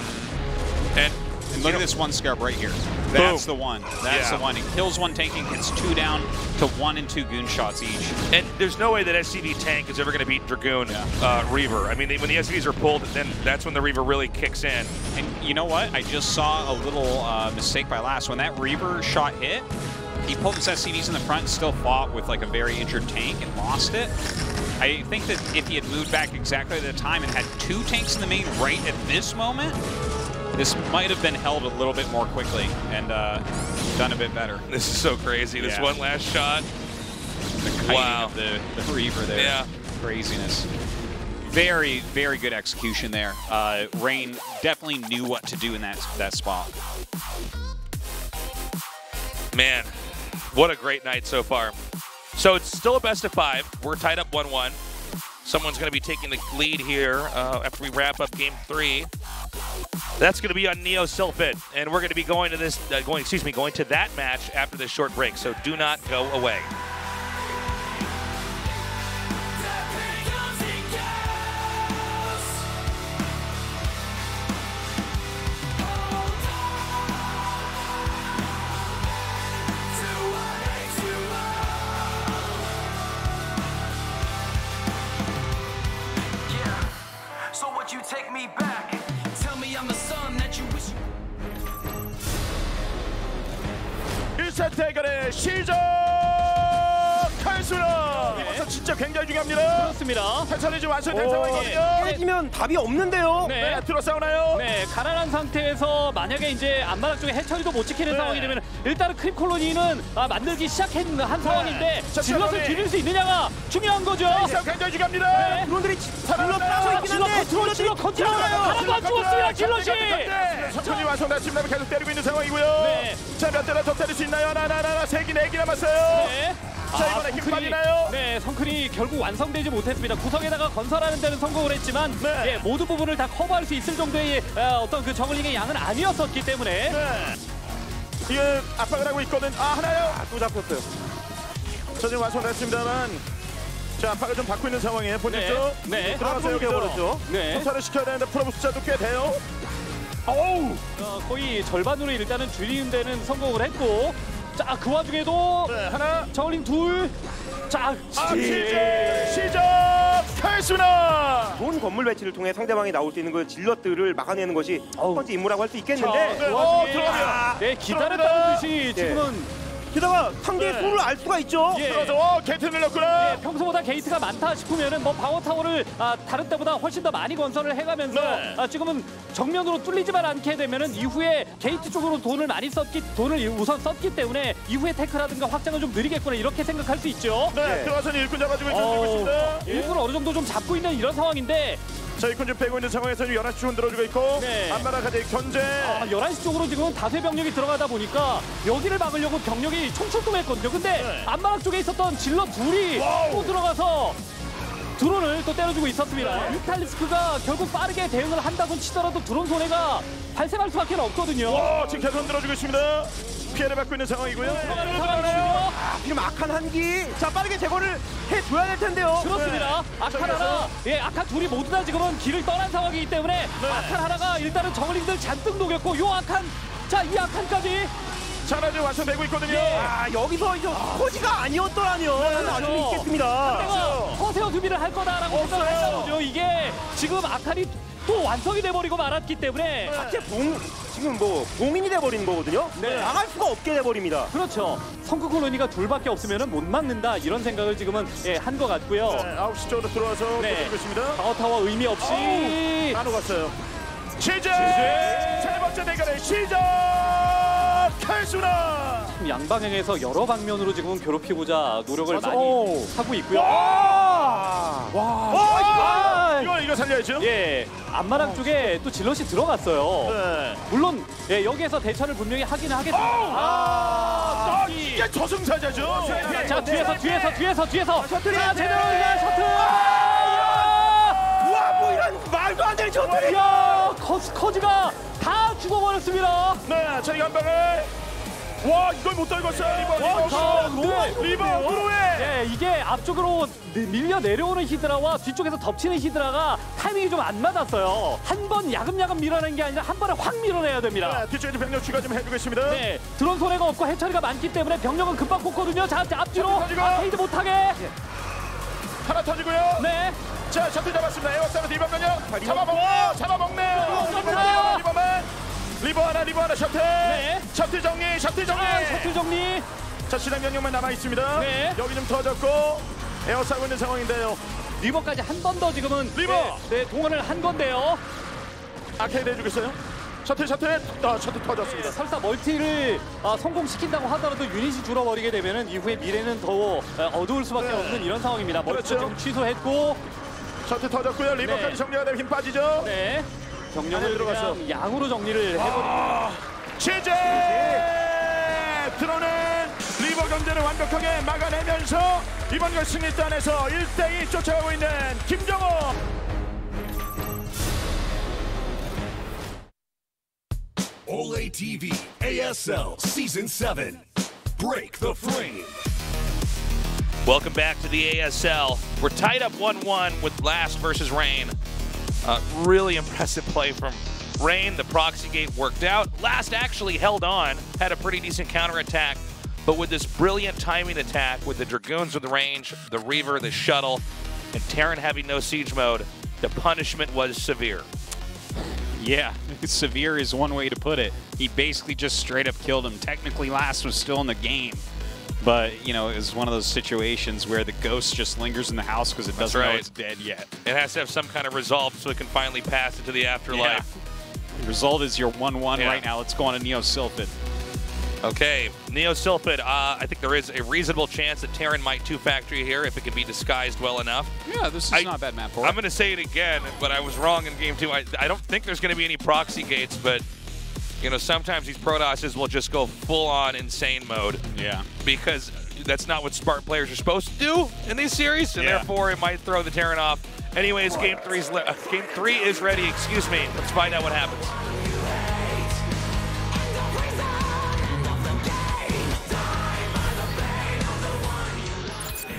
And, And look know, at this one scarab right here. That's Boom. the one. That's Yeah. the one. It kills one tank and gets two down to one and two goon shots each. And there's no way that SCV tank is ever going to beat Dragoon uh, Reaver. I mean, they, when the SCVs are pulled, then that's when the Reaver really kicks in. And you know what? I just saw a little uh, mistake by last. When that Reaver shot hit, he pulled his SCVs in the front and still fought with like a very injured tank and lost it. I think that if he had moved back exactly at the time and had two tanks in the main right at this moment, this might have been held a little bit more quickly and uh, done a bit better. This is so crazy. This Yeah. one last shot. The Wow. of the, the Reaver there. Yeah. Craziness. Very, very good execution there. Uh, Rain definitely knew what to do in that, that spot. Man, what a great night so far. So it's still a best of five. We're tied up 1-1. Someone's going to be taking the lead here uh, after we wrap up game three. That's going to be on Neo Sylphid, and we're going to be going to this, uh, going, excuse me, going to that match after this short break. So do not go away. take me back. Tell me I'm the son that you wish. 1세트 해결의 시작! 하였습니다. 이것은 진짜 굉장히 중요합니다. 그렇습니다. 해설이 지금 완성된 오, 상황이거든요. 깨지면 답이 없는데요. 네. 네, 들어 싸우나요? 네, 가난한 상태에서 만약에 이제 앞마당 쪽에 해처리도 못 지키는 네. 상황이 되면 일단은 크립 콜로니는 아, 만들기 시작한 한 상황인데 자, 질럿을 콜로니. 줄일 수 있느냐가 중요한 거죠. 이 싸움 굉장히 중요합니다. 네. 드론들이 질럿. 따고 있긴 질럿 한데 컨트롤, 질럿 컨트롤. 하나도 안 죽었습니다, 질럿이. 천천히 완성됐습니다. 계속 때리고 있는 상황이고요. 네. 자, 몇 대나 더 때릴 수 있나요? 하나, 하나, 하나, 세 개, 네개 남았어요. 네. 자, 이번에 힘 빠지나요? 네, 성클이 결국 완성되지 못했습니다. 구석에다가 건설하는 데는 성공을 했지만 네. 예, 모든 부분을 다 커버할 수 있을 정도의 어, 떤그 저글링의 양은 아니었었기 때문에 네. 이게 압박을 하고 있거든. 아, 하나요? 또 잡혔어요. 자, 지금 완성됐습니다만. 자, 압박을 좀 받고 있는 상황이에요. 본인 네. 쪽. 네. 들어가서 여기서. 되어버렸죠. 네. 선사를 시켜야 되는데 프로브 숫자도 꽤 돼요. 어우! 어, 거의 절반으로 일단은 줄이는 데는 성공을 했고 자 그 와중에도 네, 하나. 저글링 둘 자, 아, 예. 시작! 시작하겠습니다! 좋은 건물 배치를 통해 상대방이 나올 수 있는 그 질럿들을 막아내는 것이 첫 번째 임무라고 할수 자, 있겠는데 네. 그 어, 와중에 들어가면. 네. 기다렸다는 듯이 지금은 게다가 상대의 네. 수를 알 수가 있죠. 예. 들어가서, 어, 게이트 늘렸구나! 예, 평소보다 게이트가 많다 싶으면은 뭐 방어 타워를 아, 다른 때보다 훨씬 더 많이 건설을 해가면서 네. 아, 지금은 정면으로 뚫리지만 않게 되면은 이후에 게이트 쪽으로 돈을 많이 썼기 돈을 우선 썼기 때문에 이후에 테크라든가 확장을 좀 느리겠구나 이렇게 생각할 수 있죠. 네, 네. 들어가서는 일꾼 잡아주고 있- 어, 있습니다. 일부러 어느 정도 좀 잡고 있는 이런 상황인데 자, 일꾼 좀 빼고 있는 상황에서 11시 중 들어주고 있고, 네. 안마라까지 견제. 아, 11시 쪽으로 지금 다수의 병력이 들어가다 보니까 여기를 막으려고 병력이 총출동했거든요. 근데 네. 안마랑 쪽에 있었던 질럿 둘이 와우. 또 들어가서 드론을 또 때려주고 있었습니다. 뮤탈리스크가 결국 빠르게 대응을 한다고 치더라도 드론 손해가 발생할 수밖에 없거든요. 와, 지금 계속 흔들어주고 있습니다. 피해를 받고 있는 상황이고요. 들어가는 상황이거든요. 지금 악한 한기. 자 빠르게 제거를 해줘야 될 텐데요. 그렇습니다. 네. 악한 하나, 예, 악한 둘이 모두 다 지금은 길을 떠난 상황이기 때문에 네. 악한 하나가 일단은 정글링들 잔뜩 녹였고 요 악한, 자, 이 악한까지 지금 완성되고 있거든요. 아 여기서 이제 코지가 아니었더라면 하는 아쉬움이 그렇죠. 있겠습니다. 내가 허세어 수비를 할 거다라고 생각을 없어요. 했던 거죠. 이게 지금 아칸이 또 완성이 돼버리고 말았기 때문에 자체 봉 지금 뭐 봉인이 돼버리는 거거든요. 네. 나갈 수가 없게 돼버립니다. 그렇죠. 성크 콜로니가 둘밖에 없으면 못 막는다 이런 생각을 지금은 예, 한 것 같고요. 네, 9시 쪽으로 들어와서 네. 들어주고 있습니다. 방어타워 의미 없이 다 녹았어요. 시작! 세 번째 대결의. 지금 양방향에서 여러 방면으로 지금 괴롭히고자 노력을 맞아. 많이 오. 하고 있고요. 와! 와! 이거, 이거, 이거 살려야죠. 예, 앞마당 쪽에 또 질럿이 들어갔어요. 네. 물론 예, 여기에서 대처를 분명히 하기는 하겠습니다. 아, 아, 이게 저승사자죠. 자 뒤에서 뒤에서 뒤에서 뒤에서 셔틀이 자. 제대로 그냥 셔틀 이런 말도 안 되는 셔틀이. 야 커스 커즈가 다 죽어버렸습니다 네, 자, 이거 한 방에. 와, 이걸 못 떨궜어요. 리버, 리버. 자, 근데 리버, 프로에. 네, 이게 앞쪽으로 내- 밀려 내려오는 히드라와 뒤쪽에서 덮치는 히드라가 타이밍이 좀 안 맞았어요 한 번 야금야금 밀어낸 게 아니라 한 번에 확 밀어내야 됩니다 네, 뒤쪽에 병력 추가 좀 해주고 있습니다. 네, 드론 손해가 없고 해처리가 많기 때문에 병력은 금방 뽑거든요 자, 자, 앞뒤로. 아, 페이드 못하게 하나 터지고요. 네 자, 셔틀 잡았습니다. 에어스타는 리버. 리버. 잡아먹네요. 잡아먹네요. 잡아먹어요. 리버만. 리버 하나, 리버 하나, 셔틀. 네. 셔틀 정리, 셔틀 정리. 아, 셔틀 정리 자, 신앙 병력만 남아 있습니다. 네. 여기 좀 터졌고 에어싸고 있는 상황인데요. 리버까지 한 번 더 지금은 리버! 네, 네, 동원을 한 건데요 아케이드 해주겠어요? 셔틀, 셔틀. 아, 셔틀 터졌습니다. 설사 멀티를 아, 성공시킨다고 하더라도 유닛이 줄어버리게 되면은 이후에 미래는 더 어, 어두울 수밖에 네. 없는 이런 상황입니다. 멀티 그렇죠. 지금 취소했고, 셔틀 터졌고요. 리버까지 네. 정리가 되면 힘 빠지죠. 네. 들어갔어. 그냥 양으로 정리를 해버리고 취재 들어오는 리버 경제를 완벽하게 막아내면서 이번 결승 일단에서 1대2 쫓아가고 있는 김정호 Olay TV ASL Season 7. Break the frame. Welcome back to the ASL. We're tied up 1-1 with Last versus Rain. Uh, really impressive play from Rain. The proxy gate worked out. Last actually held on, had a pretty decent counterattack, but with this brilliant timing attack with the Dragoons with the range, the Reaver, the shuttle, and Terran having no siege mode, the punishment was severe. Yeah, severe is one way to put it. He basically just straight up killed him. Technically, last was still in the game. But, you know, it was one of those situations where the ghost just lingers in the house because it doesn't right. know it's dead yet. It has to have some kind of resolve so it can finally pass into the afterlife. Yeah. The result is your 1-1 yeah. right now. Let's go on to Neo Sylphid. Okay, Neo Sylphid, uh, I think there is a reasonable chance that Terran might 2 Factory here if it can be disguised well enough. Yeah, this is I, not a bad map for I'm going to say it again, but I was wrong in game two. I, I don't think there's going to be any proxy gates, but you know, sometimes these Protosses will just go full-on insane mode. Yeah. Because that's not what Spartan players are supposed to do in these series, and yeah. therefore it might throw the Terran off. Anyways, game three's uh, game three is ready. Excuse me. Let's find out what happens.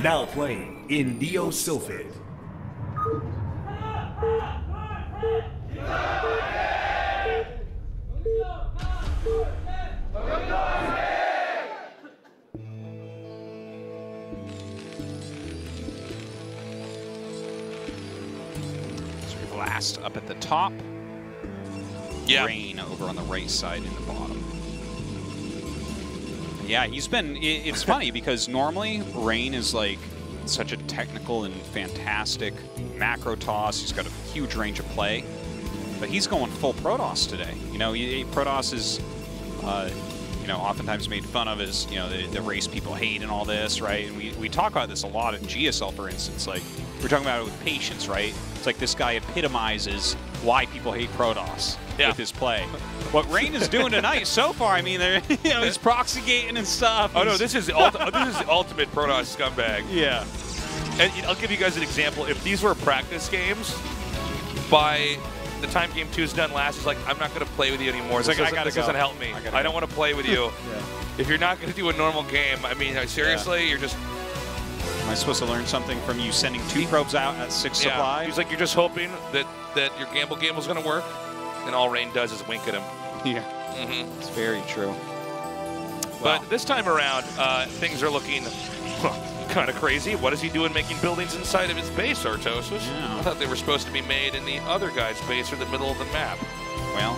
Now playing in Neo Sylphid. Last up at the top. Yeah. Rain over on the right side in the bottom. Yeah, he's been. It's funny because normally Rain is like such a technical and fantastic macro toss. He's got a huge range of play, but he's going full Protoss today. You know, Protoss is, uh, you know, oftentimes made fun of as you know the, the race people hate and all this, right? And we we talk about this a lot in GSL, for instance. Like we're talking about it with patience, right? It's like this guy epitomizes why people hate Protoss yeah. with his play. What Rain is doing tonight so far, I mean, you know, he's proxy gating and stuff. Oh no, this is this is the ultimate Protoss scumbag. Yeah. And I'll give you guys an example. If these were practice games, by the time game two is done last, it's like I'm not going to play with you anymore. This, like, doesn't, this doesn't, help me. I, I don't want to play with you. yeah. If you're not going to do a normal game, I mean, seriously, yeah. you're just Am I supposed to learn something from you sending two probes out at six yeah. supply? He's like, you're just hoping that, that your gamble game was going to work, and all Rain does is wink at him. Yeah, mm -hmm. it's very true. But this time around, uh, things are looking kind of crazy. What is he doing making buildings inside of his base, Artosis? Yeah. I thought they were supposed to be made in the other guy's base or the middle of the map. Well,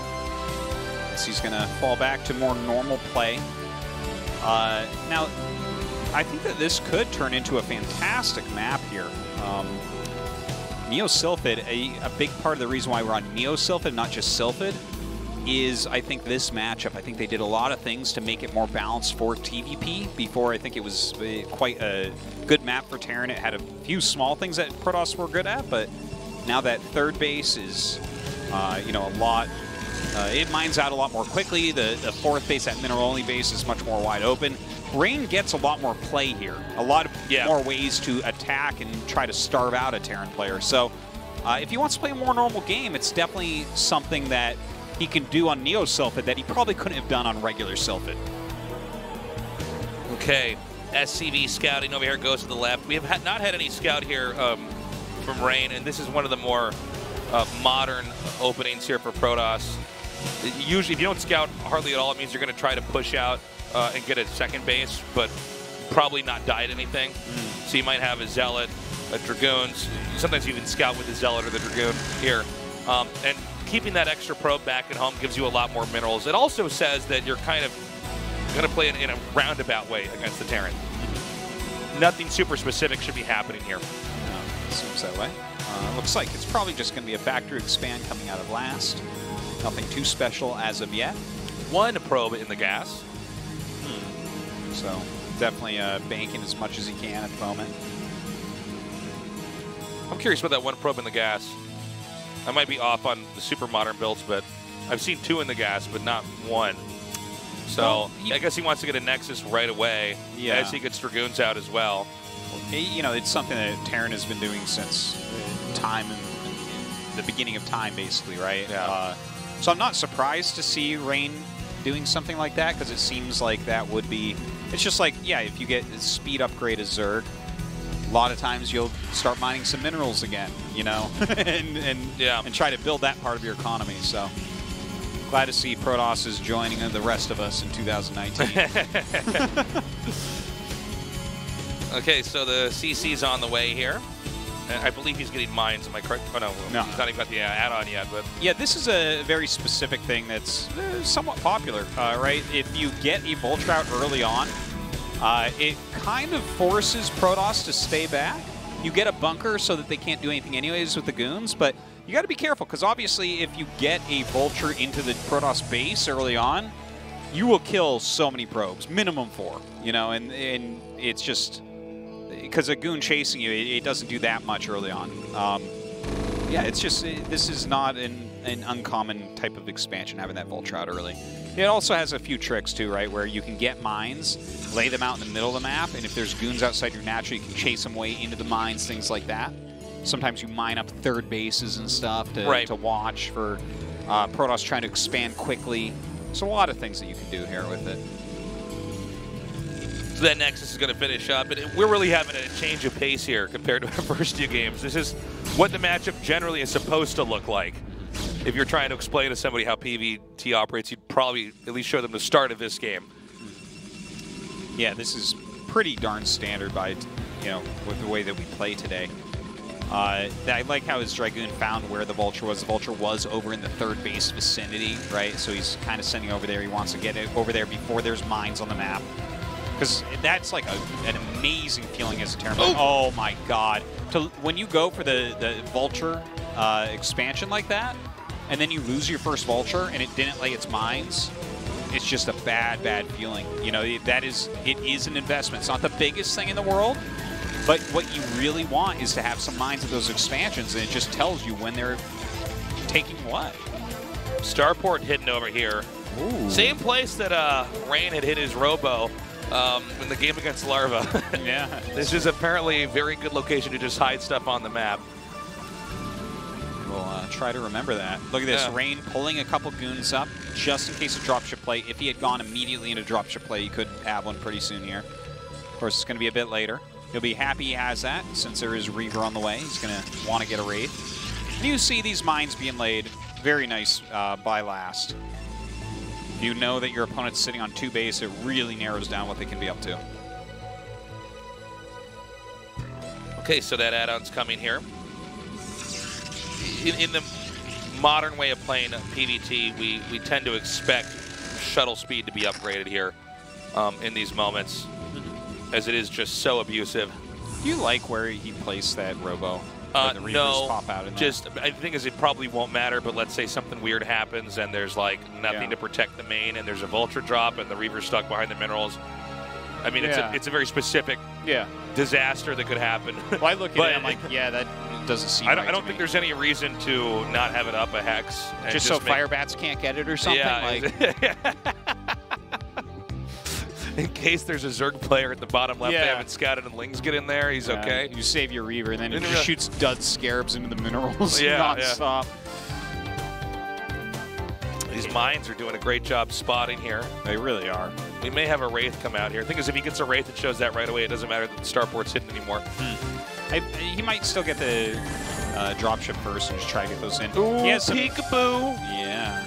guess he's going to fall back to more normal play. Uh, now, I think that this could turn into a fantastic map here. Um, Neo Sylphid, a, a, big part of the reason why we're on Neo Sylphid, not just Sylphid, is I think this matchup. I think they did a lot of things to make it more balanced for TVP. Before, I think it was uh, quite a good map for Terran. It had a few small things that Protoss were good at, but now that third base is, uh, you know, a lot uh, it mines out a lot more quickly. The, the fourth base, that mineral-only base, is much more wide open. Rain gets a lot more play here, a lot of yeah. more ways to attack and try to starve out a Terran player. So uh, if he wants to play a more normal game, it's definitely something that he can do on Neo Sylphid that he probably couldn't have done on regular Sylphid. Okay, SCV scouting over here goes to the left. We have ha not had any scout here um, from Rain, and this is one of the more uh, modern openings here for Protoss. Usually, if you don't scout hardly at all, it means you're going to try to push out uh, and get a second base, but probably not die at anything. Mm. So you might have a Zealot, a Dragoons. Sometimes you even scout with the Zealot or the Dragoon here. Um, and keeping that extra probe back at home gives you a lot more minerals. It also says that you're kind of going to play in, in, a roundabout way against the Terran. Nothing super specific should be happening here. No, seems that way. Uh, looks like it's probably just going to be a factory expand coming out of last. Nothing too special as of yet. One probe in the gas. So definitely uh, banking as much as he can at the moment. I'm curious about that one probe in the gas. I might be off on the super modern builds, but I've seen two in the gas, but not one. So well, he, I guess he wants to get a Nexus right away yeah. as he gets Dragoons out as well. You know, it's something that Terran has been doing since time, in, in the beginning of time, basically, right? Yeah. Uh, so I'm not surprised to see Rain doing something like that because it seems like that would be. It's just like, yeah, if you get speed upgrade as Zerg, a lot of times you'll start mining some minerals again, you know, and and yeah. and try to build that part of your economy. So glad to see Protoss is joining the rest of us in 2019. okay, so the CC's on the way here. I believe he's getting mines. Am I correct? Oh no, No. he's not even got the uh, add-on yet. But Yeah, this is a very specific thing that's uh, somewhat popular, uh, right? If you get a Vulture out early on, uh, it kind of forces Protoss to stay back. You get a bunker so that they can't do anything anyways with the goons, but you got to be careful because obviously if you get a Vulture into the Protoss base early on, you will kill so many probes, minimum four, you know, and, and it's just because a goon chasing you, it, it doesn't do that much early on. Um, yeah, it's just it, this is not an, an uncommon type of expansion having that Vulture out early. It also has a few tricks too, right? Where you can get mines, lay them out in the middle of the map, and if there's goons outside your natural, you can chase them way into the mines, things like that. Sometimes you mine up third bases and stuff to, Right. to watch for uh, Protoss trying to expand quickly. So a lot of things that you can do here with it. So that Nexus is going to finish up, and we're really having a change of pace here compared to our first few games. This is what the matchup generally is supposed to look like. If you're trying to explain to somebody how PVT operates, you'd probably at least show them the start of this game. Yeah, this is pretty darn standard by, you know, with the way that we play today. Uh, I like how his Dragoon found where the Vulture was. The Vulture was over in the third base vicinity, right? So he's kind of sending over there. He wants to get it over there before there's mines on the map. Because that's like a, an amazing feeling as a Terran. Oh. my god. To, when you go for the, the Vulture uh, expansion like that, and then you lose your first Vulture and it didn't lay its mines, it's just a bad, bad feeling. You know, that is, it is an investment. It's not the biggest thing in the world, but what you really want is to have some mines of those expansions, and it just tells you when they're taking what. Starport hidden over here. Same place that uh, Rain had hit his Robo um, in the game against Larva. yeah. This is apparently a very good location to just hide stuff on the map. We'll uh, try to remember that. Look at this, Yeah. Rain pulling a couple goons up just in case of dropship play. If he had gone immediately into dropship play, he could have one pretty soon here. Of course, it's going to be a bit later. He'll be happy he has that since there is Reaver on the way. He's going to want to get a. And you see these mines being laid. Very nice uh, by last. If you know that your opponent's sitting on two base, it really narrows down what they can be up to. Okay, so that add-on's coming here. In, in the modern way of playing PVT, we, we tend to expect shuttle speed to be upgraded here um, in these moments, as it is just so abusive. Do you like where he placed that Robo? Uh, the no, pop out just I think as it probably won't matter, but let's say something weird happens and there's like nothing Yeah. to protect the main and there's a vulture drop and the Reaver's stuck behind the minerals. I mean, it's, a, it's a very specific Yeah. disaster that could happen. Well, I look at But- it, I'm like, yeah, that doesn't seem I don't, right I don't think me. there's any reason to not have it up a hex. and Just, so make- Firebats can't get it or something? Yeah, like, in case there's a Zerg player at the bottom left, they haven't scouted and Lings get in there, he's Yeah, okay. You save your Reaver, and then he realize- shoots dud scarabs into the minerals Yeah, yeah. These mines are doing a great job spotting here. They really are. We may have a Wraith come out here. The thing is, if he gets a Wraith, it shows that right away. It doesn't matter that the Starport's hidden anymore. I, he might still get the uh, dropship first and just try to get those in. Ooh, he has some, peekaboo. Yeah.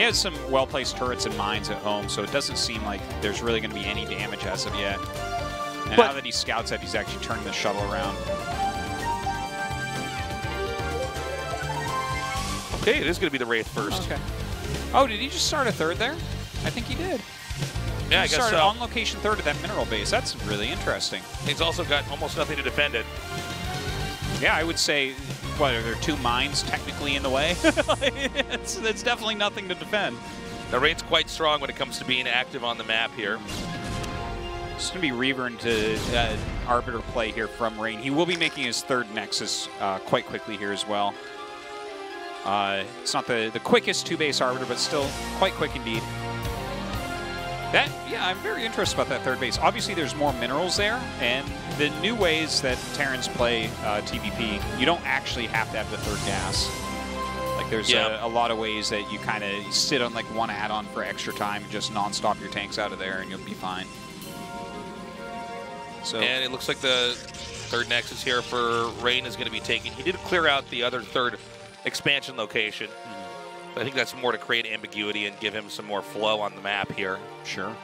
He has some well-placed turrets and mines at home, so it doesn't seem like there's really going to be any damage as of yet. And But- now that he scouts that, he's actually turning the shuttle around. Okay, it is going to be the Wraith first. Okay. Oh, did he just start a third there? I think he did. Yeah, I he guess started so. on location third at that mineral base. That's really interesting. He's also got almost nothing to defend it. Yeah, I would say, what, are there two mines technically in the way? it's, it's definitely nothing to defend. The Wraith's quite strong when it comes to being active on the map here. It's going to be Reaver into uh, Arbiter play here from Rain. He will be making his third Nexus uh, quite quickly here as well. Uh, it's not the, the quickest two-base Arbiter, but still quite quick indeed. That, yeah, I'm very interested about that third base. Obviously, there's more minerals there, and the new ways that Terrans play uh, you don't actually have to have the third gas. Like, there's Yeah. a, a lot of ways that you kind of sit on like one add-on for extra time and just non-stop your tanks out of there, and you'll be fine. So And it looks like the third Nexus here for Rain is going to be taken. He did clear out the other third expansion location. But I think that's more to create ambiguity and give him some more flow on the map here. Sure.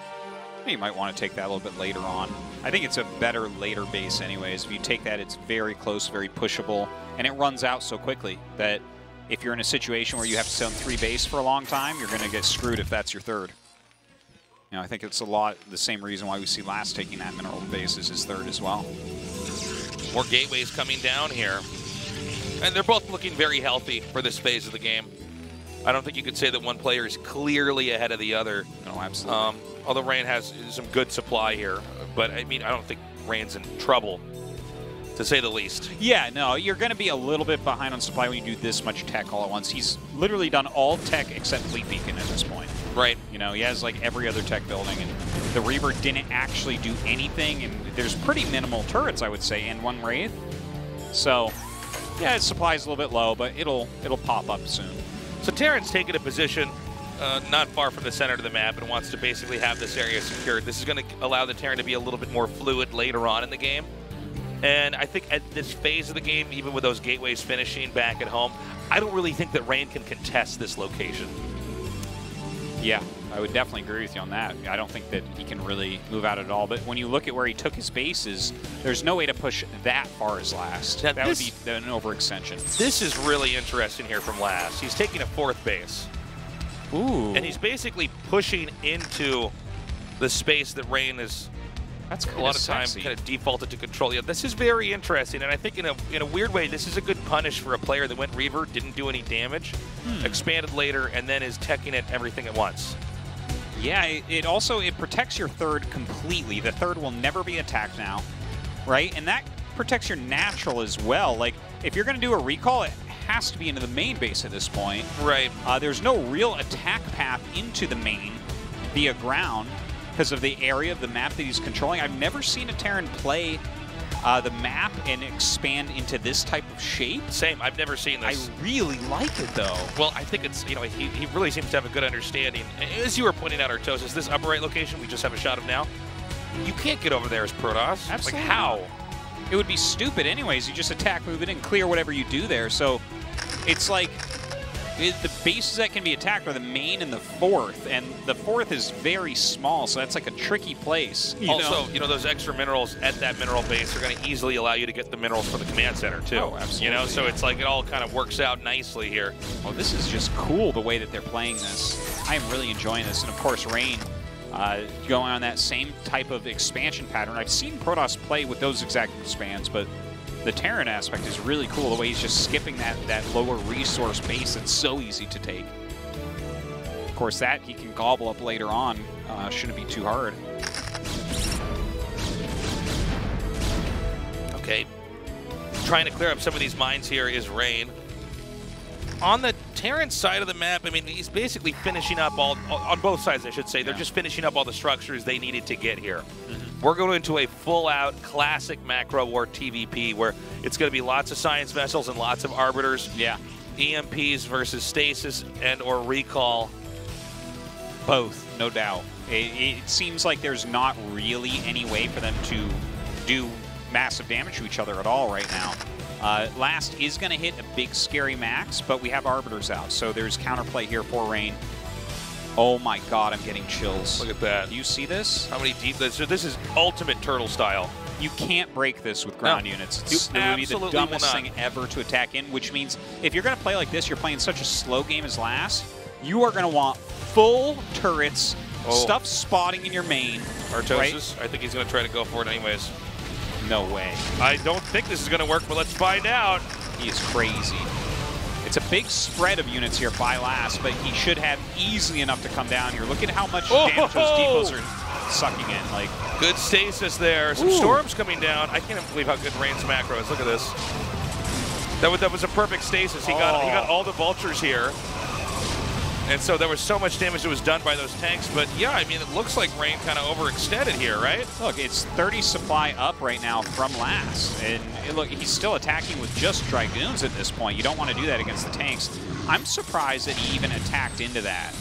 You might want to take that a little bit later on. I think it's a better later base anyways. If you take that, it's very close, very pushable, and it runs out so quickly that if you're in a situation where you have to stay on three base for a long time, you're going to get screwed if that's your third. You know, I think it's a lot the same reason why we see Last taking that mineral base as his third as well. More gateways coming down here. And they're both looking very healthy for this phase of the game. I don't think you could say that one player is clearly ahead of the other. No, absolutely. Um, although Rain has some good supply here. But, I mean, I don't think Rain's in trouble, to say the least. Yeah, no, you're going to be a little bit behind on supply when you do this much tech all at once. He's literally done all tech except Fleet Beacon at this point. Right. You know, he has like every other tech building, and the Reaver didn't actually do anything, and there's pretty minimal turrets, I would say, and one Wraith. So, yeah, his supply's a little bit low, but it'll it'll pop up soon. So Terran's taking a position uh, not far from the center of the map and wants to basically have this area secured. This is going to allow the Terran to be a little bit more fluid later on in the game. And I think at this phase of the game, even with those gateways finishing back at home, I don't really think that Rain can contest this location. Yeah, I would definitely agree with you on that. I don't think that he can really move out at all. But when you look at where he took his bases, there's no way to push that far as last. Now that this, would be an overextension. This is really interesting here from last. He's taking a fourth base. Ooh. And he's basically pushing into the space that Rain is that's a lot of times kind of defaulted to control. Yeah, this is very interesting, and I think in a in a weird way, this is a good punish for a player that went Reaver, didn't do any damage, hmm. expanded later, and then is teching it everything at once. Yeah, it, it also it protects your third completely. The third will never be attacked now, right? And that protects your natural as well. Like if you're going to do a recall, it has to be into the main base at this point. Right. Uh, there's no real attack path into the main via ground because of the area of the map that he's controlling. I've never seen a Terran play uh, the map and expand into this type of shape. Same. I've never seen this. I really like it, though. Well, I think it's, you know, he, he really seems to have a good understanding. As you were pointing out, Artosis, this upper right location we just have a shot of now, you can't get over there as Protoss. Absolutely. Like, how? It would be stupid anyways. You just attack, move it, and clear whatever you do there. So it's like the bases that can be attacked are the main and the fourth, and the fourth is very small, so that's like a tricky place. You also, know? you know, those extra minerals at that mineral base are going to easily allow you to get the minerals for the command center too. Oh, absolutely. You know, so it's like it all kind of works out nicely here. Oh, this is just cool the way that they're playing this. I am really enjoying this, and of course, Rain. Uh, going on that same type of expansion pattern. I've seen Protoss play with those exact expands, but the Terran aspect is really cool, the way he's just skipping that, that lower resource base it's so easy to take. Of course, that he can gobble up later on. Uh, shouldn't be too hard. Okay. Trying to clear up some of these mines here is Rain. On the Terran side of the map, I mean, he's basically finishing up all, on both sides, I should say. They're just finishing up all the structures they needed to get here. Mm -hmm. We're going into a full-out classic macro war TVP where it's going to be lots of science vessels and lots of arbiters. Yeah. EMPs versus stasis and or recall. Both, no doubt. It, it seems like there's not really any way for them to do massive damage to each other at all right now. Uh, last is going to hit a big scary max, but we have arbiters out, so there's counterplay here for Rain. Oh my god, I'm getting chills. Look at that. Do you see this? How many deep? This, this is ultimate turtle style. You can't break this with ground no, units. It's it be the dumbest thing ever to attack in, which means if you're going to play like this, you're playing such a slow game as last, you are going to want full turrets, oh. stuff spotting in your main. Artosis, right? I think he's going to try to go for it anyways. No way. I don't think this is going to work, but let's find out. He is crazy. It's a big spread of units here by last, but he should have easily enough to come down here. Look at how much oh, damage those depots are sucking in. Like Good stasis there. Some Ooh. storms coming down. I can't even believe how good Rain's macro is. Look at this. That was, that was a perfect stasis. He oh. got he got oh. all the vultures here. And so there was so much damage that was done by those tanks. But yeah, I mean, it looks like Rain kind of overextended here, right? Look, it's 30 supply up right now from last. And look, he's still attacking with just Dragoons at this point. You don't want to do that against the tanks. I'm surprised that he even attacked into that.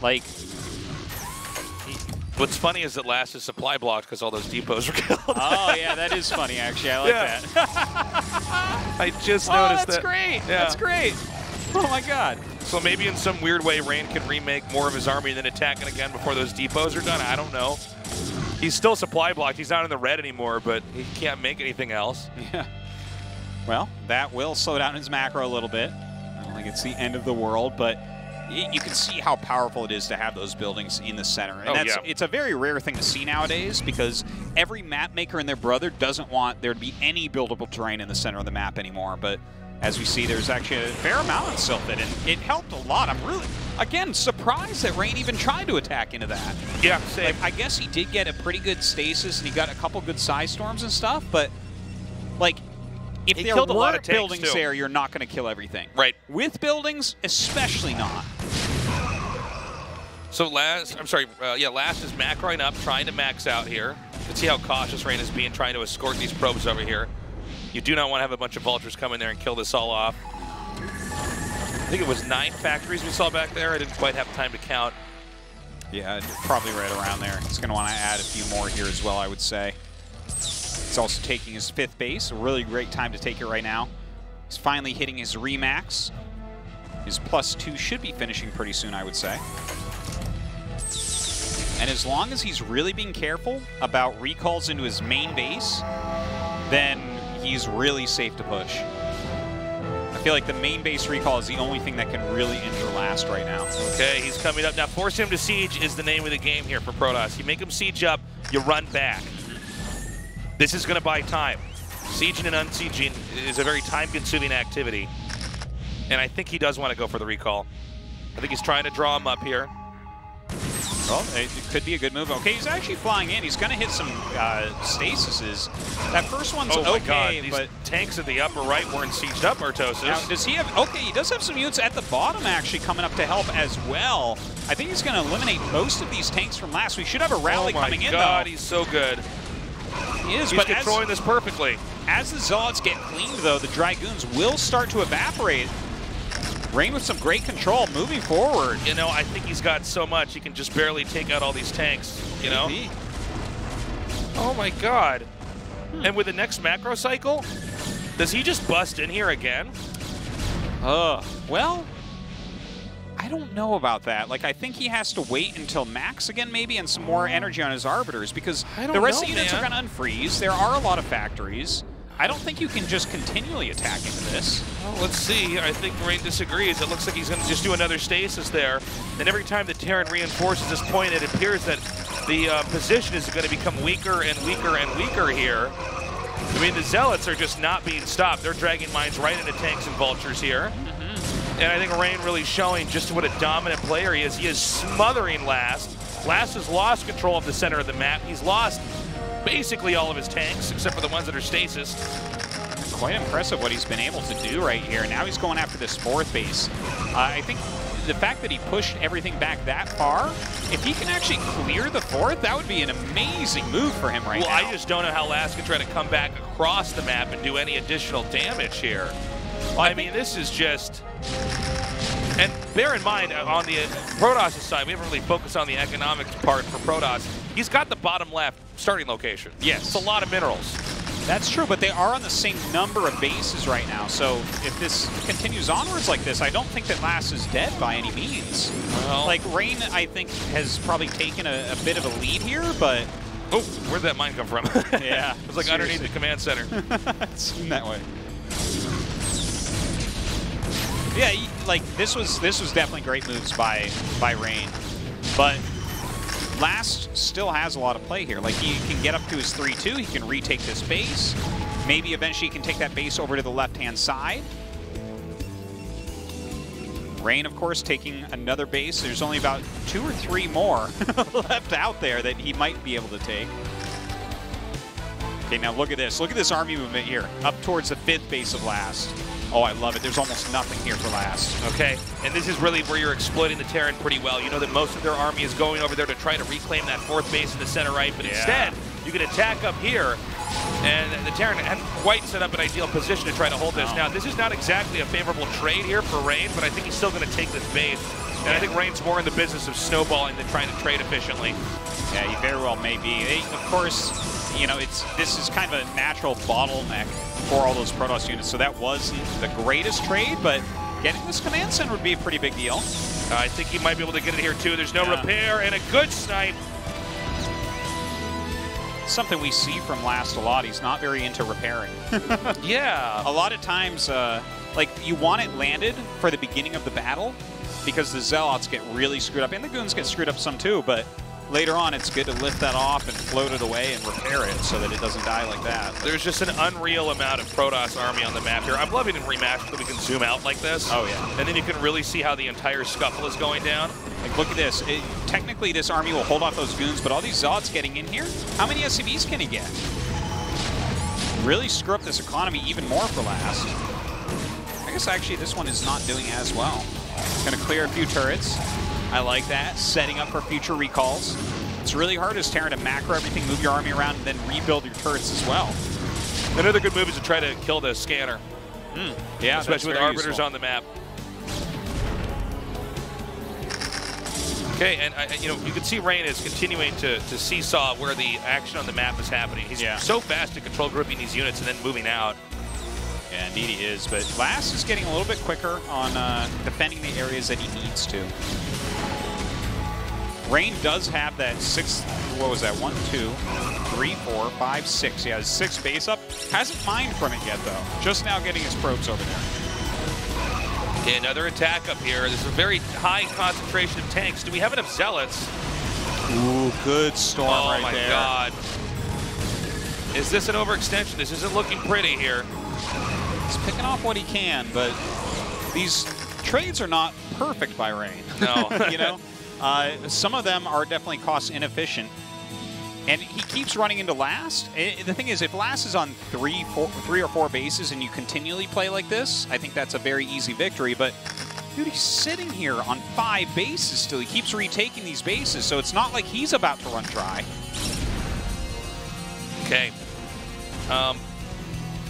Like, What's funny is that last is supply blocked because all those depots were killed. oh, yeah, that is funny, actually. I like yeah. that. I just noticed oh, noticed that's that. great. Yeah. That's great. Oh, my God. So maybe in some weird way, Rain can remake more of his army and then attack it again before those depots are done. I don't know. He's still supply blocked. He's not in the red anymore, but he can't make anything else. Yeah. Well, that will slow down his macro a little bit. I don't think it's the end of the world, but you can see how powerful it is to have those buildings in the center. And oh, that's, yeah. it's a very rare thing to see nowadays because every map maker and their brother doesn't want there to be any buildable terrain in the center of the map anymore. But as we see, there's actually a fair amount on Sylphid, and it helped a lot. I'm really, again, surprised that Rain even tried to attack into that. Yeah, same. Like, I guess he did get a pretty good stasis, and he got a couple good side storms and stuff, but, like, if He there killed a weren't lot of buildings too. there, you're not going to kill everything. Right. With buildings, especially not. So last, I'm sorry, uh, yeah, last is macroing up, trying to max out here. You can see how cautious Rain is being, trying to escort these probes over here. You do not want to have a bunch of vultures come in there and kill this all off. I think it was nine factories we saw back there. I didn't quite have time to count. Yeah, probably right around there. He's going to want to add a few more here as well, I would say. He's also taking his fifth base, a really great time to take it right now. He's finally hitting his remax. His plus two should be finishing pretty soon, I would say. And as long as he's really being careful about recalls into his main base, then he's really safe to push. I feel like the main base recall is the only thing that can really injure Last right now. Okay, he's coming up. Now, force him to siege is the name of the game here for Protoss. You make him siege up, you run back. This is going to buy time. Sieging and unsieging is a very time-consuming activity. And I think he does want to go for the recall. I think he's trying to draw him up here. Well, it it could be a good move. Okay, he's actually flying in. He's going to hit some uh, stasises. That first one's oh okay, god, but tanks at the upper right weren't sieged up, Artosis. now, does he have... Okay, he does have some units at the bottom actually coming up to help as well. I think he's going to eliminate most of these tanks from last. We should have a rally oh my coming in, god, though. he's so good. He is, He's but controlling as, this perfectly. as the Zealots get cleaned, though, the Dragoons will start to evaporate. Rain with some great control moving forward. You know, I think he's got so much he can just barely take out all these tanks, you know? Maybe. Oh my god. Hmm. And with the next macro cycle, does he just bust in here again? Uh, well, I don't know about that. Like, I think he has to wait until max again, maybe, and some more energy on his arbiters because the rest know, of the units man. are going to unfreeze. There are a lot of factories. I don't think you can just continually attack into this. Well, let's see. I think Rain disagrees. It looks like he's going to just do another stasis there. And every time the Terran reinforces this point, it appears that the uh, position is going to become weaker and weaker and weaker here. I mean, the Zealots are just not being stopped. They're dragging mines right into tanks and vultures here. And I think Rain really showing just what a dominant player he is. He is smothering Last. Last has lost control of the center of the map. He's lost basically all of his tanks, except for the ones that are stasis. Quite impressive what he's been able to do right here. Now he's going after this fourth base. Uh, I think the fact that he pushed everything back that far, if he can actually clear the fourth, that would be an amazing move for him right well, now. Well, I just don't know how Last can try to come back across the map and do any additional damage here. I, mean, this is just... And bear in mind, uh, on the Protoss side, we haven't really focused on the economics part for Protoss. He's got the bottom left starting location. Yes. It's a lot of minerals. That's true, but they are on the same number of bases right now. So if this continues onwards like this, I don't think that Last is dead by any means. Well- like Rain, I think has probably taken a, a bit of a lead here, but Oh, where'd that mine come from? Yeah, it was like underneath the command center. it seemed that way. Yeah, like this was this was definitely great moves by by Rain, but Last still has a lot of play here. Like he can get up to his 3-2, he can retake this base. Maybe eventually he can take that base over to the left-hand side. Rain, of course, taking another base. There's only about two or three more left out there that he might be able to take. Okay, now look at this. Look at this army movement here, up towards the fifth base of last. Oh, I love it. There's almost nothing here for last. Okay, and this is really where you're exploiting the Terran pretty well. You know that most of their army is going over there to try to reclaim that fourth base in the center right, but Yeah. instead, you can attack up here, and the Terran hadn't quite set up an ideal position to try to hold this. No. Now, this is not exactly a favorable trade here for Rain, but I think he's still going to take this base. And I think Rain's more in the business of snowballing than trying to trade efficiently. Yeah, he very well may be. They- of course, you know, it's this is kind of a natural bottleneck for all those Protoss units. So that wasn't the greatest trade, but getting this command center would be a pretty big deal. I think he might be able to get it here too. There's no Yeah. repair and a good snipe. something we see from Last a lot. He's not very into repairing. yeah. A lot of times, uh, like, you want it landed for the beginning of the battle because the Zealots get really screwed up, and the Goons get screwed up some too, but later on it's good to lift that off and float it away and repair it so that it doesn't die like that. There's just an unreal amount of Protoss army on the map here. I'm loving in Rematch that we can zoom out like this. Oh, yeah. And then you can really see how the entire scuffle is going down. Like, look at this. It, technically, this army will hold off those goons, but all these Zealots getting in here, how many SCVs can he get? Really screw up this economy even more for last. I guess actually this one is not doing as well. Gonna clear a few turrets. I like that. Setting up for future recalls. It's really hard as Terran to macro everything, move your army around, and then rebuild your turrets as well. Another good move is to try to kill the scanner. Mm. Yeah, especially with arbiters useful. on the map. Okay, and uh, you know you can see Rain is continuing to, to seesaw where the action on the map is happening. He's yeah. so fast to control grouping these units and then moving out. Yeah, indeed he is. But Last is getting a little bit quicker on uh, defending the areas that he needs to. Rain does have that six, what was that, one, two, three, four, five, six. He has six base up. Hasn't mined from it yet, though. Just now getting his probes over there. Okay, another attack up here. There's a very high concentration of tanks. Do we have enough zealots? Ooh, good storm oh right my god. Is this an overextension? This isn't looking pretty here. He's picking off what he can, but these trades are not perfect by Rain. No. you know? Uh, some of them are definitely cost inefficient. And he keeps running into last. It, the thing is, if last is on three, four, three or four bases and you continually play like this, I think that's a very easy victory. But dude, he's sitting here on five bases still. He keeps retaking these bases, so it's not like he's about to run dry. Okay. Um,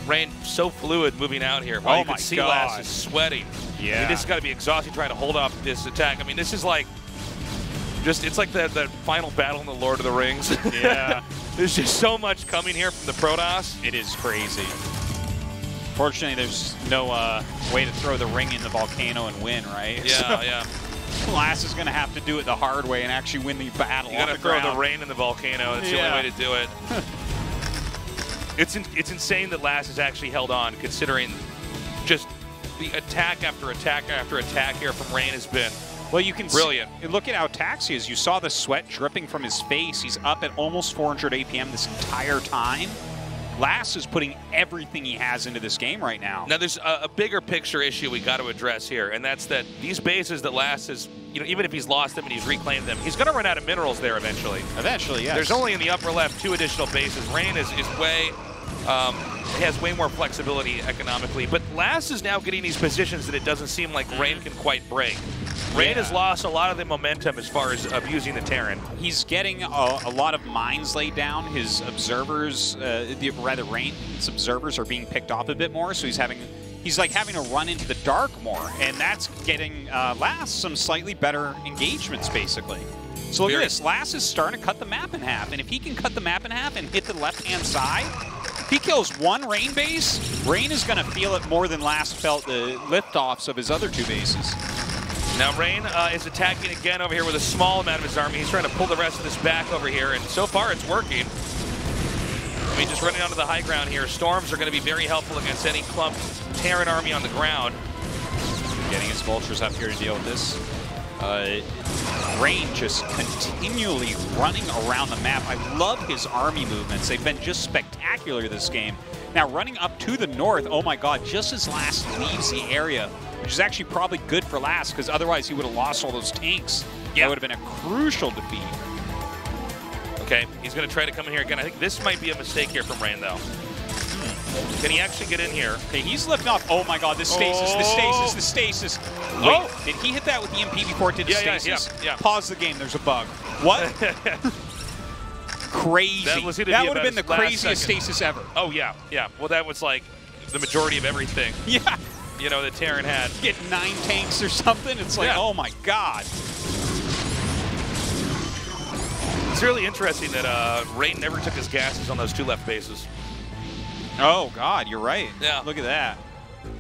Rain so fluid moving out here. Wow, oh you my can see God. Last is sweating. Yeah. I mean, this has got to be exhausting trying to hold off this attack. I mean, this is like just it's like the the final battle in the Lord of the Rings. Yeah. There's just so much coming here from the Protoss. It is crazy. Fortunately, there's no uh, way to throw the ring in the volcano and win, right? Yeah, yeah. Last is going to have to do it the hard way and actually win the battle. You got to throw ground. the rain in the volcano. That's Yeah. the only way to do it. it's in, it's insane that Last has actually held on, considering just the attack after attack after attack here from Rain has been Well, you can Brilliant. See, look at how taxi is. You saw the sweat dripping from his face. He's up at almost 400 APM this entire time. Last is putting everything he has into this game right now. Now, there's a, a bigger picture issue we got to address here, and that's that these bases that Last is, you know, even if he's lost them and he's reclaimed them, he's going to run out of minerals there eventually. Eventually, yes. There's only in the upper left two additional bases. Rain is, is way, um, has way more flexibility economically, but Last is now getting these positions that it doesn't seem like Rain can quite break. Rain Yeah. has lost a lot of the momentum as far as abusing the Terran. He's getting a, a lot of mines laid down. His observers, uh, the, rather, Rain's observers are being picked off a bit more, so he's having, he's like having to run into the dark more, and that's getting uh, Last some slightly better engagements, basically. So look Very- at this. Last is starting to cut the map in half, and if he can cut the map in half and hit the left-hand side, he kills one Rain base, Rain is going to feel it more than Last felt the liftoffs of his other two bases. Now Rain uh, is attacking again over here with a small amount of his army. He's trying to pull the rest of this back over here, and so far it's working. I mean, just running onto the high ground here. Storms are going to be very helpful against any clumped Terran army on the ground. Getting his vultures up here to deal with this. Uh, Rain just continually running around the map. I love his army movements. They've been just spectacular this game. Now running up to the north, oh my god, just as Last leaves the area, which is actually probably good for Last because otherwise he would have lost all those tanks. Yeah. That would have been a crucial defeat. Okay, he's going to try to come in here again. I think this might be a mistake here from Rain, though. Hmm. Can he actually get in here? Okay, he's lifting off. Oh my god, the stasis, the stasis, the stasis. Oh. Wait, Oh! did he hit that with the EMP before it did the Yeah, yeah, stasis? yeah, yeah. Pause the game, there's a bug. What? Crazy. That was That would have been the craziest second. stasis ever. Oh, yeah, yeah. Well, that was like the majority of everything, Yeah. you know, that Terran had. Get nine tanks or something. It's like, Yeah. oh my god. It's really interesting that uh, Rain never took his gases on those two left bases. Oh god, you're right. Yeah. Look at that.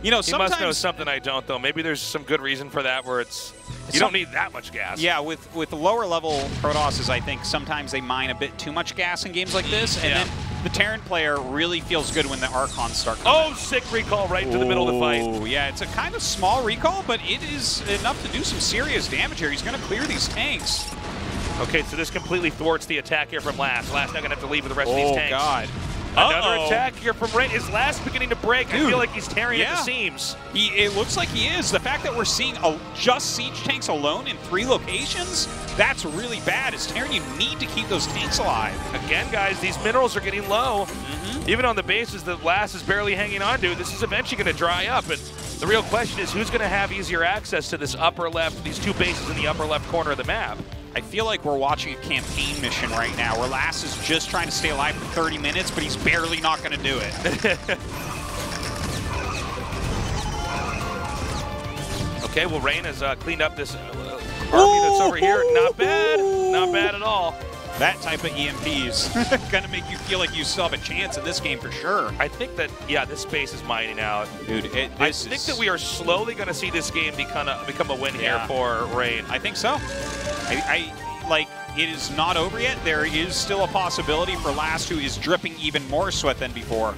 You know, sometimes, He must know something I don't, though. Maybe there's some good reason for that where it's You don't need that much gas. Yeah, with with lower level Protosses, I think sometimes they mine a bit too much gas in games like this, and Yeah. then the Terran player really feels good when the Archons start. coming. Oh, sick recall right into the middle of the fight. Yeah, it's a kind of small recall, but it is enough to do some serious damage here. He's going to clear these tanks. Okay, so this completely thwarts the attack here from Last. Last not gonna have to leave with the rest of these tanks. Oh. God. Another Uh-oh. attack here from Rain. Is Last beginning to break? I feel like he's tearing at the seams. He, it looks like he is. The fact that we're seeing a, just siege tanks alone in three locations, that's really bad. As Terran, you need to keep those tanks alive. Again, guys, these minerals are getting low. Mm-hmm. Even on the bases that Last is barely hanging on to, this is eventually going to dry up. And the real question is who's going to have easier access to this upper left, these two bases in the upper left corner of the map? I feel like we're watching a campaign mission right now where Last is just trying to stay alive for 30 minutes, but he's barely not going to do it. Okay, well, Rain has uh, cleaned up this uh, army that's over here. Not bad. Not bad at all. That type of EMPs going to make you feel like you still have a chance in this game for sure. I think that, yeah, this space is mining out. Dude, it, I think is- that we are slowly going to see this game become a, become a win Yeah. here for Rain. I think so. I, I like it is not over yet. There is still a possibility for Last, who is dripping even more sweat than before.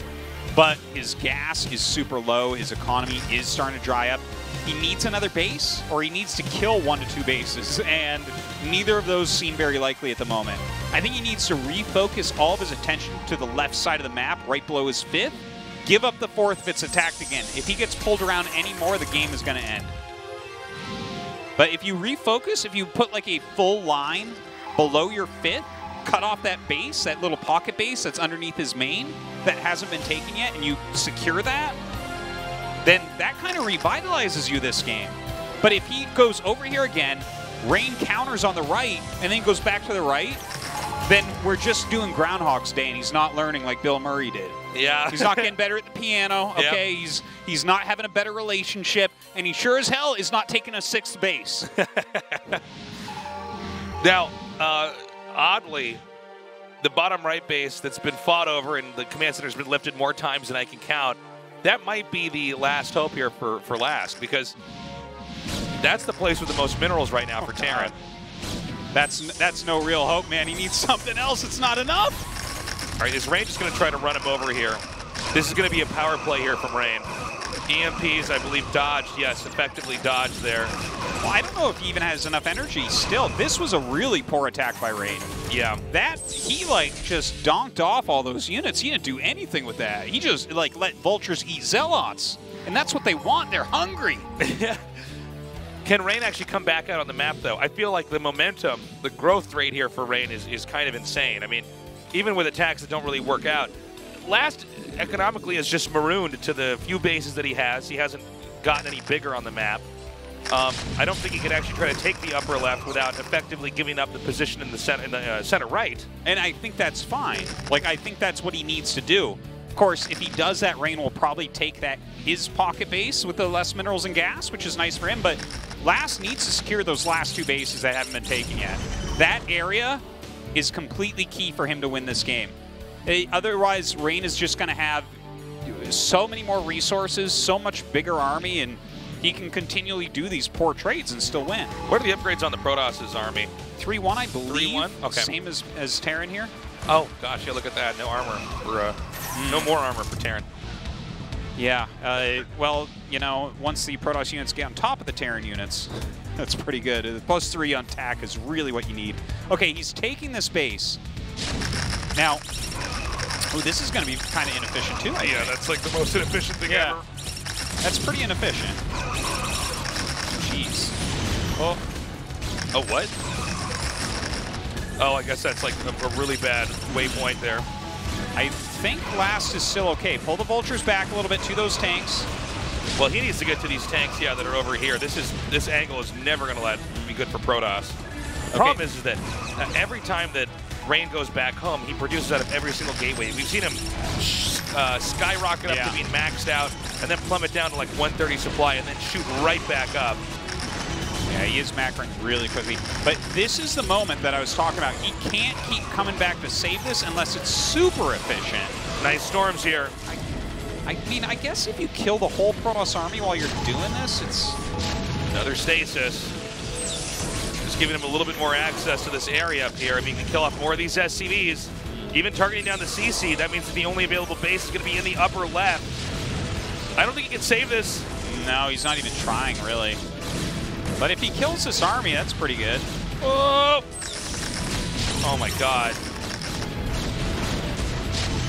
But his gas is super low. His economy is starting to dry up. He needs another base, or he needs to kill one to two bases, and neither of those seem very likely at the moment. I think he needs to refocus all of his attention to the left side of the map, right below his fifth. Give up the fourth if it's attacked again. If he gets pulled around anymore, the game is going to end. But if you refocus, if you put like a full line below your fifth, cut off that base, that little pocket base that's underneath his main that hasn't been taken yet, and you secure that, then that kind of revitalizes you this game. But if he goes over here again, Rain counters on the right, and then goes back to the right, then we're just doing Groundhog's Day, and he's not learning like Bill Murray did. Yeah. He's not getting better at the piano. Yep. Okay, he's he's not having a better relationship, and he sure as hell is not taking a sixth base. Now, uh, oddly, the bottom right base that's been fought over and the command center's been lifted more times than I can count, that might be the last hope here for, for last because that's the place with the most minerals right now oh, for Terran. That's that's no real hope, man. He needs something else. It's not enough. All right, is Rain just going to try to run him over here? This is going to be a power play here from Rain. EMPs, I believe, dodged. Yes, effectively dodged there. Well, I don't know if he even has enough energy still. This was a really poor attack by Rain. Yeah. That, he like just donked off all those units. He didn't do anything with that. He just like let vultures eat zealots. And that's what they want. They're hungry. Yeah. Can Rain actually come back out on the map, though? I feel like the momentum, the growth rate here for Rain is, is kind of insane. I mean, even with attacks that don't really work out, Last economically is just marooned to the few bases that he has. He hasn't gotten any bigger on the map. Um, I don't think he could actually try to take the upper left without effectively giving up the position in the in the uh, center right. And I think that's fine. Like, I think that's what he needs to do. Of course, if he does that, Rain will probably take that his pocket base with the less minerals and gas, which is nice for him. But Last needs to secure those last two bases that haven't been taken yet. That area is completely key for him to win this game. Otherwise, Rain is just going to have so many more resources, so much bigger army, and he can continually do these poor trades and still win. What are the upgrades on the Protoss' army? 3-1, I believe. 3-1? Okay. Same as, as Terran here. Oh, gosh, yeah, look at that. No armor for, uh, no more armor for Terran. Yeah, uh, well, you know, once the Protoss units get on top of the Terran units, that's pretty good. Uh, Plus three on tack is really what you need. Okay, he's taking this base. Now, oh, this is going to be kind of inefficient too. I Yeah, think. that's like the most inefficient thing Yeah. ever. That's pretty inefficient. Jeez. Oh. Oh, what? Oh, I guess that's like a, a really bad waypoint there. I think last is still okay. Pull the vultures back a little bit to those tanks. Well, he needs to get to these tanks, yeah, that are over here. This is this angle is never going to let be good for Protoss. The problem is, is that uh, every time that Rain goes back home, he produces out of every single gateway. We've seen him uh, skyrocket up Yeah. to being maxed out, and then plummet down to like 130 supply, and then shoot right back up. Yeah, he is macroing really quickly. But this is the moment that I was talking about. He can't keep coming back to save this unless it's super efficient. Nice storms here. I mean, I guess if you kill the whole Protoss army while you're doing this, it's... Another stasis. It's giving him a little bit more access to this area up here. I mean, he can kill off more of these SCVs. Even targeting down the CC, that means that the only available base is going to be in the upper left. I don't think he can save this. No, he's not even trying, really. But if he kills this army, that's pretty good. Oh! Oh my god.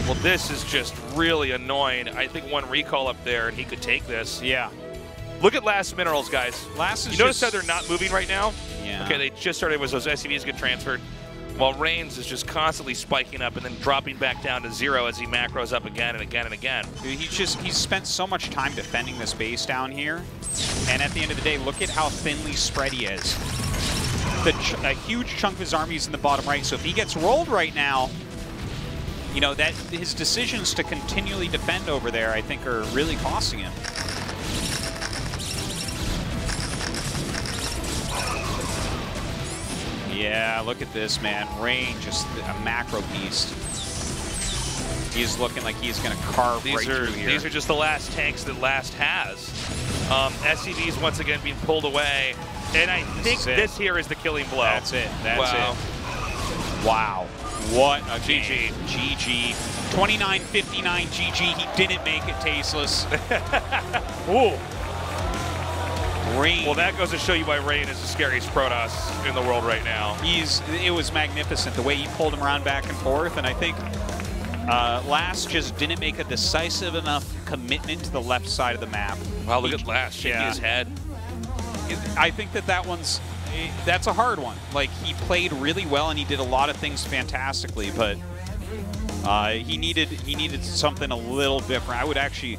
Well, this is just really annoying. I think one recall up there and he could take this. Yeah. Look at last minerals, guys. Last is You notice just- how they're not moving right now? Yeah. Okay, they just started was those SCVs get transferred. While Rain's is just constantly spiking up and then dropping back down to zero as he macros up again and again and again. Dude, He's just he's spent so much time defending this base down here, and at the end of the day, look at how thinly spread he is. The ch a huge chunk of his army is in the bottom right, so if he gets rolled right now, you know that his decisions to continually defend over there, I think, are really costing him. Yeah, look at this, man. Rain, just a macro beast. He's looking like he's going to carve These right are through here. these are just the last tanks that last has. Um, SCVs once again being pulled away, and I think is this here is the killing blow. That's it. That's wow. it. Wow. What a GG. GG. 29-59 GG. He didn't make it tasteless. Ooh. Rain. Well, that goes to show you why Rain is the scariest Protoss in the world right now. He's it was magnificent the way he pulled him around back and forth, and I think uh, Last just didn't make a decisive enough commitment to the left side of the map. Wow, look at Last shaking his head. I think that that one's that's a hard one. Like he played really well and he did a lot of things fantastically, but uh, he needed he needed something a little different. I would actually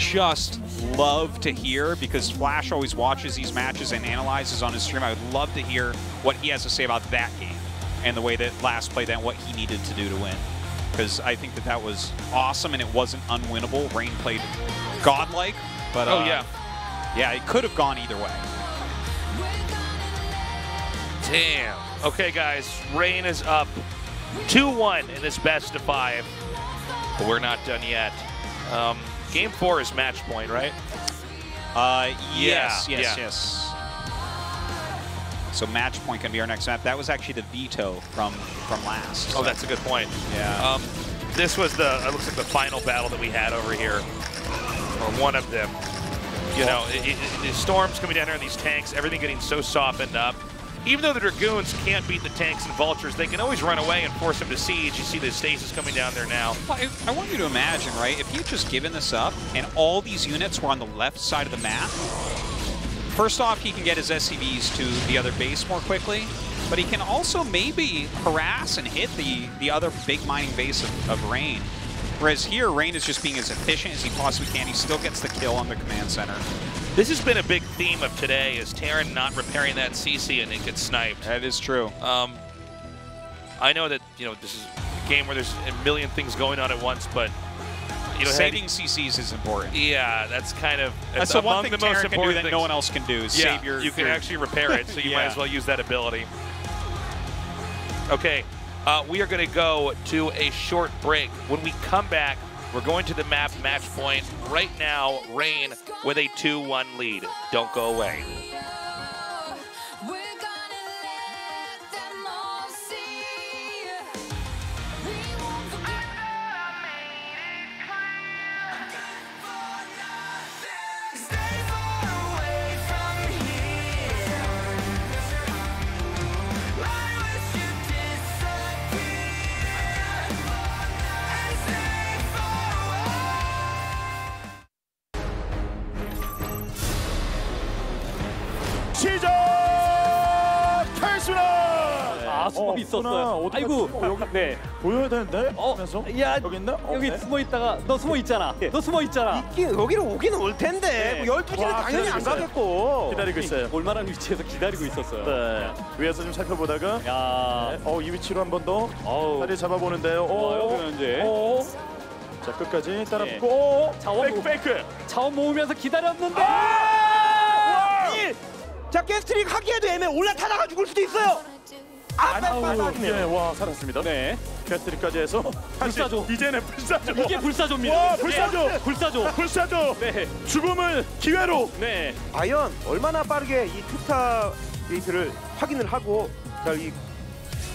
just love to hear because Flash always watches these matches and analyzes on his stream. I would love to hear what he has to say about that game and the way that Last played that and what he needed to do to win. Because I think that that was awesome and it wasn't unwinnable. Rain played godlike, but Oh, uh, yeah. yeah, it could have gone either way. Damn. Okay, guys, Rain is up 2-1 in this best of five, but we're not done yet. Um, game four is match point, right? Uh, yes, Yeah, yes, yeah. yes. So match point can be our next map. That was actually the veto from from last. Oh, that's a good point. Yeah. Um, this was the, it looks like the final battle that we had over here, or one of them. You know, it, it, the storms coming down here in these tanks, everything getting so softened up. Even though the Dragoons can't beat the tanks and vultures, they can always run away and force them to siege. You see the stasis coming down there now. I, want you to imagine, right? If he just given this up and all these units were on the left side of the map, first off, he can get his SCVs to the other base more quickly, but he can also maybe harass and hit the, the other big mining base of, of Rain. Whereas here, Rain is just being as efficient as he possibly can. He still gets the kill on the command center. This has been a big theme of today, is Terran not repairing that CC and it gets sniped. That is true. Um, I know that you know this is a game where there's a million things going on at once, but you know, Saving CCs is important. Yeah, that's kind of That's it's the one thing the most Terran can do important that things. no one else can do is yeah, save your- You can your- actually repair it, so you might as well use that ability. Okay, uh, we are going to go to a short break. When we come back, we're going to the map match point. Right now, Rain with a 2-1 lead. Don't go away. 숨어 있었어요. 아이고. 여기 네. 보여야 되는데. 어, 하면서 야, 여기 있나? 어, 여기 네. 숨어 있다가 너 숨어 있잖아. 너 숨어 있잖아. 여기로 오긴 올 텐데 네. 뭐 12시는 와, 당연히 안 기다리고 있어요. 가겠고 기다리고 있어요. 올만한 위치에서 기다리고 있었어요. 네. 위에서 좀 살펴보다가 야. 네. 어, 이 위치로 한 번 더 어우. 자리 잡아보는데요. 어, 변현재. 어. 자, 끝까지 따라 네. 붙고 어, 자원 모- 페이크. 자원 모으면서 기다렸는데. 아니, 자 게스트릭 하기에도 애매 올라타다가 죽을 수도 있어요. 아, 아우, 빡빡빡이네요. 예, 와, 살았습니다. 네. 캐스트리까지 해서 다시 불사조. 이제는 불사조. 이게 불사조입니다. 와, 불사조. 네, 불사조. 불사조. 네. 죽음을 기회로. 네. 과연 얼마나 빠르게 이 투타 게이트를 확인을 하고 잘이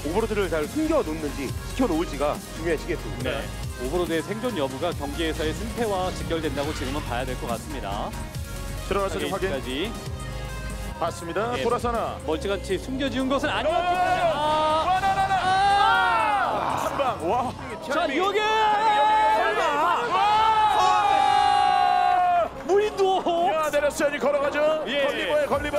오버로드를 잘 숨겨 놓는지 지켜 놓을지가 중요해지겠습니다. 네. 오버로드의 생존 여부가 경기에서의 승패와 직결된다고 지금은 봐야 될 것 같습니다. 들어가서 좀 확인. 봤습니다. 예, 돌아서나. 멀찌감치 숨겨지은 것은 아니었기 때문에 아! 아! 한 방. 와. 자 여기 설마. 무인도 야 내렸어야지 걸어가죠. 예. 걸리버에 걸리버.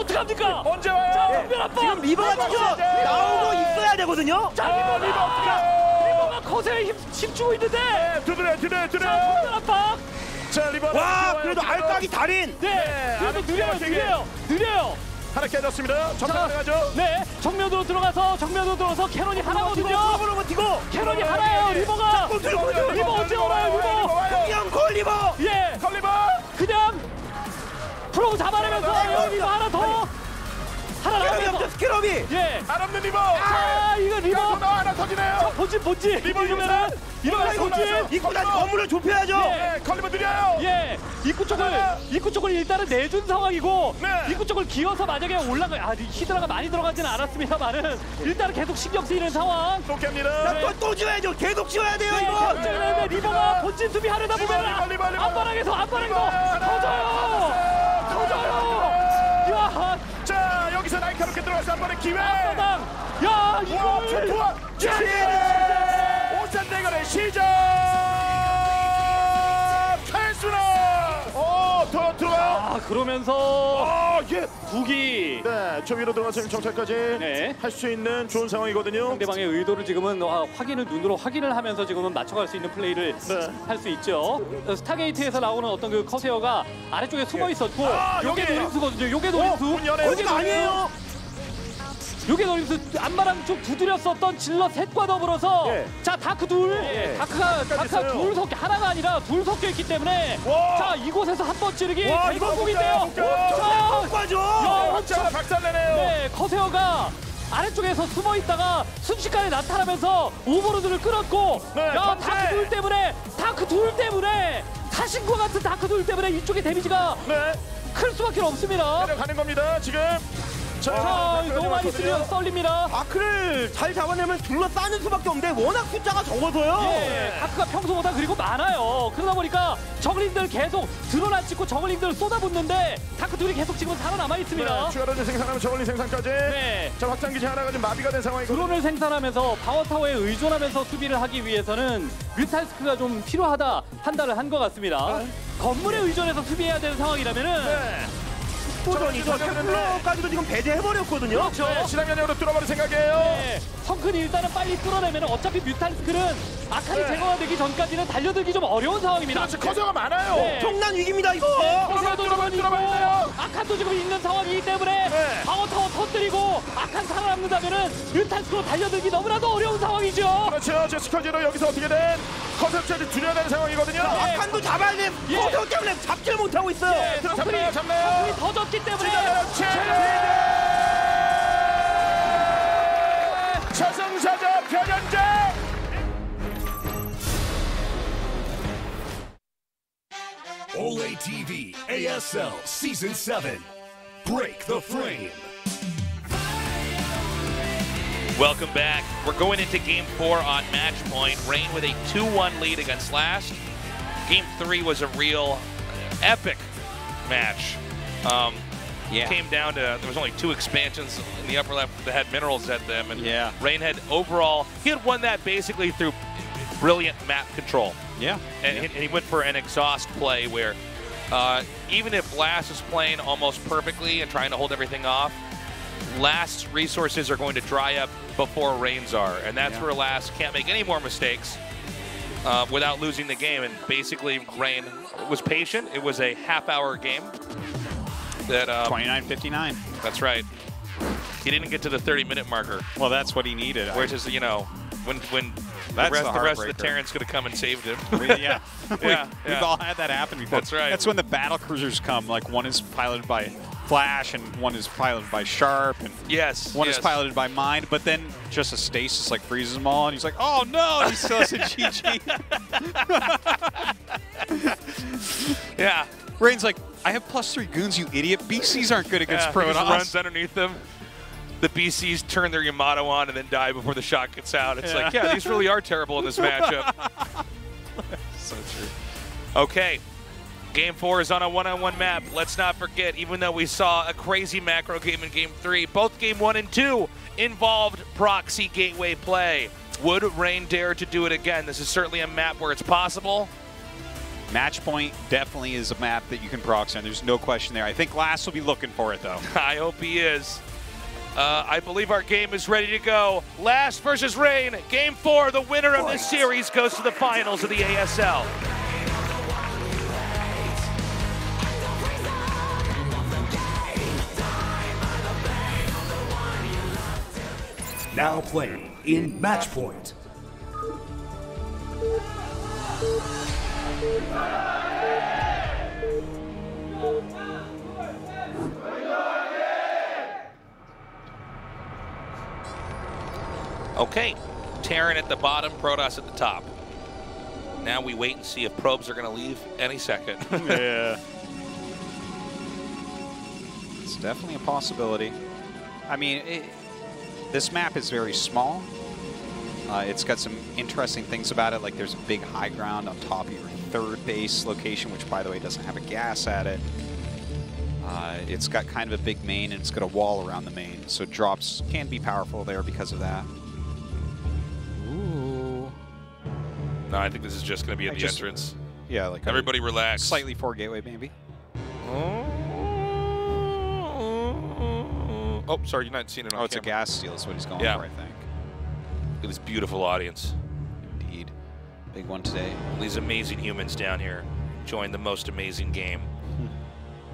어떡합니까? 언제 와요? 자, 예. 압박! 지금 리버가 지금 나오고 있어야 되거든요. 자, 아, 리버가! 리버 어떡해? 리버가 거세에 힘, 힘주고 있는데! 네, 두드려 두드려 두드려. 자, 압박! 자 리버. 와 그래도 알까기 달인. 네, 그래도 아래 느려요, 되게. 느려요, 느려요! 하나 깨졌습니다. 정면 가죠. 네, 정면으로 들어가서 정면으로 들어서 캐논이 하나거든요. 프로브로 버티고. 캐논이 하나예요, 리버가. 들어가죠. 리버 언제 와요, 리버? 그냥 걸리버. 예, 걸리버. 그냥 프로 잡아내면서 여기 리버 하나 더. 하나 스킬업이 나오면서. 없죠 스킬업이. 예. 안 없는 리버. 아, 이거 리버. 나 하나 터지네요. 본진, 본진. 리버 이러면은 이러면 본진. 건물을 좁혀야죠. 예, 걸리버 느려요. 예, 입구 쪽을 하나. 입구 쪽을 일단은 내준 상황이고 네. 입구 쪽을 기어서 만약에 올라가 아 히드라가 많이 들어가지는 않았습니다만은 일단은 계속 신경 쓰이는 상황. 또 깹니다. 자, 또, 또 지어야죠. 계속 지어야 돼요 네, 이거. 걱정되는데 리버가 본진 수비 하려다 보면 리버 하나. 터져요, 터져요. 야, 자 여기서 날카롭게 들어가서 한 번의 기회. 앞바닥. 야, 와, 이걸. 투투와 오산 대결의 시작. 더 들어가. 아, 그러면서 아, 예. 두기 네, 저 위로 들어가서 정찰까지 네. 할 수 있는 좋은 상황이거든요. 상대방의 의도를 지금은 아, 확인을 눈으로 확인을 하면서 지금은 맞춰갈 수 있는 플레이를 네. 할 수 있죠. 어, 스타게이트에서 나오는 어떤 그 커세어가 아래쪽에 숨어 있었고 아, 요게 여기. 노림수거든요. 요게 어, 노림수. 문 열어요. 아니에요. 요게 노림수 안마랑 좀 두드렸었던 질럿 셋과 더불어서 예. 자 다크 둘 예. 다크가 다크가 있어요. 둘 섞여 하나가 아니라 둘 섞여 있기 때문에 와. 자 이곳에서 한 번 찌르기 대성공인데요. 야, 박자 박살내네요. 네, 커세어가 아래쪽에서 숨어 있다가 순식간에 나타나면서 오버로드를 끌었고 네, 야. 다크 둘 때문에 다크 둘 때문에 타신과 같은 다크 둘 때문에 이쪽의 데미지가 네, 클 수밖에 없습니다. 내려가는 겁니다. 지금. 자, 자 여기까지 너무 많이. 쓰면 썰립니다. 아크를 잘 잡아내면 둘러싸는 수밖에 없는데 워낙 숫자가 적어서요. 예, 다크가 평소보다 그리고 많아요. 그러다 보니까 저글링들 계속 드론 안 찍고 저글링들 쏟아붓는데 다크 둘이 계속 지금 살아남아 있습니다. 네, 추가로 생산하면 저걸리 생산까지. 네. 자, 확장기지 하나가 좀 마비가 된 상황이고. 드론을 생산하면서 파워타워에 의존하면서 수비를 하기 위해서는 뮤탈스크가 좀 필요하다 판단을 한 것 같습니다. 건물에 의존해서 수비해야 되는 상황이라면은 네. 포전이죠. 템플러까지도 지금 배제해버렸거든요. 그렇죠. 네, 시장연으로 뚫어버릴 생각이에요. 네, 성큰이 일단은 빨리 뚫어내면 어차피 뮤탈스크는 아칸이 네. 제거가 되기 전까지는 달려들기 좀 어려운 상황입니다. 그렇지, 커서가 많아요. 네. 엄청난 위기입니다 이거. 커세어도 뚫어봐, 지금 있고. 아칸도 지금 있는 상황이기 때문에 네. 파워타워 터뜨리고 아칸 살아남는다면은 뮤탈스크로 달려들기 너무나도 어려운 상황이죠. 그렇죠. 제 스커지로 여기서 어떻게든 커서까지 줄여야 되는 상황이거든요. 아칸도 잡아야 돼. 예. 커서 때문에 잡지를 못하고 있어요. 네, 들어 성큰이 잡네요, 잡네요. 터졌기 때문에 저승사자 변현재 Ole TV ASL Season 7. Break the frame. Welcome back. We're going into game four on match point. Rain with a 2-1 lead against last. Game three was a real epic match. Um, yeah. Came down to there was only two expansions in the upper left that had minerals at them, and Yeah. Rain had overall he had won that basically through brilliant map control. Yeah. And, and he went for an exhaust play where uh, even if Last is playing almost perfectly and trying to hold everything off, Last's resources are going to dry up before Rain's are. And that's Yeah. where Last can't make any more mistakes uh, without losing the game. And basically, Rain was patient. It was a half hour game. That um, 29-59. That's right. He didn't get to the 30 minute marker. Well, that's what he needed. Which is, you know, when when That's the rest, the the rest of the. Terrans could have come and saved him. We- yeah. we, yeah, We've yeah. all had that happen before. That's right. That's when the battle cruisers come. Like one is piloted by Flash and one is piloted by Sharp and Yes. one yes. is piloted by Mind. But then just a stasis like freezes them all, and he's like, "Oh no!" He still a GG. Yeah. Rain's like, "I have plus three goons, you idiot. BCs aren't good against Yeah, Protoss." runs underneath them. the BCs turn their Yamato on and then die before the shot gets out. It's yeah. like, yeah, these really are terrible in this matchup. so true. Okay. Game four is on a one-on-one -on -one map. Let's not forget, even though we saw a crazy macro game in game three, both game one and two involved proxy gateway play. Would Rain dare to do it again? This is certainly a map where it's possible. Match point definitely is a map that you can proxy on. There's no question there. I think Last will be looking for it, though. I hope he is. Uh, I believe our game is ready to go. Last versus Rain, game four. The winner of this series goes to the finals of the ASL. Now playing in match point. Okay, Terran at the bottom, Protoss at the top. Now we wait and see if probes are going to leave any second. yeah. It's definitely a possibility. I mean, it, this map is very small. Uh, it's got some interesting things about it, like there's a big high ground on top of your third base location, which, by the way, doesn't have a gas at it. Uh, it's got kind of a big main, and it's got a wall around the main, so drops can be powerful there because of that. Ooh. No, I think this is just going to be at the just, entrance. Yeah, like everybody relax. Slightly four gateway, maybe. Oh, sorry, you're not seeing it on Oh, it's camera. a gas steal is what he's going Yeah. for, I think. Look at this beautiful audience. Indeed. Big one today. These amazing humans down here enjoying the most amazing game.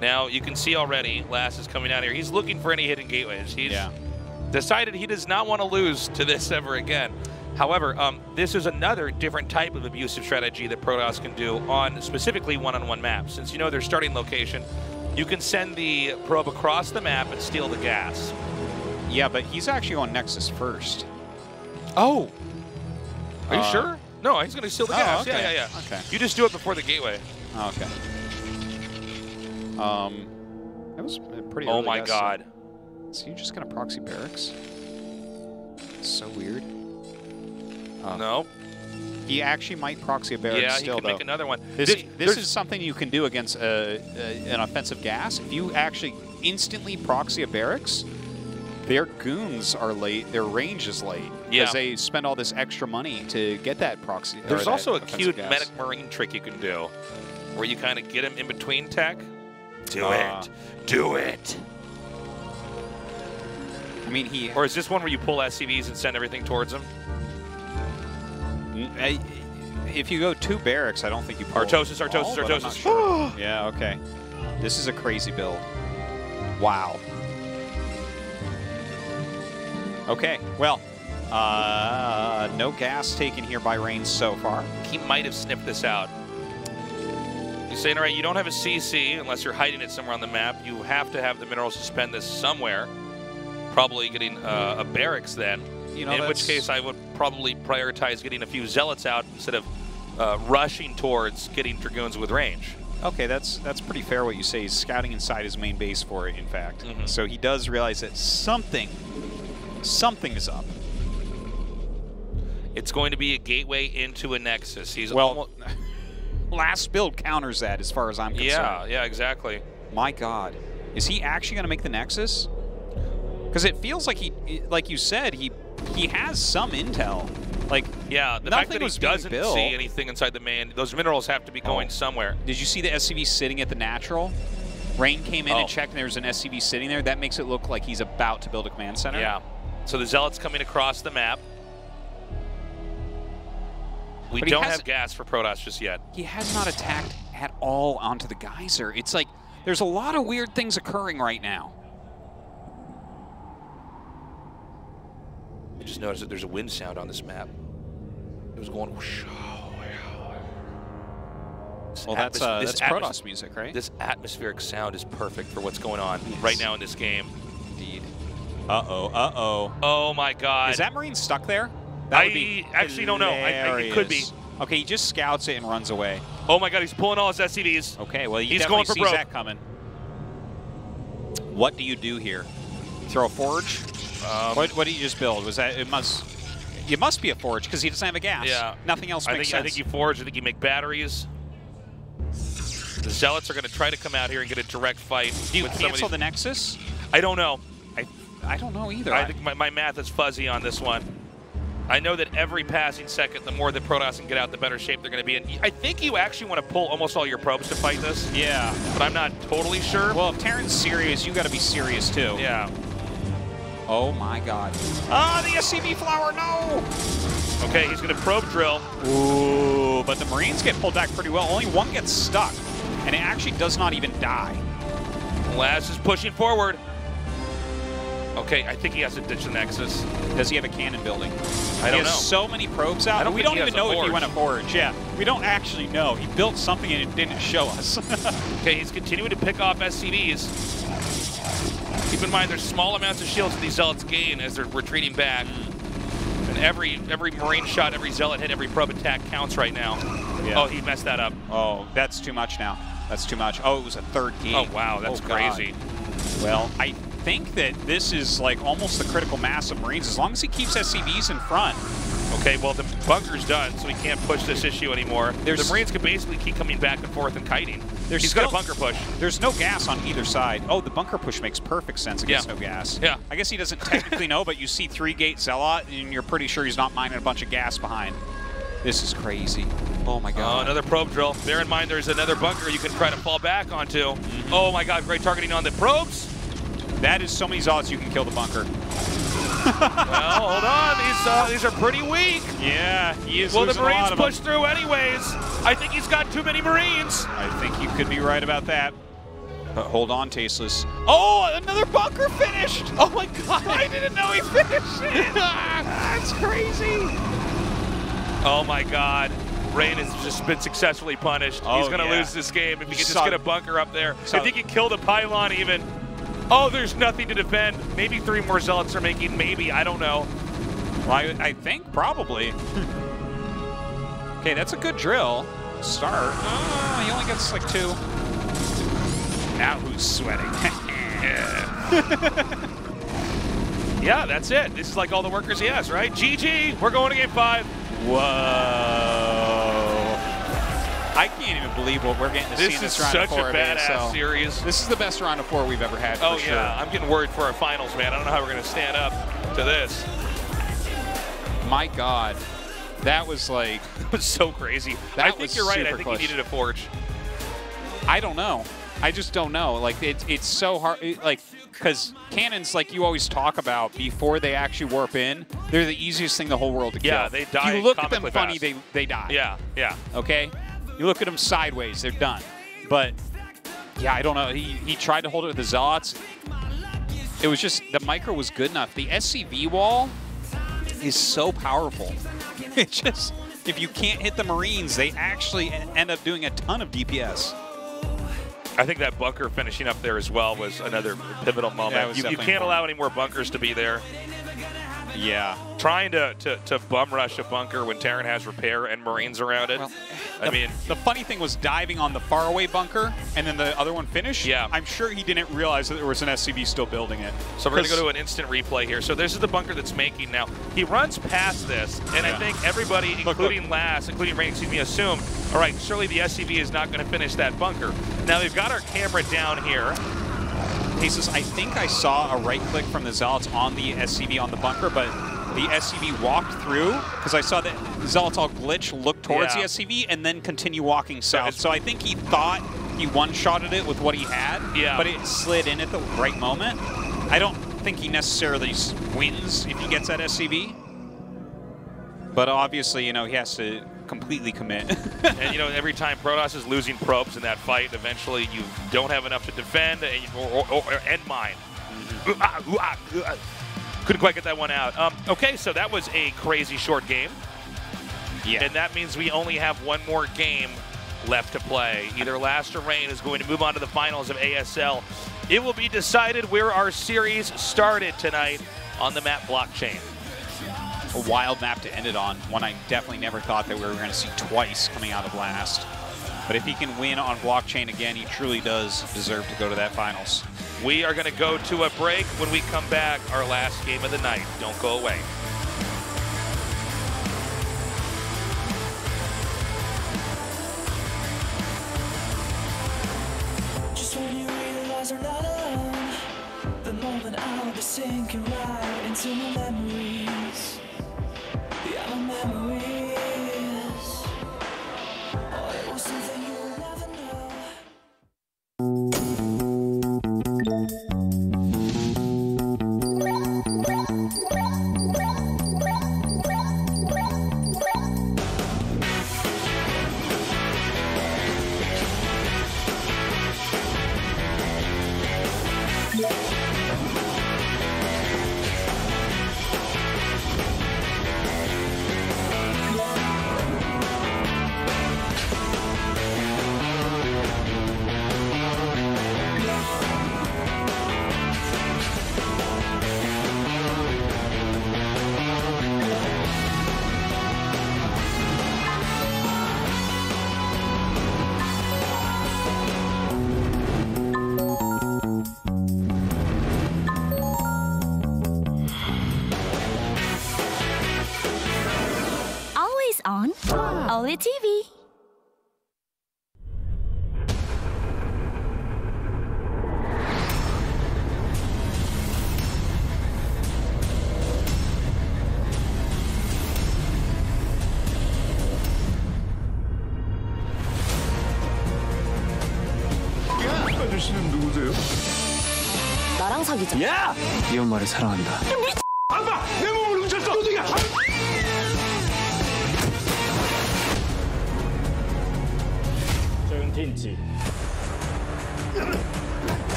now, you can see already, Last is coming out here. He's looking for any hidden gateways. He's Yeah. decided he does not want to lose to this ever again. However, um, this is another different type of abusive strategy that Protoss can do on specifically one-on-one maps. Since you know their starting location, you can send the probe across the map and steal the gas. Yeah, but he's actually on Nexus first. Oh. Are you Uh, sure? No, he's going to steal the oh, gas. Yeah, okay. yeah, yeah. Okay. You just do it before the gateway. Oh, okay. Um, that was pretty. Oh my guess. God. So you just gonna proxy barracks? So weird. Oh. No. He actually might proxy a barracks Yeah, he still, could though. make another one. This, This- this is something you can do against uh, uh, an offensive gas. If you actually instantly proxy a barracks, their goons are late. Their range is late because Yeah. they spend all this extra money to get that proxy. There's that also a cute gas. medic marine trick you can do where you kind of get him in between tech. Do Ah. it. Do it. I mean, he. Or is this one where you pull SCVs and send everything towards him? I, if you go two barracks, I don't think you pull Artosis, Artosis, all, but I'm not Artosis. sure. yeah, okay. This is a crazy build. Wow. Okay, well, uh, no gas taken here by Rain's so far. He might have sniffed this out. He's saying, all right, you don't have a CC unless you're hiding it somewhere on the map. You have to have the minerals to spend this somewhere. Probably getting uh, a barracks then. You know, in which case I would probably prioritize getting a few zealots out instead of uh, rushing towards getting dragoons with range. Okay, that's that's pretty fair what you say. He's scouting inside his main base for it, in fact. Mhm. So he does realize that something, something is up. It's going to be a gateway into a nexus. He's Well, last build counters that as far as I'm concerned. yeah, yeah, exactly. My God, is he actually going to make the Nexus? Because it feels like he, like you said, he he has some intel. Like Yeah, the fact that he doesn't built. see anything inside the main, those minerals have to be going Oh. somewhere. Did you see the SCV sitting at the natural? Rain came in Oh. and checked, and there was an SCV sitting there. That makes it look like he's about to build a command center. Yeah. So the zealots coming across the map. We don't has- have gas for Protoss just yet. He has not attacked at all onto the geyser. It's like there's a lot of weird things occurring right now. I just noticed that there's a wind sound on this map. It was going. whoosh. This Well, that's, uh, this that's atmos- Protoss music, right? This atmospheric sound is perfect for what's going on right now in this game. Indeed. Uh-oh, uh-oh. Oh my God! Is that Marine stuck there? I would be actually don't know. I- I- it could be. Okay, he just scouts it and runs away. Oh my God! He's pulling all his SCVs. Okay, well, he He's going for sees broke. that coming. What do you do here? Throw a Forge? Um, what, what did you just build? Was that, it must, it must be a Forge because he doesn't have a gas. Yeah. Nothing else I makes think, I think you forge. I think you make batteries. The Zealots are going to try to come out here and get a direct fight. Do you with some cancel these- the Nexus? I don't know. I, don't know either. I think my, my math is fuzzy on this one. I know that every passing second, the more that Protoss can get out, the better shape they're going to be in. I think you actually want to pull almost all your probes to fight this. Yeah. But I'm not totally sure. Well, if Terran's serious, you got to be serious too. Yeah. Oh my God. Ah, the SCV flower, no! Okay, he's going to probe drill. Ooh, but the Marines get pulled back pretty well. Only one gets stuck, and it actually does not even die. Last is pushing forward. Okay, I think he has to ditch the Nexus. Does he have a cannon building? I don't he has know. so many probes out. Don't we don't even know if he went a forge. Yeah, we don't actually know. He built something and it didn't show us. Okay, he's continuing to pick off SCVs. Keep in mind, there's small amounts of shields that these zealots gain as they're retreating back. And every every marine shot, every zealot hit, every probe attack counts right now. Yeah. Oh, he messed that up. oh, that's too much now. That's too much. Oh, it was a third gate. Oh, wow, that's Oh, God. crazy. Well, I think that this is like almost the critical mass of Marines. As long as he keeps SCVs in front, Okay, well, the bunker's done, so he can't push this issue anymore. There's- the Marines can basically keep coming back and forth and kiting. There's He's got a bunker push. There's no gas on either side. Oh, the bunker push makes perfect sense against Yeah. no gas. Yeah. I guess he doesn't technically know, but you see three gate zealot, and you're pretty sure he's not mining a bunch of gas behind. This is crazy. Oh my Oh, god. another probe drill. Bear in mind, there's another bunker you can try to fall back onto. Mm-hmm. Oh my god, great targeting on the probes. That is so many zealots you can kill the bunker. well, hold on. These uh, these are pretty weak. Yeah, he is Well, the losing a lot Marines of them. push through anyways. I think he's got too many Marines. I think you could be right about that. But hold on, Tasteless. Oh, another bunker finished! Oh my god. I didn't know he finished it! That's crazy! Oh my god. Rain has just been successfully punished. Oh, he's going to yeah. lose this game if he can just get a bunker up there. if he can kill the pylon even. Oh, there's nothing to defend. Maybe three more zealots are making. Maybe. I don't know. Well, I, I think probably. okay, that's a good drill. Start. Oh, he only gets like two. Now who's sweating? Yeah, that's it. This is like all the workers he has, right? GG. We're going to game five. Whoa. I can't even believe what we're getting to see This in is this round of such a four badass ASL. series. This is the best round of four we've ever had. Oh yeah. I'm getting worried for our finals, man. I don't know how we're going to stand up to this. My God, that was like It was so crazy. I think you're right. I think close. he needed a forge. I don't know. I just don't know. Like it's it's so hard. it- like because cannons, like you always talk about, before they actually warp in, they're the easiest thing the whole world to kill. Yeah, they die If You look at them funny, fast. they they die. Yeah, yeah. Okay. You look at them sideways, they're done. But yeah, I don't know. He he tried to hold it with the zealots. It was just the micro was good enough. The SCV wall is so powerful. It just if you can't hit the Marines, they actually end up doing a ton of DPS. I think that bunker finishing up there as well was another pivotal moment. Yeah, you, you can't allow any more bunkers to be there. Yeah. Trying to, to, to bum rush a bunker when Terran has repair and Marines around it. I the, mean, the funny thing was diving on the faraway bunker, and then the other one finished. Yeah. I'm sure he didn't realize that there was an SCV still building it. so we're gonna go to an instant replay here. So this is the bunker that's making now. He runs past this, and I think everybody, Look, including Last, including Rain, excuse me, assume, all right, surely the SCV is not going to finish that bunker. Now they've got our camera down here. Cases, I think I saw a right click from the Zealots on the SCV on the bunker, but the SCV walked through because I saw that Zealots all glitch, look towards Yeah. the SCV, and then continue walking south. So I think he thought he one-shotted it with what he had, Yeah. but it slid in at the right moment. I don't think he necessarily wins if he gets that SCV. But obviously, you know, he has to completely commit. and you know, every time Protoss is losing probes in that fight, eventually you don't have enough to defend and you, or, or, or end mine. Ooh, ah. Couldn't quite get that one out. Um, okay, so that was a crazy short game. Yeah. And that means we only have one more game left to play. Either Last or Rain is going to move on to the finals of ASL. It will be decided where our series started tonight on the map blockchain. A wild map to end it on. One I definitely never thought that we were going to see twice coming out of last. But if he can win on blockchain again, he truly does deserve to go to that finals. We are going to go to a break. When we come back, our last game of the night. Don't go away. Just when you realize you're not alone, the moment I'll be sinking right into my memories. Something you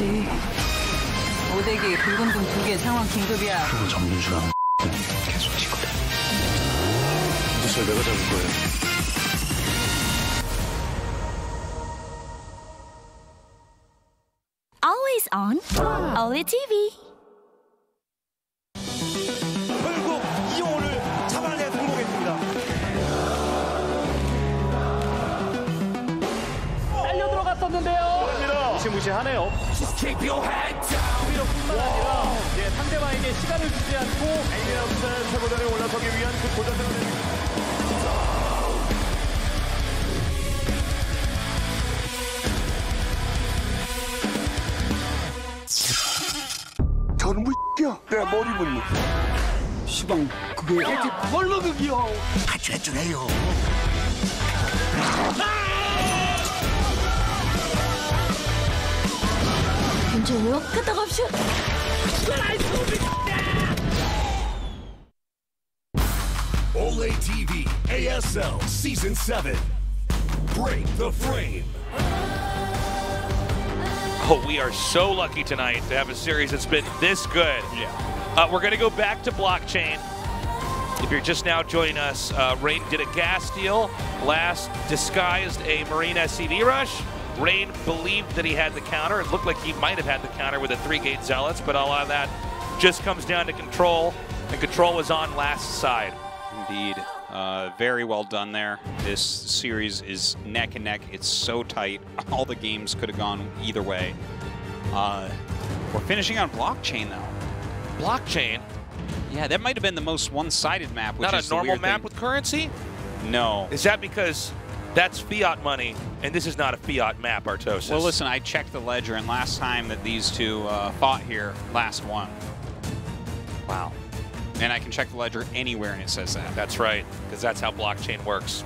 시작이지. 오대기 붉은 등두개 상황 긴급이야. 그리고 정윤주랑 계속 지거든. 무슨 내가 잡을 거예요. Always on. Ollie TV. 뿐만 아니라 이제 상대방에게 시간을 주지 않고 에이라운드 최고단에 올라서기 위한 그 도전을 저는 뭐 X야? 내 머리는 뭐. 시방 그게 얼마극이요? 같이 했잖아요. 괜찮아요? 갔다 갑시다. Olay TV ASL Season 7. Break the frame. Oh, we are so lucky tonight to have a series that's been this good. Yeah. Uh, we're going to go back to blockchain. If you're just now joining us, uh, Rain did a gas deal, last disguised a Marine SCV rush. Rain believed that he had the counter. It looked like he might have had the counter with the three gate zealots, but a lot of that just comes down to control, and control was on last side. Indeed. Uh, very well done there. This series is neck and neck. It's so tight. All the games could have gone either way. Uh, we're finishing on blockchain, though. Blockchain? Yeah, that might have been the most one-sided map. Which Not a normal map thing. with currency? No. Is that because that's fiat money, and this is not a fiat map, Artosis? Well, listen, I checked the ledger, and last time that these two uh, fought here, last won. Wow. And I can check the ledger anywhere and it says that. That's right, because that's how blockchain works.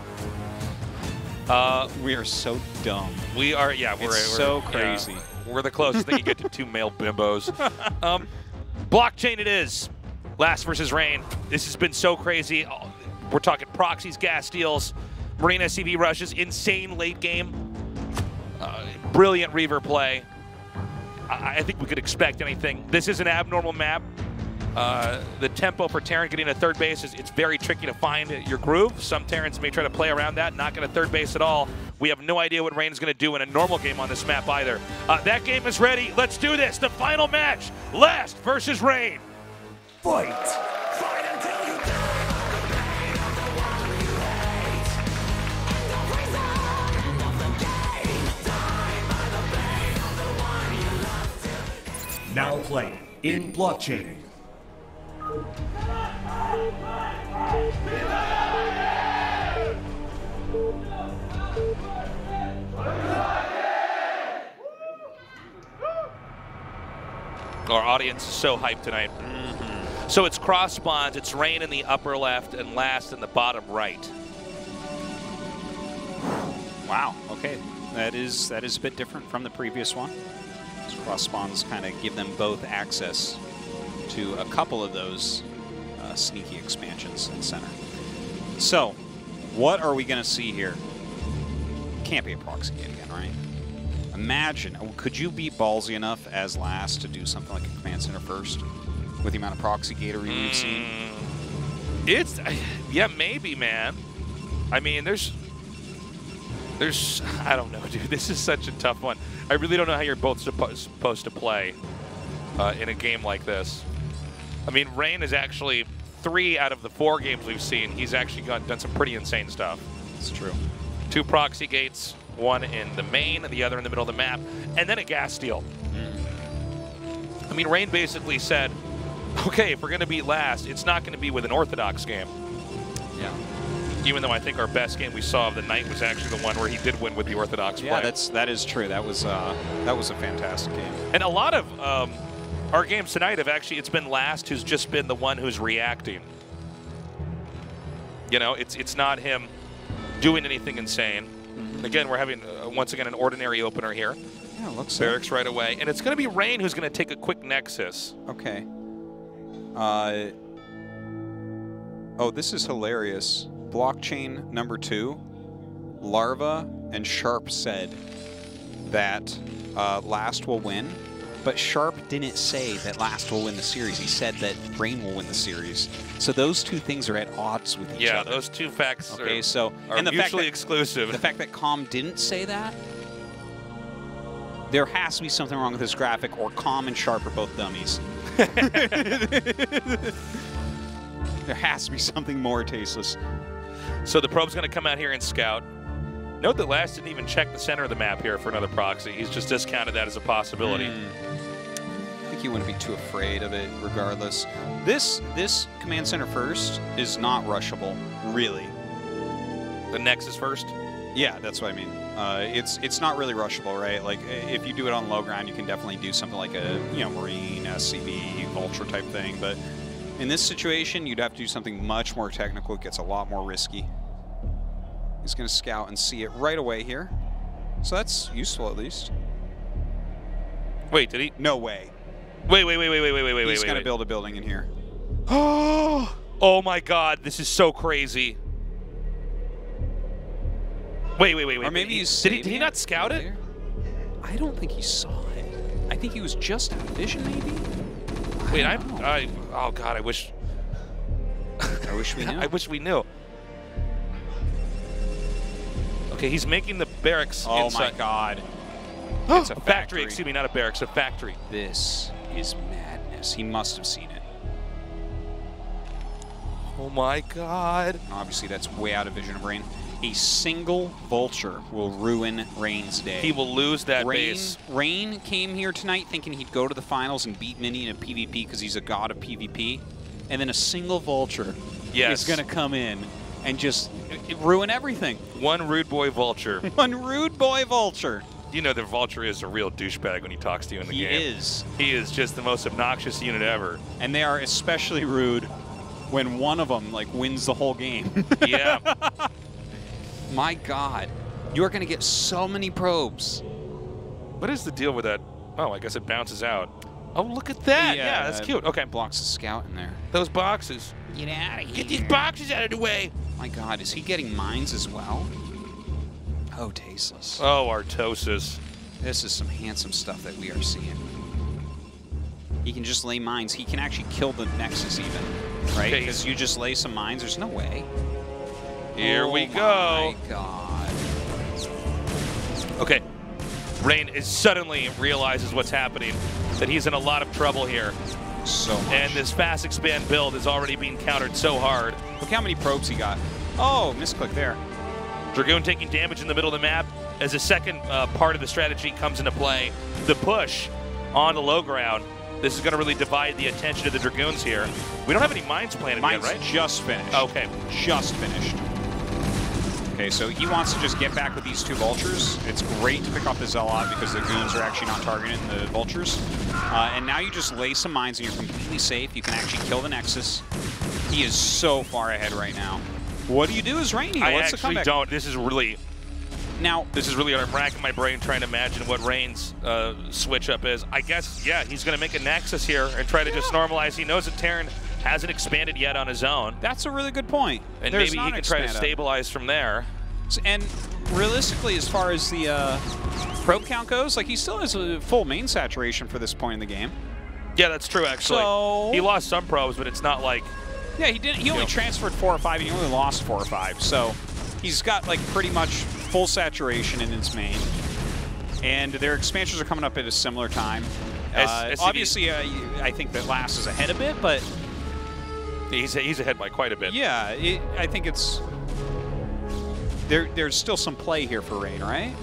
Uh, we are so dumb. We are, yeah, we're, we're so yeah, crazy. we're the closest thing you get to two male bimbos. Um, blockchain it is. Last versus Rain. This has been so crazy. We're talking proxies, gas deals, Marine SCV rushes, insane late game, uh, brilliant Reaver play. I, I think we could expect anything. This is an abnormal map. Uh, the tempo for Terran getting to third base is it's very tricky to find your groove. Some Terrans may try to play around that, not going to third base at all. We have no idea what Rain is going to do in a normal game on this map either. Uh, that game is ready. Let's do this. The final match, Last versus Rain. Fight. Fight! Now playing in blockchain. Our audience is so hyped tonight. Mm-hmm. So it's cross spawns. It's Rain in the upper left and Last in the bottom right. Wow. Okay. That is that is a bit different from the previous one. Cross spawns kind of give them both access to a couple of those uh, sneaky expansions in center. So, what are we going to see here? Can't be a proxy gate again, right? Imagine, could you be ballsy enough as last to do something like a command center first with the amount of proxy gatery we've seen? It's yeah, maybe, man. I mean, there's there's I don't know, dude. This is such a tough one. I really don't know how you're both suppo- supposed to play uh, in a game like this. I mean, Rain is actually three out of the four games we've seen. He's actually got, done some pretty insane stuff. It's true. Two proxy gates, one in the main, the other in the middle of the map, and then a gas steal. I mean, Rain basically said, okay, if we're going to be last, it's not going to be with an Orthodox game. Yeah. Even though I think our best game we saw of the night was actually the one where he did win with the Orthodox Yeah, play. that's that is true. That was uh, that was a fantastic game. And a lot of um, our games tonight have actually, it's been last who's just been the one who's reacting. You know, it's it's not him doing anything insane. Again, we're having, uh, once again, an ordinary opener here. Yeah, looks Barracks right away. And it's going to be Rain who's going to take a quick Nexus. Okay. Uh, oh, this is hilarious. Blockchain number two, Larva and Sharp said that uh, Last will win, but Sharp didn't say that Last will win the series. He said that Rain will win the series. So those two things are at odds with each Yeah, other. Yeah, those two facts Okay, are, so are and the fact that- exclusive. The fact that Com didn't say that, there has to be something wrong with this graphic, or Com and Sharp are both dummies. there has to be something more tasteless. So the probe's going to come out here and scout. Note that Last didn't even check the center of the map here for another proxy. He's just discounted that as a possibility. I think you wouldn't be too afraid of it, regardless. This this command center first is not rushable, really. The Nexus first. Yeah, that's what I mean. Uh, it's it's not really rushable, right? Like if you do it on low ground, you can definitely do something like a you know Marine, SCV, Vulture type thing. But in this situation, you'd have to do something much more technical. It gets a lot more risky. He's going to scout and see it right away here, so that's useful at least. Wait, did he? No way. Wait, wait, wait, wait, wait, wait, wait, wait, He's going to build a building in here. Oh, oh my God! This is so crazy. Wait, wait, wait, wait. Or maybe he, he's did he? Did he not scout it? I don't think he saw it. I think he was just out of vision, maybe. Wait, I, I, oh God, I wish. I wish we knew. I wish we knew. Okay, he's making the barracks. Oh my. God! it's a factory. Excuse me, not a barracks, a factory. This is madness. He must have seen it. Oh my God! Obviously, that's way out of vision of Rain. A single vulture will ruin Rain's day. He will lose that Rain, base. Rain came here tonight thinking he'd go to the finals and beat Mini in a PvP because he's a god of PvP, and then a single vulture Yes. is going to come in and just uh, ruin everything. One rude boy vulture. One rude boy vulture. You know the vulture is a real douchebag when he talks to you in the He game. He is. He is just the most obnoxious unit ever. And they are especially rude when one of them like wins the whole game. yeah. My God, you are going to get so many probes. What is the deal with that? Oh, I guess it bounces out. Oh, look at that. Yeah, yeah that's cute. Okay. Blocks the scout in there. Those boxes. Get out of here. Get these boxes out of the way. My God, is he getting mines as well? Oh, tasteless. Oh, Artosis. This is some handsome stuff that we are seeing. He can just lay mines. He can actually kill the Nexus even, right? Because you just lay some mines. There's no way. Here oh we go. My God. Okay. Rain is suddenly realizes what's happening, that he's in a lot of trouble here. So much. And this fast expand build is already being countered so hard. Look how many probes he got. Oh, misclick there. Dragoon taking damage in the middle of the map as a second uh, part of the strategy comes into play. The push on the low ground. This is going to really divide the attention of the Dragoons here. We don't have any mines planted Mines yet, right? just finished. Okay. Just finished. Okay, so he wants to just get back with these two vultures. It's great to pick off the Zealot because the goons are actually not targeting the vultures. Uh, and now you just lay some mines and you're completely safe. You can actually kill the Nexus. He is so far ahead right now. What do you do as Rain? I What's the actually don't. This is really now. This is really I'm racking my brain trying to imagine what Rain's uh, switch up is. I guess yeah, he's going to make a Nexus here and try to just normalize. He knows that Terran hasn't expanded yet on his own. That's a really good point. And There's maybe he can try to stabilize from there. And realistically, as far as the uh, probe count goes, like he still has a full main saturation for this point in the game. Yeah, that's true. Actually, So- he lost some probes, but it's not like Yeah, he didn't. He only Yeah. transferred four or five, and he only lost four or five. So he's got like pretty much full saturation in his main. And their expansions are coming up at a similar time. Uh, obviously, uh, I think that Last is ahead a bit, but he's he's ahead by quite a bit. yeah, it, I think it's there. There's still some play here for Rain, right?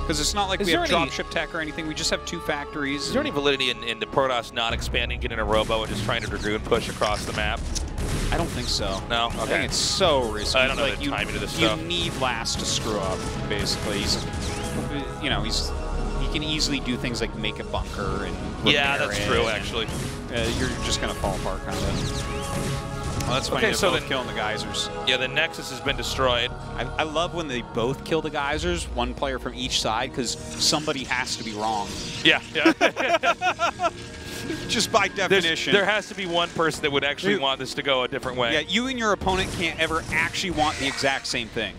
Because it's not like Is we have there any- dropship tech or anything. We just have two factories. Is there any validity in, in the Protoss not expanding, getting a robo, and just trying to Dragoon push across the map? I don't think so. No? I Okay. think it's so risky. I don't know like the you, timing of this you stuff. need Last to screw up, basically. He's, you know, he's he can easily do things like make a bunker and Yeah, that's it, true, and, actually. Uh, you're just gonna fall apart, kind of. Well, that's funny. Okay, they're so both then- killing the geysers. Yeah, the Nexus has been destroyed. I, I love when they both kill the geysers, one player from each side, because somebody has to be wrong. Yeah, yeah. Just by There's- definition. there has to be one person that would actually Dude. want this to go a different way. Yeah, you and your opponent can't ever actually want the exact same thing.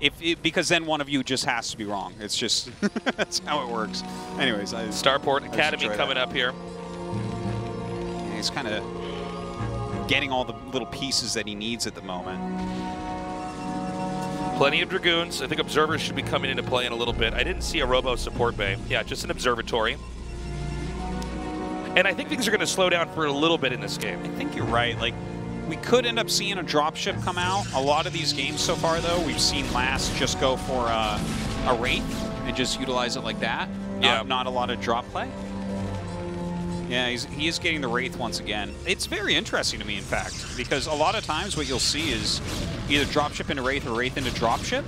If it, because then one of you just has to be wrong. It's just that's how it works. Anyways, I, Starport Academy enjoy coming that. up here. He's kind of getting all the little pieces that he needs at the moment. Plenty of Dragoons. I think observers should be coming into play in a little bit. I didn't see a robo support bay. Yeah, just an observatory. And I think things are going to slow down for a little bit in this game. I think you're right. Like we could end up seeing a dropship come out. A lot of these games so far, though, we've seen Last just go for uh, a wraith and just utilize it like that. Not, Yeah. not a lot of drop play. Yeah, he's, he is getting the Wraith once again. It's very interesting to me, in fact, because a lot of times what you'll see is either dropship into Wraith or Wraith into dropship,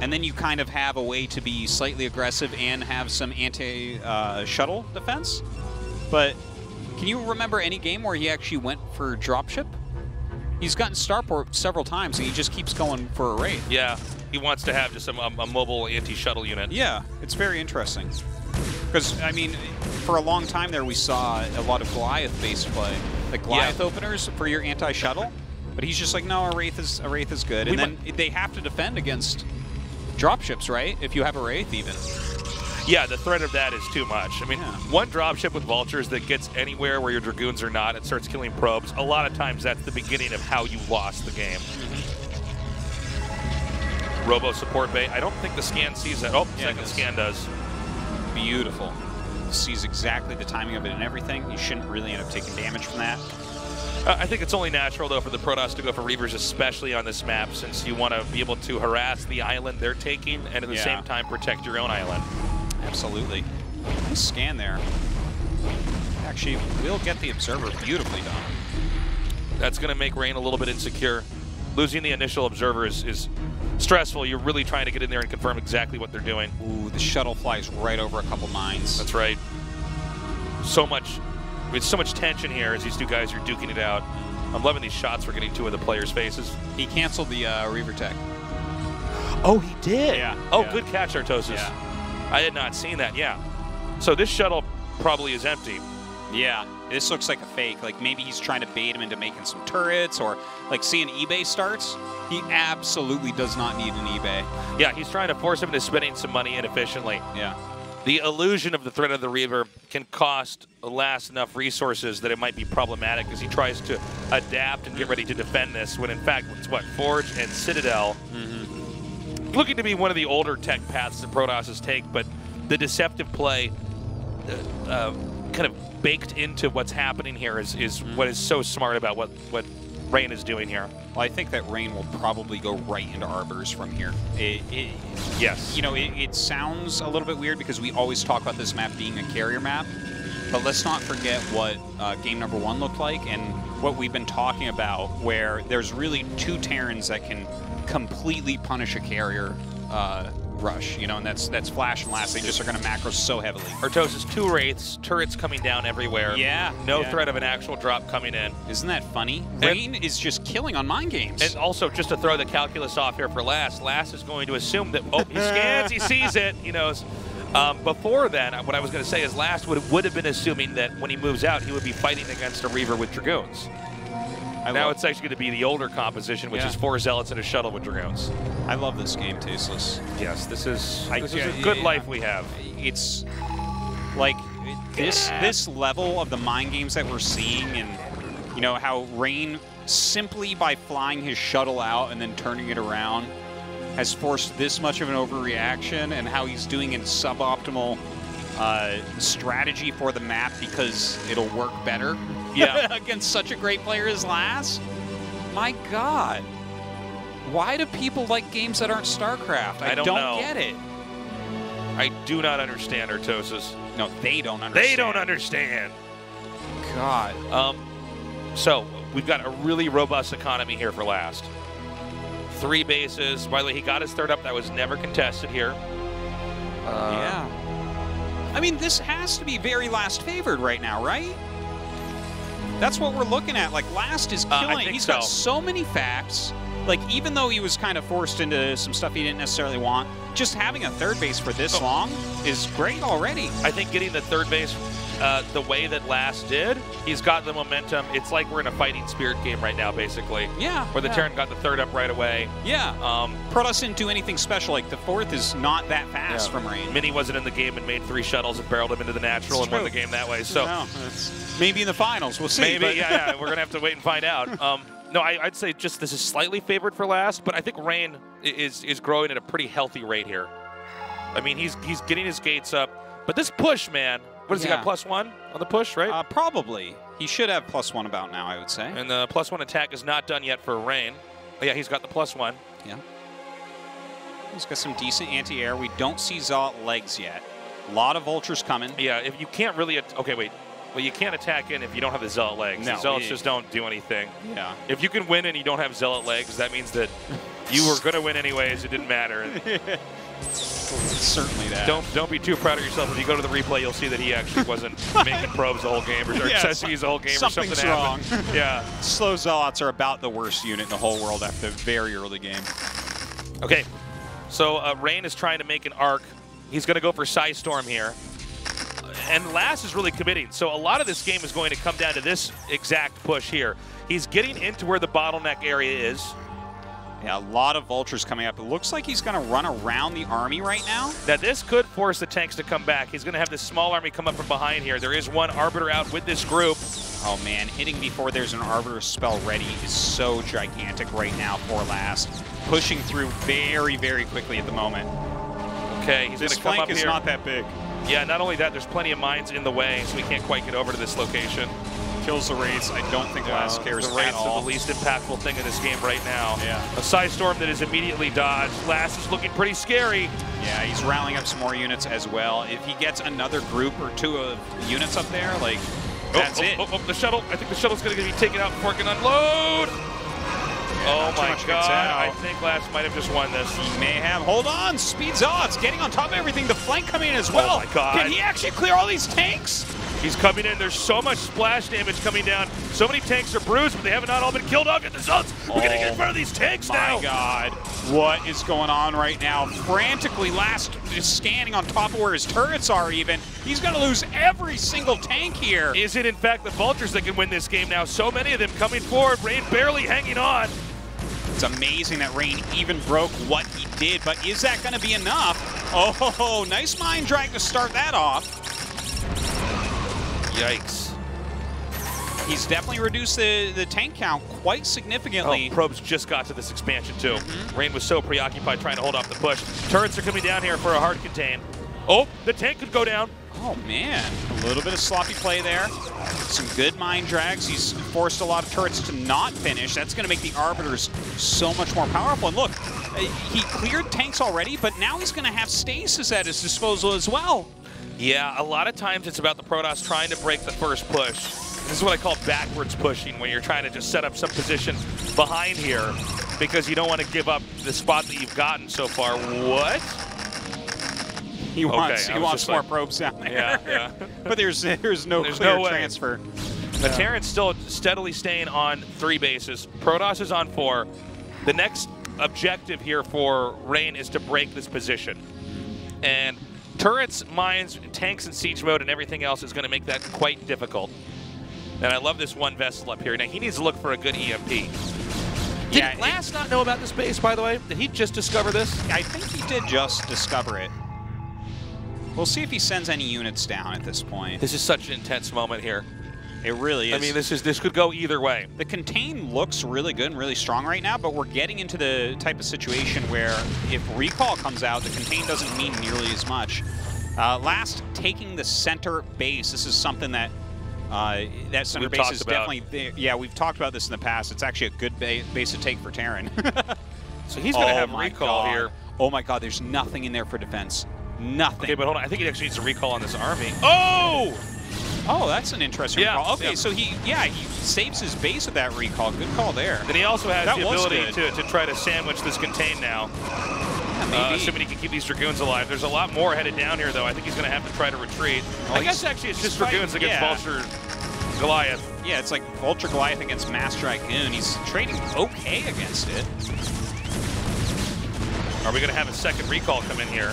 and then you kind of have a way to be slightly aggressive and have some anti-shuttle defense. But can you remember any game where he actually went for dropship? He's gotten Starport several times, and he just keeps going for a Wraith. Yeah, he wants to have just a, a mobile anti-shuttle unit. Yeah, it's very interesting. Because, I mean, for a long time there, we saw a lot of Goliath-based play. Like Goliath openers for your anti-shuttle. But he's just like, no, a Wraith is, a Wraith is good. We And then they have to defend against dropships, right? If you have a Wraith, even. Yeah, the threat of that is too much. I mean, Yeah. one dropship with vultures that gets anywhere where your dragoons are not and starts killing probes, a lot of times that's the beginning of how you lost the game. Mm-hmm. Robo support bay. I don't think the scan sees that. Oh, Yeah, second scan does. Beautiful. Sees exactly the timing of it and everything. You shouldn't really end up taking damage from that. Uh, I think it's only natural, though, for the Protoss to go for Reavers, especially on this map, since you want to be able to harass the island they're taking and at the Yeah. same time protect your own island. Absolutely. Nice scan there. Actually, we'll get the Observer beautifully done. That's going to make Rain a little bit insecure. Losing the initial observer is, is stressful. You're really trying to get in there and confirm exactly what they're doing. Ooh, the shuttle flies right over a couple mines. That's right. So much It's so much tension here as these two guys are duking it out. I'm loving these shots we're getting two of the players' faces. He canceled the uh, Reaver Tech. Oh, he did? Yeah. Oh, yeah. good catch, Artosis. Yeah. I had not seen that, yeah. So this shuttle probably is empty. Yeah, this looks like a fake. Like maybe he's trying to bait him into making some turrets or like seeing eBay starts. He absolutely does not need an eBay. Yeah, he's trying to force him into spending some money inefficiently. Yeah. The illusion of the threat of the Reaver can cost last enough resources that it might be problematic as he tries to adapt and get ready to defend this when in fact it's what, Forge and Citadel Mm-hmm. looking to be one of the older tech paths that Protoss take, but the deceptive play uh, uh, kind of baked into what's happening here is, is what is so smart about what, what Rain is doing here. Well, I think that Rain will probably go right into Arbors from here. It, it, yes. You know, it, it sounds a little bit weird because we always talk about this map being a carrier map, but let's not forget what uh, game number one looked like and what we've been talking about, where there's really two Terrans that can completely punish a carrier uh, rush, you know, and that's that's Flash and Last. They just are going to macro so heavily. Artosis, two Wraiths, turrets coming down everywhere. Yeah. No yeah. threat of an actual drop coming in. Isn't that funny? Rain is just killing on mind games. And also, just to throw the calculus off here for Last, Last is going to assume that, oh, he scans, he sees it, he knows. Um, before then, what I was going to say is Last would, would have been assuming that when he moves out, he would be fighting against a Reaver with Dragoons. I now it's actually going to be the older composition, which Yeah. is four Zealots and a Shuttle with Dragoons. I love this game, Tasteless. Yes, this is, I- this is yeah, a good yeah, life we have. It's like this this level of the mind games that we're seeing, and you know how Rain simply by flying his shuttle out and then turning it around has forced this much of an overreaction, and how he's doing in suboptimal uh, strategy for the map because it'll work better. Yeah. against such a great player as Last. My God. Why do people like games that aren't StarCraft? I, I don't know. get it. I do not understand Artosis. No, they don't understand. They don't understand. God. Um, so we've got a really robust economy here for last. Three bases. By the way, he got his third up. That was never contested here. Uh, yeah. I mean, this has to be very last favored right now, right? That's what we're looking at. Like, last is Uh, killing. think He's so. got so many facts. Like, even though he was kind of forced into some stuff he didn't necessarily want, just having a third base for this Oh. long is great already. I think getting the third base uh, the way that last did, he's got the momentum. It's like we're in a fighting spirit game right now, basically. Yeah. Where the yeah. Terran got the third up right away. Yeah. Um, Protoss didn't do anything special. Like, the fourth is not that fast yeah. from Rain. Mini wasn't in the game and made three shuttles and barreled him into the natural It's and won the game that way. So No, maybe in the finals. We'll see. Maybe, yeah, yeah. We're gonna have to wait and find out. Um, no, I, I'd say just this is slightly favored for last, but I think Rain is is growing at a pretty healthy rate here. I mean, he's he's getting his gates up, but this push, man. What does he got? Plus one on the push, right? Uh, probably. He should have plus one about now, I would say. and the plus one attack is not done yet for Rain. Oh, yeah, he's got the plus one. Yeah. He's got some decent anti-air. We don't see Zealot legs yet. A lot of vultures coming. Yeah, if you can't really. Okay, wait. Well, you can't attack in if you don't have the zealot legs. No, the zealots he- just don't do anything. Yeah. If you can win and you don't have zealot legs, that means that you were going to win anyways. It didn't matter. Certainly that. Don't don't be too proud of yourself. If you go to the replay, you'll see that he actually wasn't making probes the whole game or, or Yeah, accessories the whole game something's or something wrong. happened. yeah. Slow Zealots are about the worst unit in the whole world after the very early game. Okay. So uh, Rain is trying to make an arc. He's going to go for Psi Storm here. And Last is really committing. So a lot of this game is going to come down to this exact push here. He's getting into where the bottleneck area is. Yeah, a lot of vultures coming up. It looks like he's going to run around the army right now. Now this could force the tanks to come back. He's going to have this small army come up from behind here. There is one Arbiter out with this group. Oh man, hitting before there's an Arbiter spell ready is so gigantic right now for Last. Pushing through very, very quickly at the moment. Okay, he's going This to come flank up is not that big. Yeah, not only that, there's plenty of mines in the way, so we can't quite get over to this location. Kills the Wraiths. I don't think Last cares the Wraiths all. are the least impactful thing in this game right now. Yeah. A psi storm that is immediately dodged. Last is looking pretty scary. Yeah, he's rallying up some more units as well. If he gets another group or two of units up there, like, oh, that's oh, it. Oh, oh, the shuttle. I think the shuttle's going to be taken out before it can unload. Oh my god, I think Last might have just won this. He may have. Hold on, speeds odds, getting on top of everything. The flank coming in as oh well. Oh my god. Can he actually clear all these tanks? He's coming in. There's so much splash damage coming down. So many tanks are bruised, but they have not all been killed off. Get the zones. We're gonna get oh in front of these tanks my now. My god. What is going on right now? Frantically, Last is scanning on top of where his turrets are even. He's gonna lose every single tank here. Is it in fact the Vultures that can win this game now? So many of them coming forward. Rain barely hanging on. It's amazing that Rain even broke what he did, but is that going to be enough? Oh, nice mine drag to start that off. Yikes. He's definitely reduced the, the tank count quite significantly. Oh, Probes just got to this expansion too. Mm -hmm. Rain was so preoccupied trying to hold off the push. Turrets are coming down here for a hard contain. Oh, the tank could go down. Oh, man. A little bit of sloppy play there. Some good mine drags. He's forced a lot of turrets to not finish. That's going to make the Arbiters so much more powerful. And look, he cleared tanks already, but now he's going to have stasis at his disposal as well. Yeah, a lot of times it's about the Protoss trying to break the first push. This is what I call backwards pushing, when you're trying to just set up some position behind here because you don't want to give up the spot that you've gotten so far. What? He wants okay, he wants more like, probes down there. Yeah, yeah. but there's there's no there's clear no transfer. The yeah. Terran's still steadily staying on three bases. Protoss is on four. The next objective here for Rain is to break this position. And turrets, mines, tanks, and siege mode and everything else is going to make that quite difficult. And I love this one vessel up here. Now, he needs to look for a good EMP. Did yeah, Last not know about this base, by the way? Did he just discover this? I think he did just discover it. We'll see if he sends any units down at this point. This is such an intense moment here. It really is. I mean, this is this could go either way. The contain looks really good and really strong right now, but we're getting into the type of situation where if recall comes out, the contain doesn't mean nearly as much. Uh, last, taking the center base. This is something that uh, that center we've base is about. definitely. Yeah, we've talked about this in the past. It's actually a good ba base to take for Terran. so he's going to oh have recall God. here. Oh my God! There's nothing in there for defense. Nothing. Okay, but hold on. I think he actually needs a recall on this army. Oh! Oh, that's an interesting yeah, recall. Okay, yeah. so he, yeah, he saves his base with that recall. Good call there. Then he also has that the ability to, to try to sandwich this contain now. Yeah, maybe. Uh, assuming he can keep these Dragoons alive. There's a lot more headed down here, though. I think he's going to have to try to retreat. Well, I guess actually it's just Dragoons against yeah. Vulture Goliath. Yeah, it's like Vulture Goliath against Mass Dragoon. He's trading okay against it. Are we going to have a second recall come in here?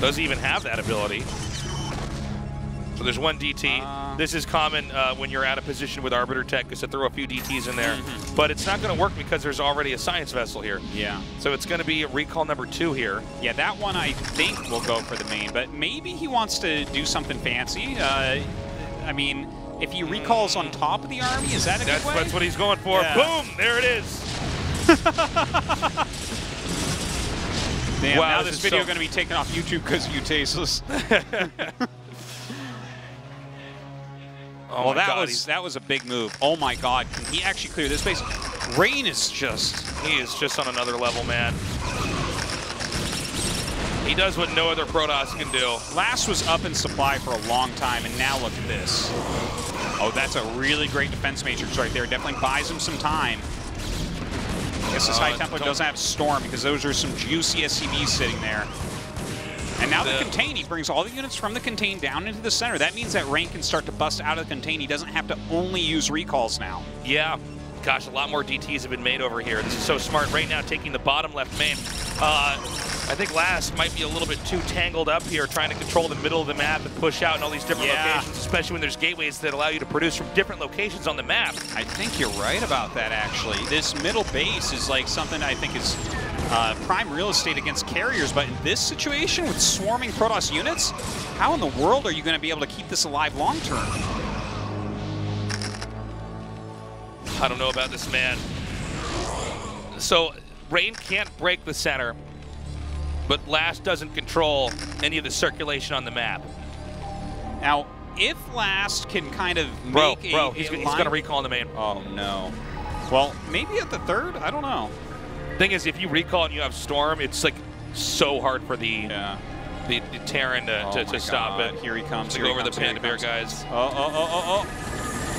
Does he even have that ability? So there's one DT. Uh, this is common uh, when you're out of position with Arbiter Tech, is to throw a few DTs in there. Mm -hmm. But it's not going to work because there's already a science vessel here. Yeah. So it's going to be recall number two here. Yeah, that one I think will go for the main, but maybe he wants to do something fancy. Uh, I mean, if he recalls on top of the army, is that a that's, good way? That's what he's going for. Yeah. Boom! There it is. Damn, wow, now this, this video so... going to be taken off YouTube because you tasteless. Oh well, that God, was that was a big move. Oh my God, can he actually clear this base? Rain is just he is just on another level, man. He does what no other Protoss can do. Last was up in supply for a long time, and now look at this. Oh, that's a really great defense matrix right there. Definitely buys him some time. I guess this uh, High Templar doesn't have Storm because those are some juicy SCVs sitting there. And now the, the contain, he brings all the units from the contain down into the center. That means that Rain can start to bust out of the contain. He doesn't have to only use recalls now. Yeah. Gosh, a lot more DTs have been made over here. This is so smart. Right now, taking the bottom left main. Uh, I think Last might be a little bit too tangled up here, trying to control the middle of the map and push out in all these different yeah. locations, especially when there's gateways that allow you to produce from different locations on the map. I think you're right about that, actually. This middle base is like something I think is uh, prime real estate against carriers, but in this situation with swarming Protoss units, how in the world are you going to be able to keep this alive long term? I don't know about this man. So Rain can't break the center, but Last doesn't control any of the circulation on the map. Now, if Last can kind of bro, make bro, a, he's, a he's going to recall in the main. Oh, no. Well, maybe at the third? I don't know. Thing is, if you recall and you have Storm, it's like so hard for the yeah. the, the Terran to, oh to, to stop it. Here he comes. To go over comes, the Panda Bear guys. Oh, Oh, oh, oh, oh,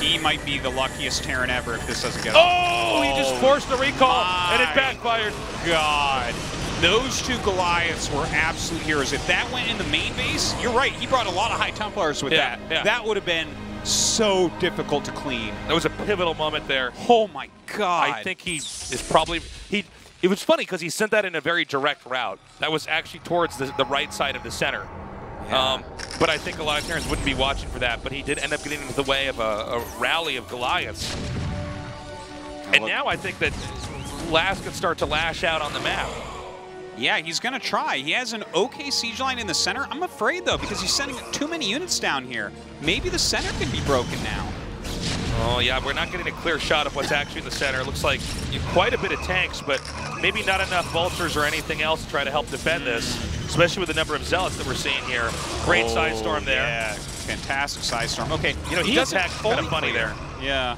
He might be the luckiest Terran ever if this doesn't get Oh, he just forced the recall, and it backfired. God. Those two Goliaths were absolute heroes. If that went in the main base, you're right. He brought a lot of High Templars with Yeah, that. yeah. That would have been so difficult to clean. That was a pivotal moment there. Oh my God. I think he is probably he. It was funny because he sent that in a very direct route. That was actually towards the, the right side of the center. Um, but I think a lot of Terrans wouldn't be watching for that. But he did end up getting into the way of a, a rally of Goliaths. And now I think that Last could start to lash out on the map. Yeah, he's going to try. He has an okay siege line in the center. I'm afraid, though, because he's sending too many units down here. Maybe the center can be broken now. Oh, yeah, we're not getting a clear shot of what's actually in the center. It looks like quite a bit of tanks, but maybe not enough vultures or anything else to try to help defend this, especially with the number of zealots that we're seeing here. Great oh, psi storm there. Yeah, fantastic psi storm. Okay, You know, he, doesn't attacked kind of funny clear. there. Yeah.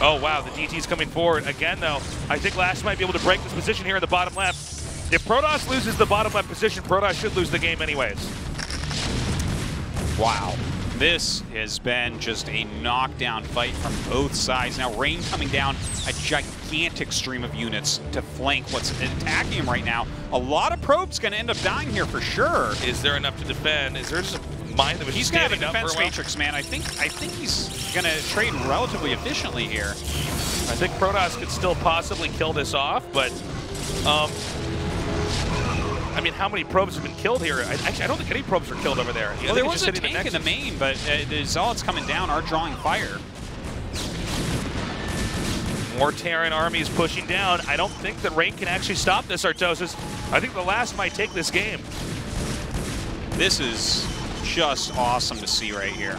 Oh, wow, the DT's coming forward. Again, though, I think Last might be able to break this position here in the bottom left. If Protoss loses the bottom left position, Protoss should lose the game anyways. Wow. This has been just a knockdown fight from both sides. Now, Rain coming down a gigantic stream of units to flank what's attacking him right now. A lot of probes going to end up dying here for sure. Is there enough to defend? Is there just a mind that was He's going to have a standing up for defense matrix, man. I think I think he's going to trade relatively efficiently here. I think Protoss could still possibly kill this off, but um, I mean, how many probes have been killed here? I, actually, I don't think any probes were killed over there. I Well, there was a tank in the main, but uh, the Zealots coming down are drawing fire. More Terran armies pushing down. I don't think that Rain can actually stop this, Artosis. I think the last might take this game. This is just awesome to see right here.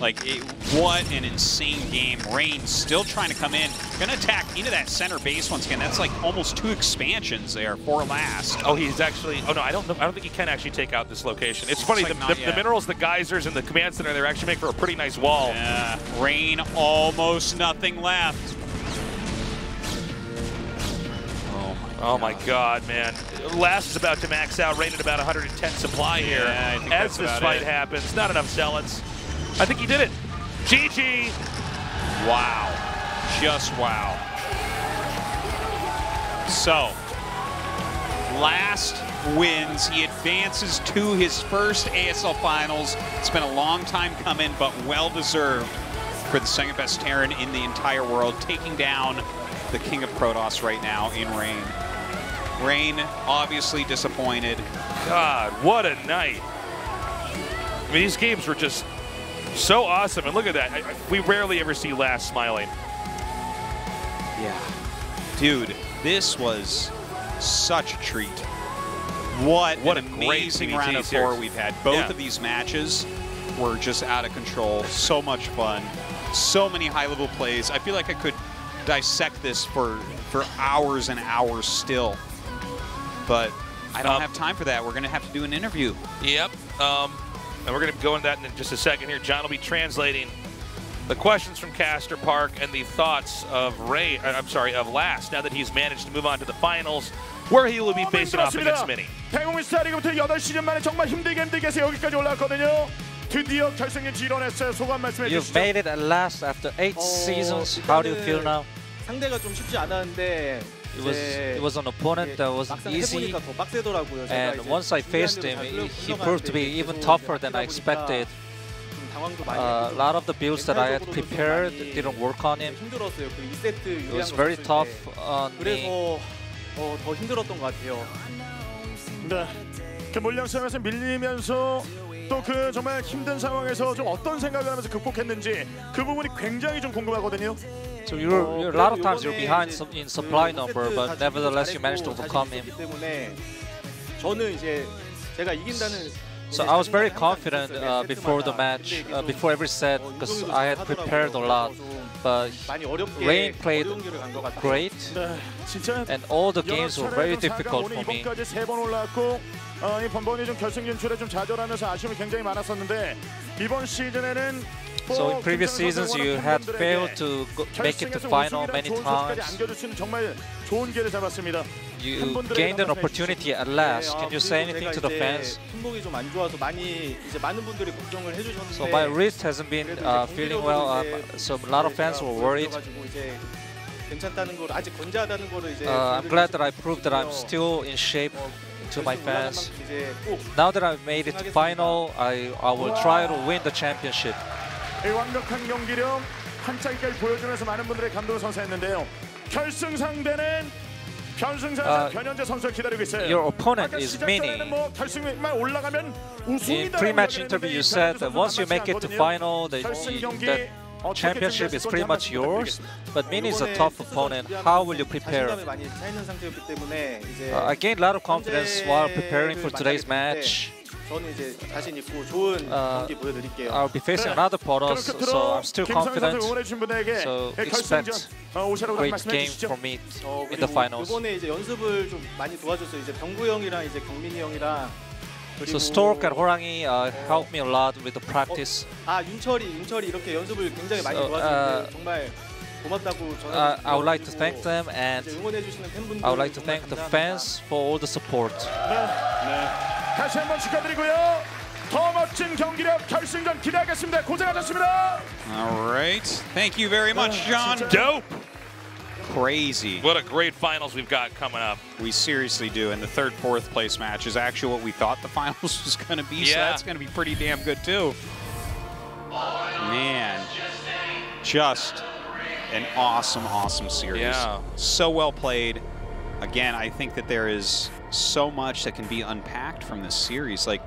Like, it, what an insane game. Rain still trying to come in. Gonna attack into that center base once again. That's like almost two expansions there for last. Oh, he's actually. Oh no, I don't know. I don't think he can actually take out this location. It's funny. like the, the, the minerals, the geysers, and the command center, they're actually make for a pretty nice wall. Yeah, Rain almost nothing left. Oh my oh God, man! Last is about to max out, rated about 110 supply here. Yeah, I think As this fight it. happens, not enough zealots. I think he did it. GG. Wow. Just wow. So, last wins. He advances to his first ASL Finals. It's been a long time coming, but well deserved for the second best Terran in the entire world, taking down the King of Protoss right now in Rain. Rain obviously disappointed. God, what a night! I mean, these games were just so awesome. And look at that. I, we rarely ever see Last smiling. Yeah. Dude, this was such a treat. What, What an amazing round of four we've had. Both Yeah. of these matches were just out of control. So much fun. So many high-level plays. I feel like I could dissect this for, for hours and hours still. But I don't Um, have time for that. We're going to have to do an interview. Yep. Um, and we're going to go into that in just a second here. John will be translating the questions from Castor Park and the thoughts of Ray. uh, I'm sorry, of Last. Now that he's managed to move on to the finals, where he will be facing off against Mini. 대공민 스타리그부터 8시즌 만에 정말 힘들게 힘들게 해서 여기까지 올라왔거든요. 드디어 결승에 지원했어요. 소감 말씀해 You've 주시죠. made it at last after eight seasons. How do you feel now? 상대가 좀 쉽지 않았는데 It was it was an opponent that wasn't easy. And once I faced him, he, he proved to be even tougher than I expected. Uh, a lot of the builds that I had prepared didn't work on him. 힘들었어요. 그 2세트 It was 거 very tough 때. on me. 어, 더 힘들었던 것 같아요. 네. 그 물량 싸움에서 밀리면서 또 그 정말 힘든 상황에서 좀 어떤 생각을 하면서 극복했는지 그 부분이 굉장히 좀 궁금하거든요. So you're, you're a lot of times you're behind some, in supply number, but nevertheless you managed to overcome him. 때문에 저는 이제 제가 이긴다는 So I was very confident uh, before the match, uh, before every set, because I had prepared a lot. But 많이 어렵게 Rain played 어려운 길을 간것 같아요. great, 네, 진짜 and all the games were very 여러 차례 좀 difficult 오늘 for me. 이번까지 세 번 올라왔고 어, 이 번번이 좀 결승 진출에 좀 좌절하면서 아쉬움이 굉장히 많았었는데 이번 시즌에는 so in previous seasons you had failed to go, make it to final many times. You gained an opportunity at last. Can you say anything to the fans? So my wrist hasn't been uh, feeling well, uh, so a lot of fans were worried. Uh, I'm glad that I proved that I'm still in shape to my fans. Now that I've made it to final, I, I will try to win the championship. 이 완벽한 경기력 한짝까지 보여주면서 많은 분들의 감동을 선사했는데요. 결승 상대는 변승자 Uh, 변현재 선수가 기다리고 있어요. Your opponent 아까 is 시작 Mini. 전에는 뭐 결승만 올라가면 In 우승이다. pre-match interview, you said that once you make it to final, the, 결승 경기 the championship is pretty much yours. But Mini is a tough opponent. How will you prepare? 자신감이 많이 차 있는 상태였기 때문에 이제. Uh, I gained a lot of confidence while preparing for today's match. 저는 이제 자신 있고 좋은 Uh, 경기 보여드릴게요. I'll be facing another Poros, so I'm still confident. So 예, expect great game from me in the finals. 이번에 이제 연습을 좀 많이 도와줬어요. 이제 병구 형이랑 이제 경민이 형이랑 So Stork and Horangi uh, helped me a lot with the practice. 아 윤철이 윤철이 이렇게 연습을 굉장히 많이 So, 도와줬는데 uh, 정말. Uh, I would like to thank them and 응원해 주시는 팬분들 I would like to thank the fans for all the support. 다시 한번 축하드리고요. 더 멋진 경기력 결승전 기대하겠습니다. 고생하셨습니다. All right. Thank you very much, John. Dope. Crazy. What a great finals we've got coming up. We seriously do. And the third, fourth place match is actually what we thought the finals was going to be. So Yeah. that's going to be pretty damn good, too. Man. Just an awesome, awesome series. Yeah. So well played. Again, I think that there is so much that can be unpacked from this series. Like,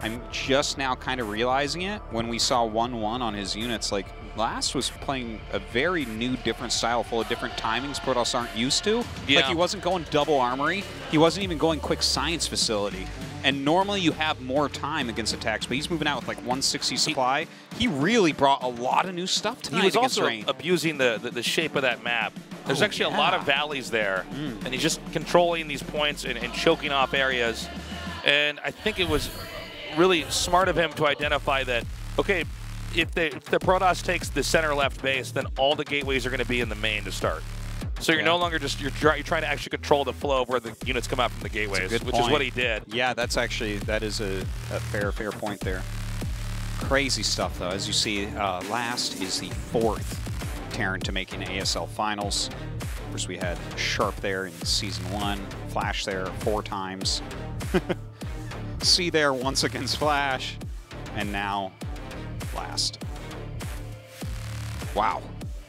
I'm just now kind of realizing it when we saw 1 1 on his units. Like, Last was playing a very new, different style, full of different timings Protoss aren't used to. Like, he wasn't going double armory, he wasn't even going quick science facility. And normally you have more time against attacks, but he's moving out with like 160 supply. He really brought a lot of new stuff tonight He was also Rain. abusing the, the, the shape of that map. There's Oh, actually a lot of valleys there, mm. and he's just controlling these points and, and choking off areas. And I think it was really smart of him to identify that, okay, if, they, if the Protoss takes the center left base, then all the gateways are going to be in the main to start. So you're Yeah. no longer just, you're, you're trying to actually control the flow of where the units come out from the gateways, which is what he did. Yeah, that's actually that is a, a fair fair point there. Crazy stuff though. As you see, uh, last is the fourth Terran to make an ASL finals. Of course, we had Sharp there in season one, Flash there four times, Sea there once against Flash, and now last. Wow,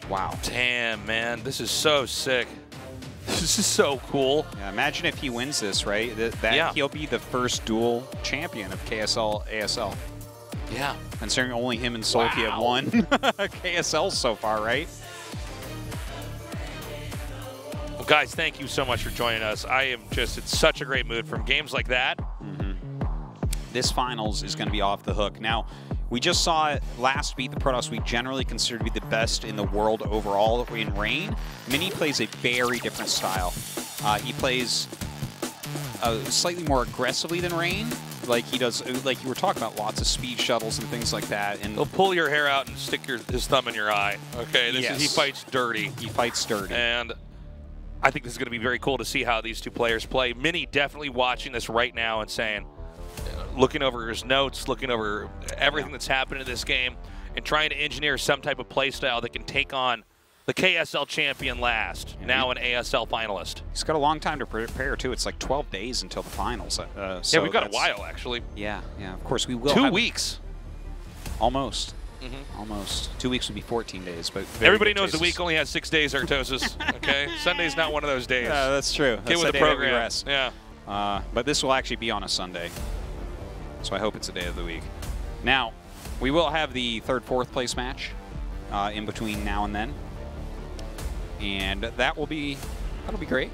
wow. Damn, man, this is so sick. This is so cool. Yeah, imagine if he wins this, right? That, that Yeah. he'll be the first dual champion of KSL ASL. Yeah. Considering only him and Soulkey have won KSL so far, right? Well, guys, thank you so much for joining us. I am just in such a great mood from games like that. Mm-hmm. This finals is going to be off the hook. Now, we just saw last beat the Protoss we generally consider to be the best in the world overall in Rain. Mini plays a very different style. Uh, he plays uh, slightly more aggressively than Rain. Like he does, like you were talking about, lots of speed shuttles and things like that. And He'll pull your hair out and stick your, his thumb in your eye. Okay, this is, he fights dirty. He fights dirty. And I think this is going to be very cool to see how these two players play. Mini definitely watching this right now and saying, looking over his notes, looking over everything that's happened in this game, and trying to engineer some type of play style that can take on the KSL champion last, now an ASL finalist. He's got a long time to prepare too. It's like 12 days until the finals. Uh, so yeah, we've got a while actually. Yeah, yeah. Of course, we will. Two weeks. Almost. Mhm. Almost. Two weeks would be 14 days, but Everybody knows the week only has six days, Artosis. okay, Sunday's not one of those days. Yeah, that's true. Get That's with the the day that we program. Yeah. Uh, but this will actually be on a Sunday, so I hope it's a day of the week. Now, we will have the third, fourth place match uh, in between now and then, and that will be that'll be great.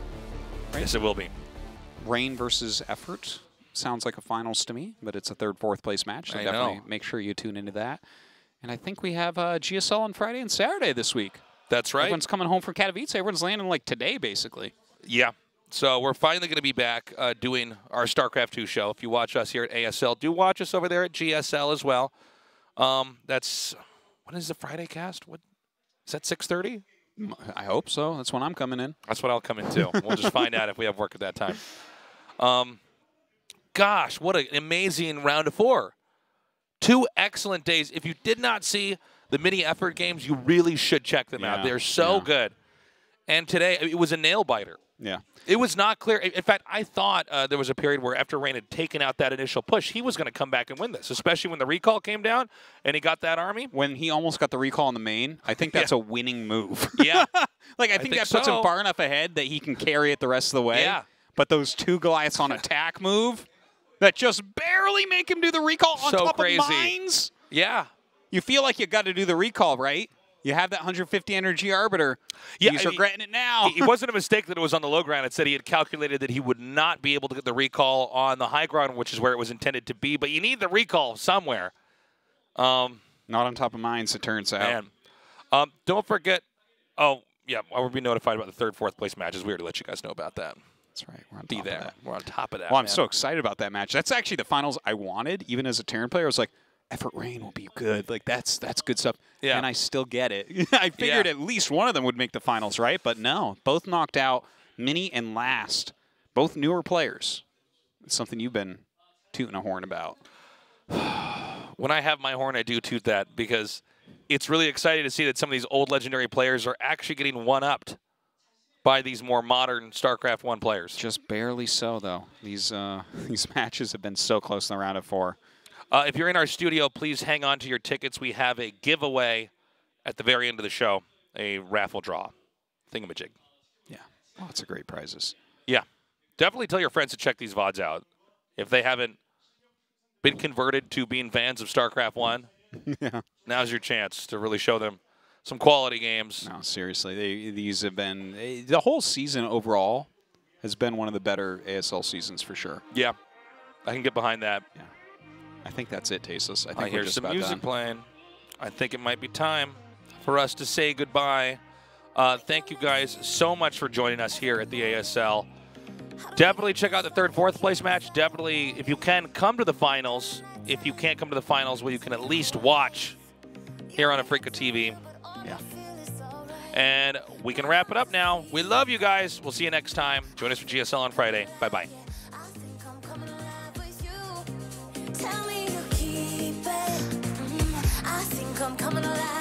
Right? Yes, it will be. Rain versus Effort sounds like a finals to me, but it's a third, fourth place match. So I definitely know. make sure you tune into that. And I think we have uh, GSL on Friday and Saturday this week. That's right. Everyone's coming home from Katowice. Everyone's landing like today, basically. Yeah. So we're finally going to be back uh, doing our StarCraft 2 show. If you watch us here at ASL, do watch us over there at GSL as well. Um, that's when is the Friday cast? What is that? 6:30? I hope so. That's when I'm coming in. That's what I'll come in too. we'll just find out if we have work at that time. Um, gosh, what an amazing round of four. Two excellent days. If you did not see the mini effort games, you really should check them Yeah, out. They're so yeah. good. And today, it was a nail biter. Yeah. It was not clear. In fact, I thought uh, there was a period where after Rain had taken out that initial push, he was going to come back and win this, especially when the recall came down and he got that army. When he almost got the recall in the main, I think that's a winning move. Yeah. like I I think, think that puts him far enough ahead that he can carry it the rest of the way. Yeah. But those two Goliaths on attack move that just barely make him do the recall on So top crazy. of mines. Yeah. You feel like you got to do the recall, right? You have that 150 energy arbiter. Yeah, He's I mean, regretting it now. It wasn't a mistake that it was on the low ground. It said he had calculated that he would not be able to get the recall on the high ground, which is where it was intended to be. But you need the recall somewhere. Um, Not on top of mines, it turns out. man, um, don't forget. Oh, yeah, I will be notified about the third, fourth place matches. We already let you guys know about that. That's right. We're on Be top there. Of that. We're on top of that. Well, I'm man. so excited about that match. That's actually the finals I wanted, even as a Terran player. I was like, Effort Rain will be good. Like that's that's good stuff. Yeah. And I still get it. I figured Yeah. at least one of them would make the finals, right? But no, both knocked out. Mini and Last, both newer players. It's something you've been tooting a horn about. when I have my horn, I do toot that because it's really exciting to see that some of these old legendary players are actually getting one upped by these more modern StarCraft One players. Just barely so, though. These uh, these matches have been so close in the round of four. Uh, if you're in our studio, please hang on to your tickets. We have a giveaway at the very end of the show, a raffle draw, thingamajig. Yeah, lots of great prizes. Yeah, definitely tell your friends to check these VODs out if they haven't been converted to being fans of StarCraft One. yeah. Now's your chance to really show them some quality games. No, seriously, they, these have been eh, the whole season overall has been one of the better ASL seasons for sure. Yeah, I can get behind that. Yeah, I think that's it, Tasteless. I think I we're hear just some about music done. playing. I think it might be time for us to say goodbye. Uh, thank you guys so much for joining us here at the ASL. Definitely check out the third, fourth place match. Definitely, if you can, come to the finals. If you can't come to the finals, well, you can at least watch here on Afreeca TV. Yeah. And we can wrap it up now. We love you guys. We'll see you next time. Join us for GSL on Friday. Bye bye. tell me you keep it. Mm -hmm. I think I'm coming alive.